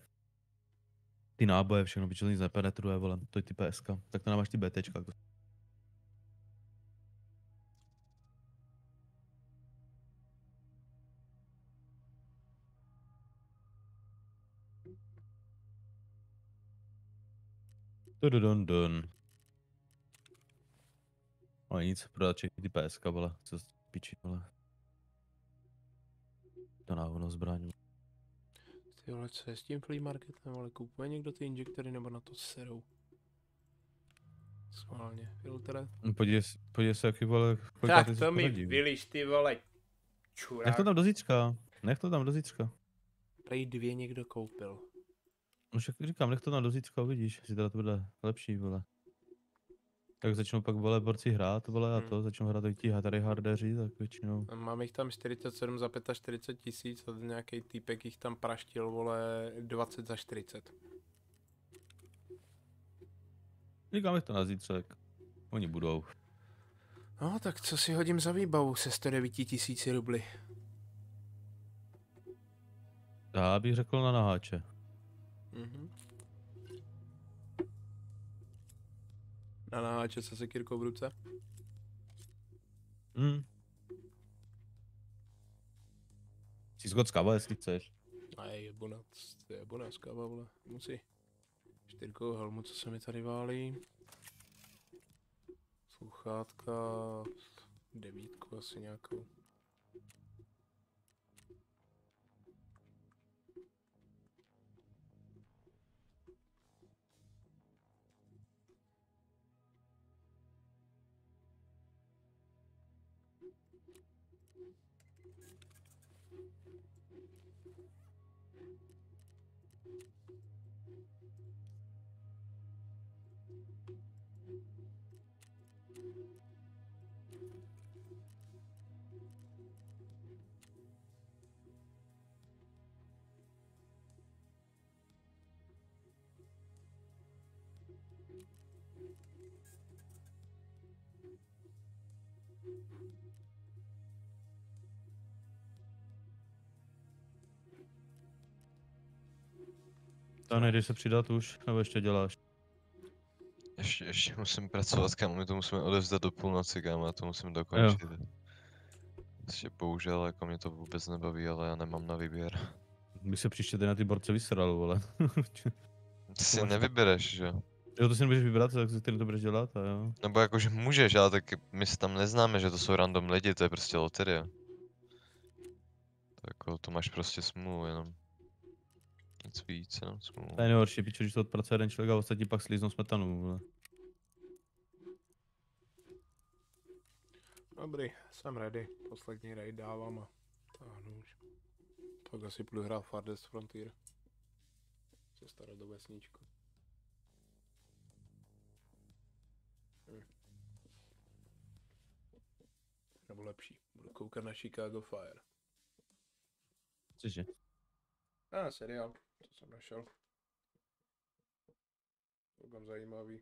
S2: ty náboje, všechno, pičo, nic nepenetruje, vole, to je ty PSK. Tak to máš ty BTčka. jako. Tududun dun. Ale nic, prodat všechny ty PSK, vole, co piči, vole. To náhodou zbraň.
S1: Ty vole, co je s tím flea marketem, ale kupuje někdo ty injektory nebo na to serou? Schválně, filtre.
S2: No, Podívej, se- podívej se, jaký vole, kolik
S1: Tak to mi vylíš, ty vole.
S2: Nech
S1: Čurák.
S2: to tam do zítřka, nech to tam do zítřka.
S1: Prej dvě někdo koupil.
S2: No však říkám, nech to tam do zítřka, uvidíš, zítra to bude lepší, vole. Tak začnou pak, vole, borci hrát, vole, a
S1: Hmm.
S2: to, začnou hrát i ti tady hardeři, tak většinou.
S1: Mám jich tam 47 za 45 tisíc a nějaký týpek jich tam praštil, vole, 20 za 40.
S2: Říkám, nech to na zítřek. Oni budou.
S1: No, tak co si hodím za výbavu se 109 tisíci rubly?
S2: Já bych řekl na naháče.
S1: Mhm. Na naháče se sekirkou v ruce?
S2: Hm. Jsi z káva, jestli chceš.
S1: A je jebuna, to je jebuna skáva, vole, musí. Čtyřkou helmu, co se mi tady válí. Sluchátka, devítku asi nějakou.
S2: To nejdeš se přidat už, nebo ještě děláš?
S5: Ještě, ještě musím pracovat, kámo, my to musíme odevzdat do půlnoci, kámo, já to musím dokončit. Ještě bohužel, jako mě to vůbec nebaví, ale já nemám na výběr.
S2: By se příště tady na ty borce vysral, vole.
S5: Ty si nevybereš, že jo?
S2: jo, to si nebudeš vybrat, tak si ty to budeš dělat a jo.
S5: Nebo jakože můžeš, ale tak my se tam neznáme, že to jsou random lidi, to je prostě loterie. To jako, to máš prostě smůlu jenom. Nic víc, no, smlouva.
S2: To je nejhorší, pičo, když to odpracuje jeden člověk a ostatní pak slíznou smetanu, vole.
S1: Dobrý, jsem ready. Poslední raid dávám a táhnu už. Tak asi půjdu hrát Farthest Frontier. Se starat do vesničku. Hm. Nebo lepší, budu koukat na Chicago Fire.
S2: Cože?
S1: A, ah, seriál. To jsem našel. Koukám zajímavý.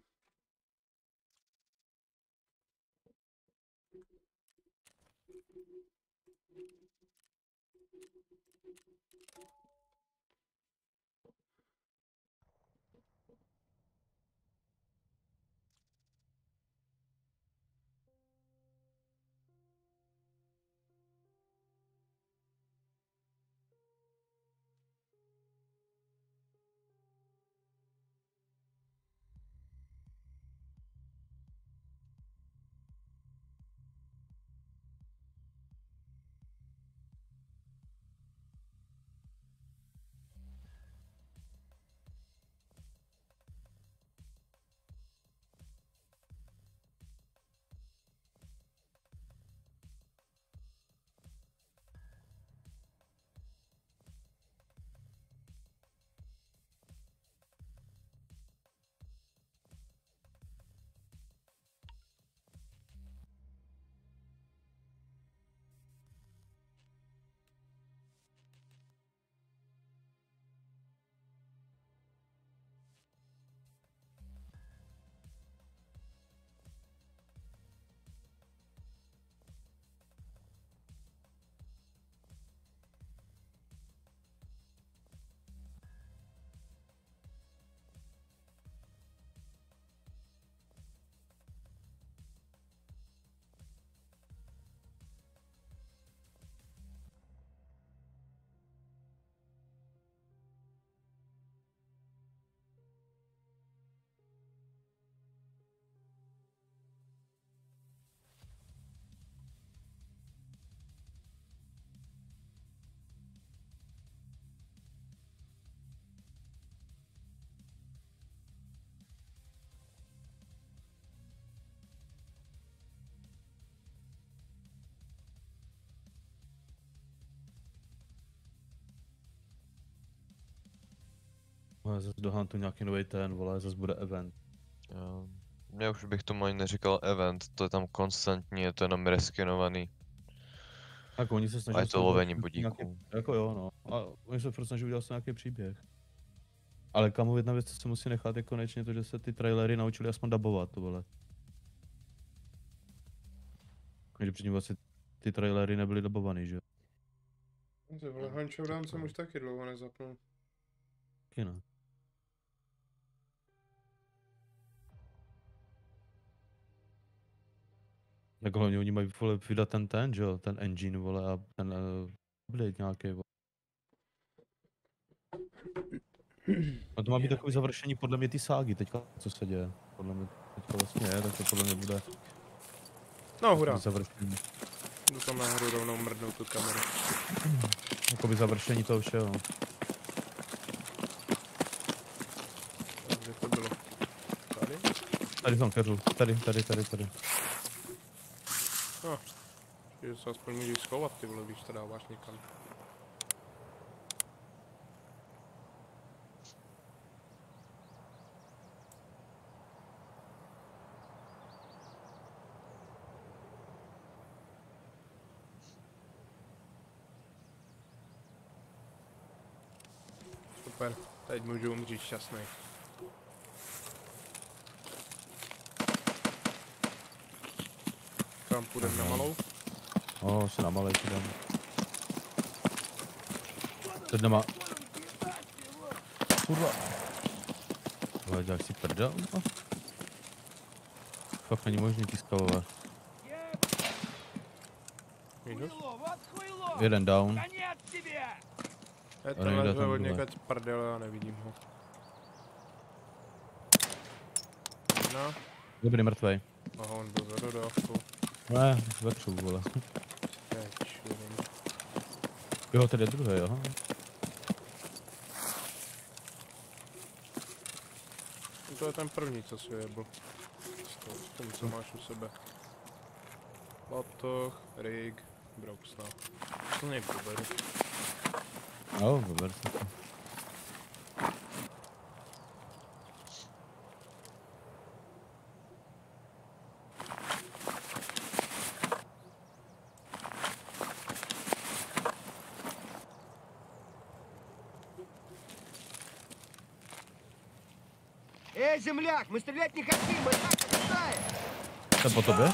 S2: Vole, zase do Huntu nějaký nový ten, vole, zase bude event.
S5: Jo. Já už bych tomu ani neříkal event, to je tam konstantní, je to jenom reskinovaný.
S2: Tak oni se snaží...
S5: A je to lovení
S2: nějaký-
S5: bodíků.
S2: Jako jo, no. A oni se furt snaží udělat nějaký příběh. Ale kamo, jedna věc, co se musí nechat, je konečně to, že se ty trailery naučili aspoň dabovat, to vole. Že předtím vlastně ty trailery nebyly dabovaný, že jo?
S1: Ty vole, Hančovrán jsem už taky dlouho nezapnul.
S2: Taky ne. Tak hlavně oni mají vole, vydat ten ten, že jo, ten engine, vole, a ten uh, update nějaký, vole. A to má být takový završení podle mě ty ságy teďka, co se děje. Podle mě teďka vlastně je, tak to podle mě bude
S1: No hurá,
S2: završení.
S1: jdu tam nahoru rovnou mrdnout tu kameru.
S2: Jakoby završení toho všeho.
S1: Takže to bylo. Tady?
S2: Tady keřu, tady, tady, tady, tady.
S1: Že se aspoň můžeš schovat, ty vole, když to dáváš někam. Super, teď můžu umřít šťastný. Kam půjdem na malou?
S2: No, se na malej půjdem. Teď nemá. Kurva. Ale děláš si prdel? No. Fakt není možný tiskalovat.
S1: Minus?
S2: Jeden down.
S1: Je to od někač prdel, já nevidím ho. Jedna.
S2: Dobrý mrtvej.
S1: Aha, on byl za dodávku.
S2: Ne, vetřu, vole. Jo, tady je druhý, aha.
S1: To je ten první, co si jebl. S tím, co máš u sebe. Batoh, rig, Broxna. To nepoberu.
S2: Jo, vyber si to.
S7: Эй, земляк, мы стрелять не хотим, мы так считаем.
S2: Jsem po tobě?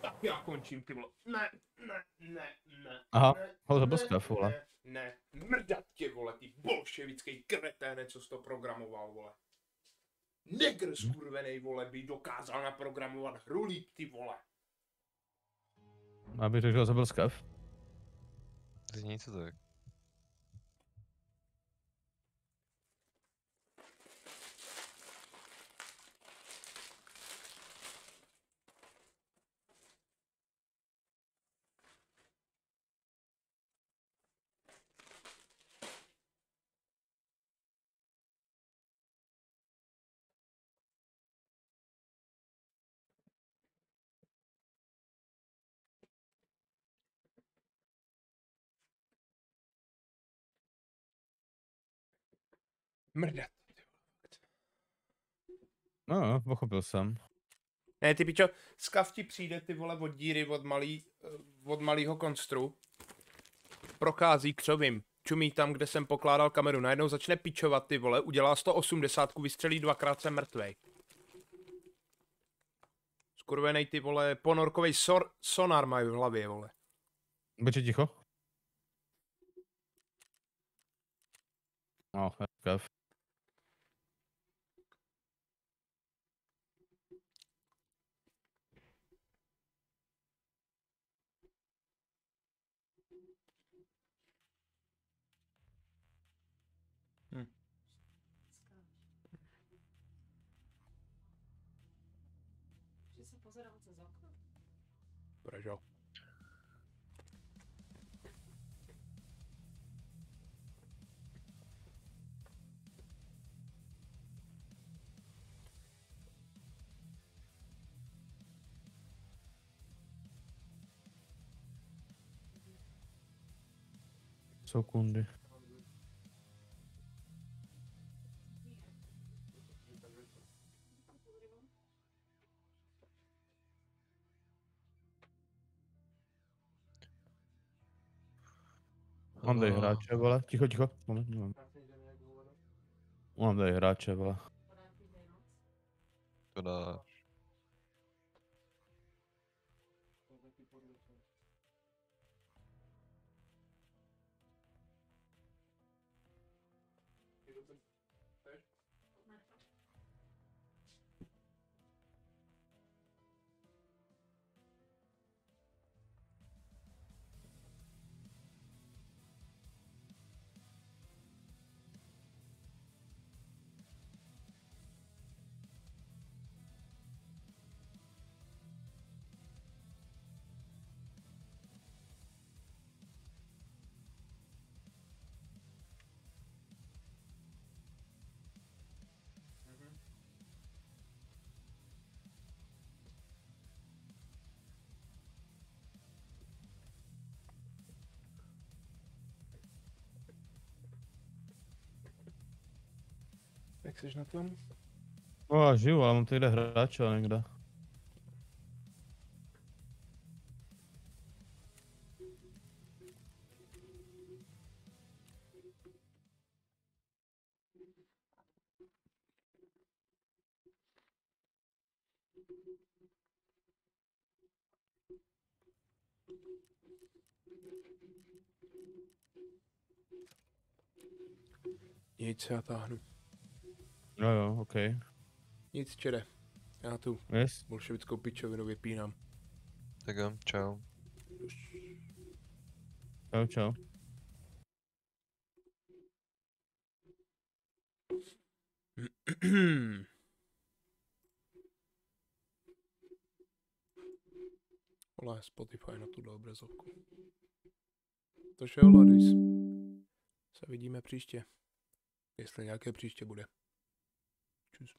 S1: Tak já končím, ty vole. Ne, ne, ne, ne.
S2: Aha,
S1: ne,
S2: ho zabil
S1: ne,
S2: Skev, vole.
S1: Ne, ne, mrdat tě, vole, ty bolševický kreténe, co jsi to programoval, vole. Negr skurvenej, vole, by dokázal naprogramovat hru líp, ty vole.
S2: Já bych řekl, že ho zabil Skev.
S5: Zní to tak.
S1: Mrdat.
S2: No, no, pochopil jsem.
S1: Ne, ty pičo, skav ti přijde ty vole od díry od malý, eh, od malýho konstru. Prochází křovím. Čumí tam, kde jsem pokládal kameru. Najednou začne pičovat ty vole, udělá 180, vystřelí dvakrát jsem mrtvej. Skurvenej ty vole, ponorkovej sor, sonar mají v hlavě, vole.
S2: Buďte ticho. No, Skev.
S8: Že se pozeral přes okno?
S1: Pražal.
S2: Sekundy. Mám tady
S5: Ah,
S2: hráče, vole. Ticho, ticho. Moment, moment. Mám tady hráče, vole.
S5: To dá.
S1: Jak jsi na tom?
S2: No já žiju, ale mám tadyhle hráče někde.
S1: Nic, já táhnu.
S2: Jo jo, OK.
S1: Nic, čere. Já tu
S2: Yes.
S1: bolševickou pičovinu vypínám.
S5: Tak jo, čau.
S2: Čau, čau.
S1: Vole, Spotify na tuhle obrazovku. To jo, Ladis. Se vidíme příště. Jestli nějaké příště bude. Tschüss.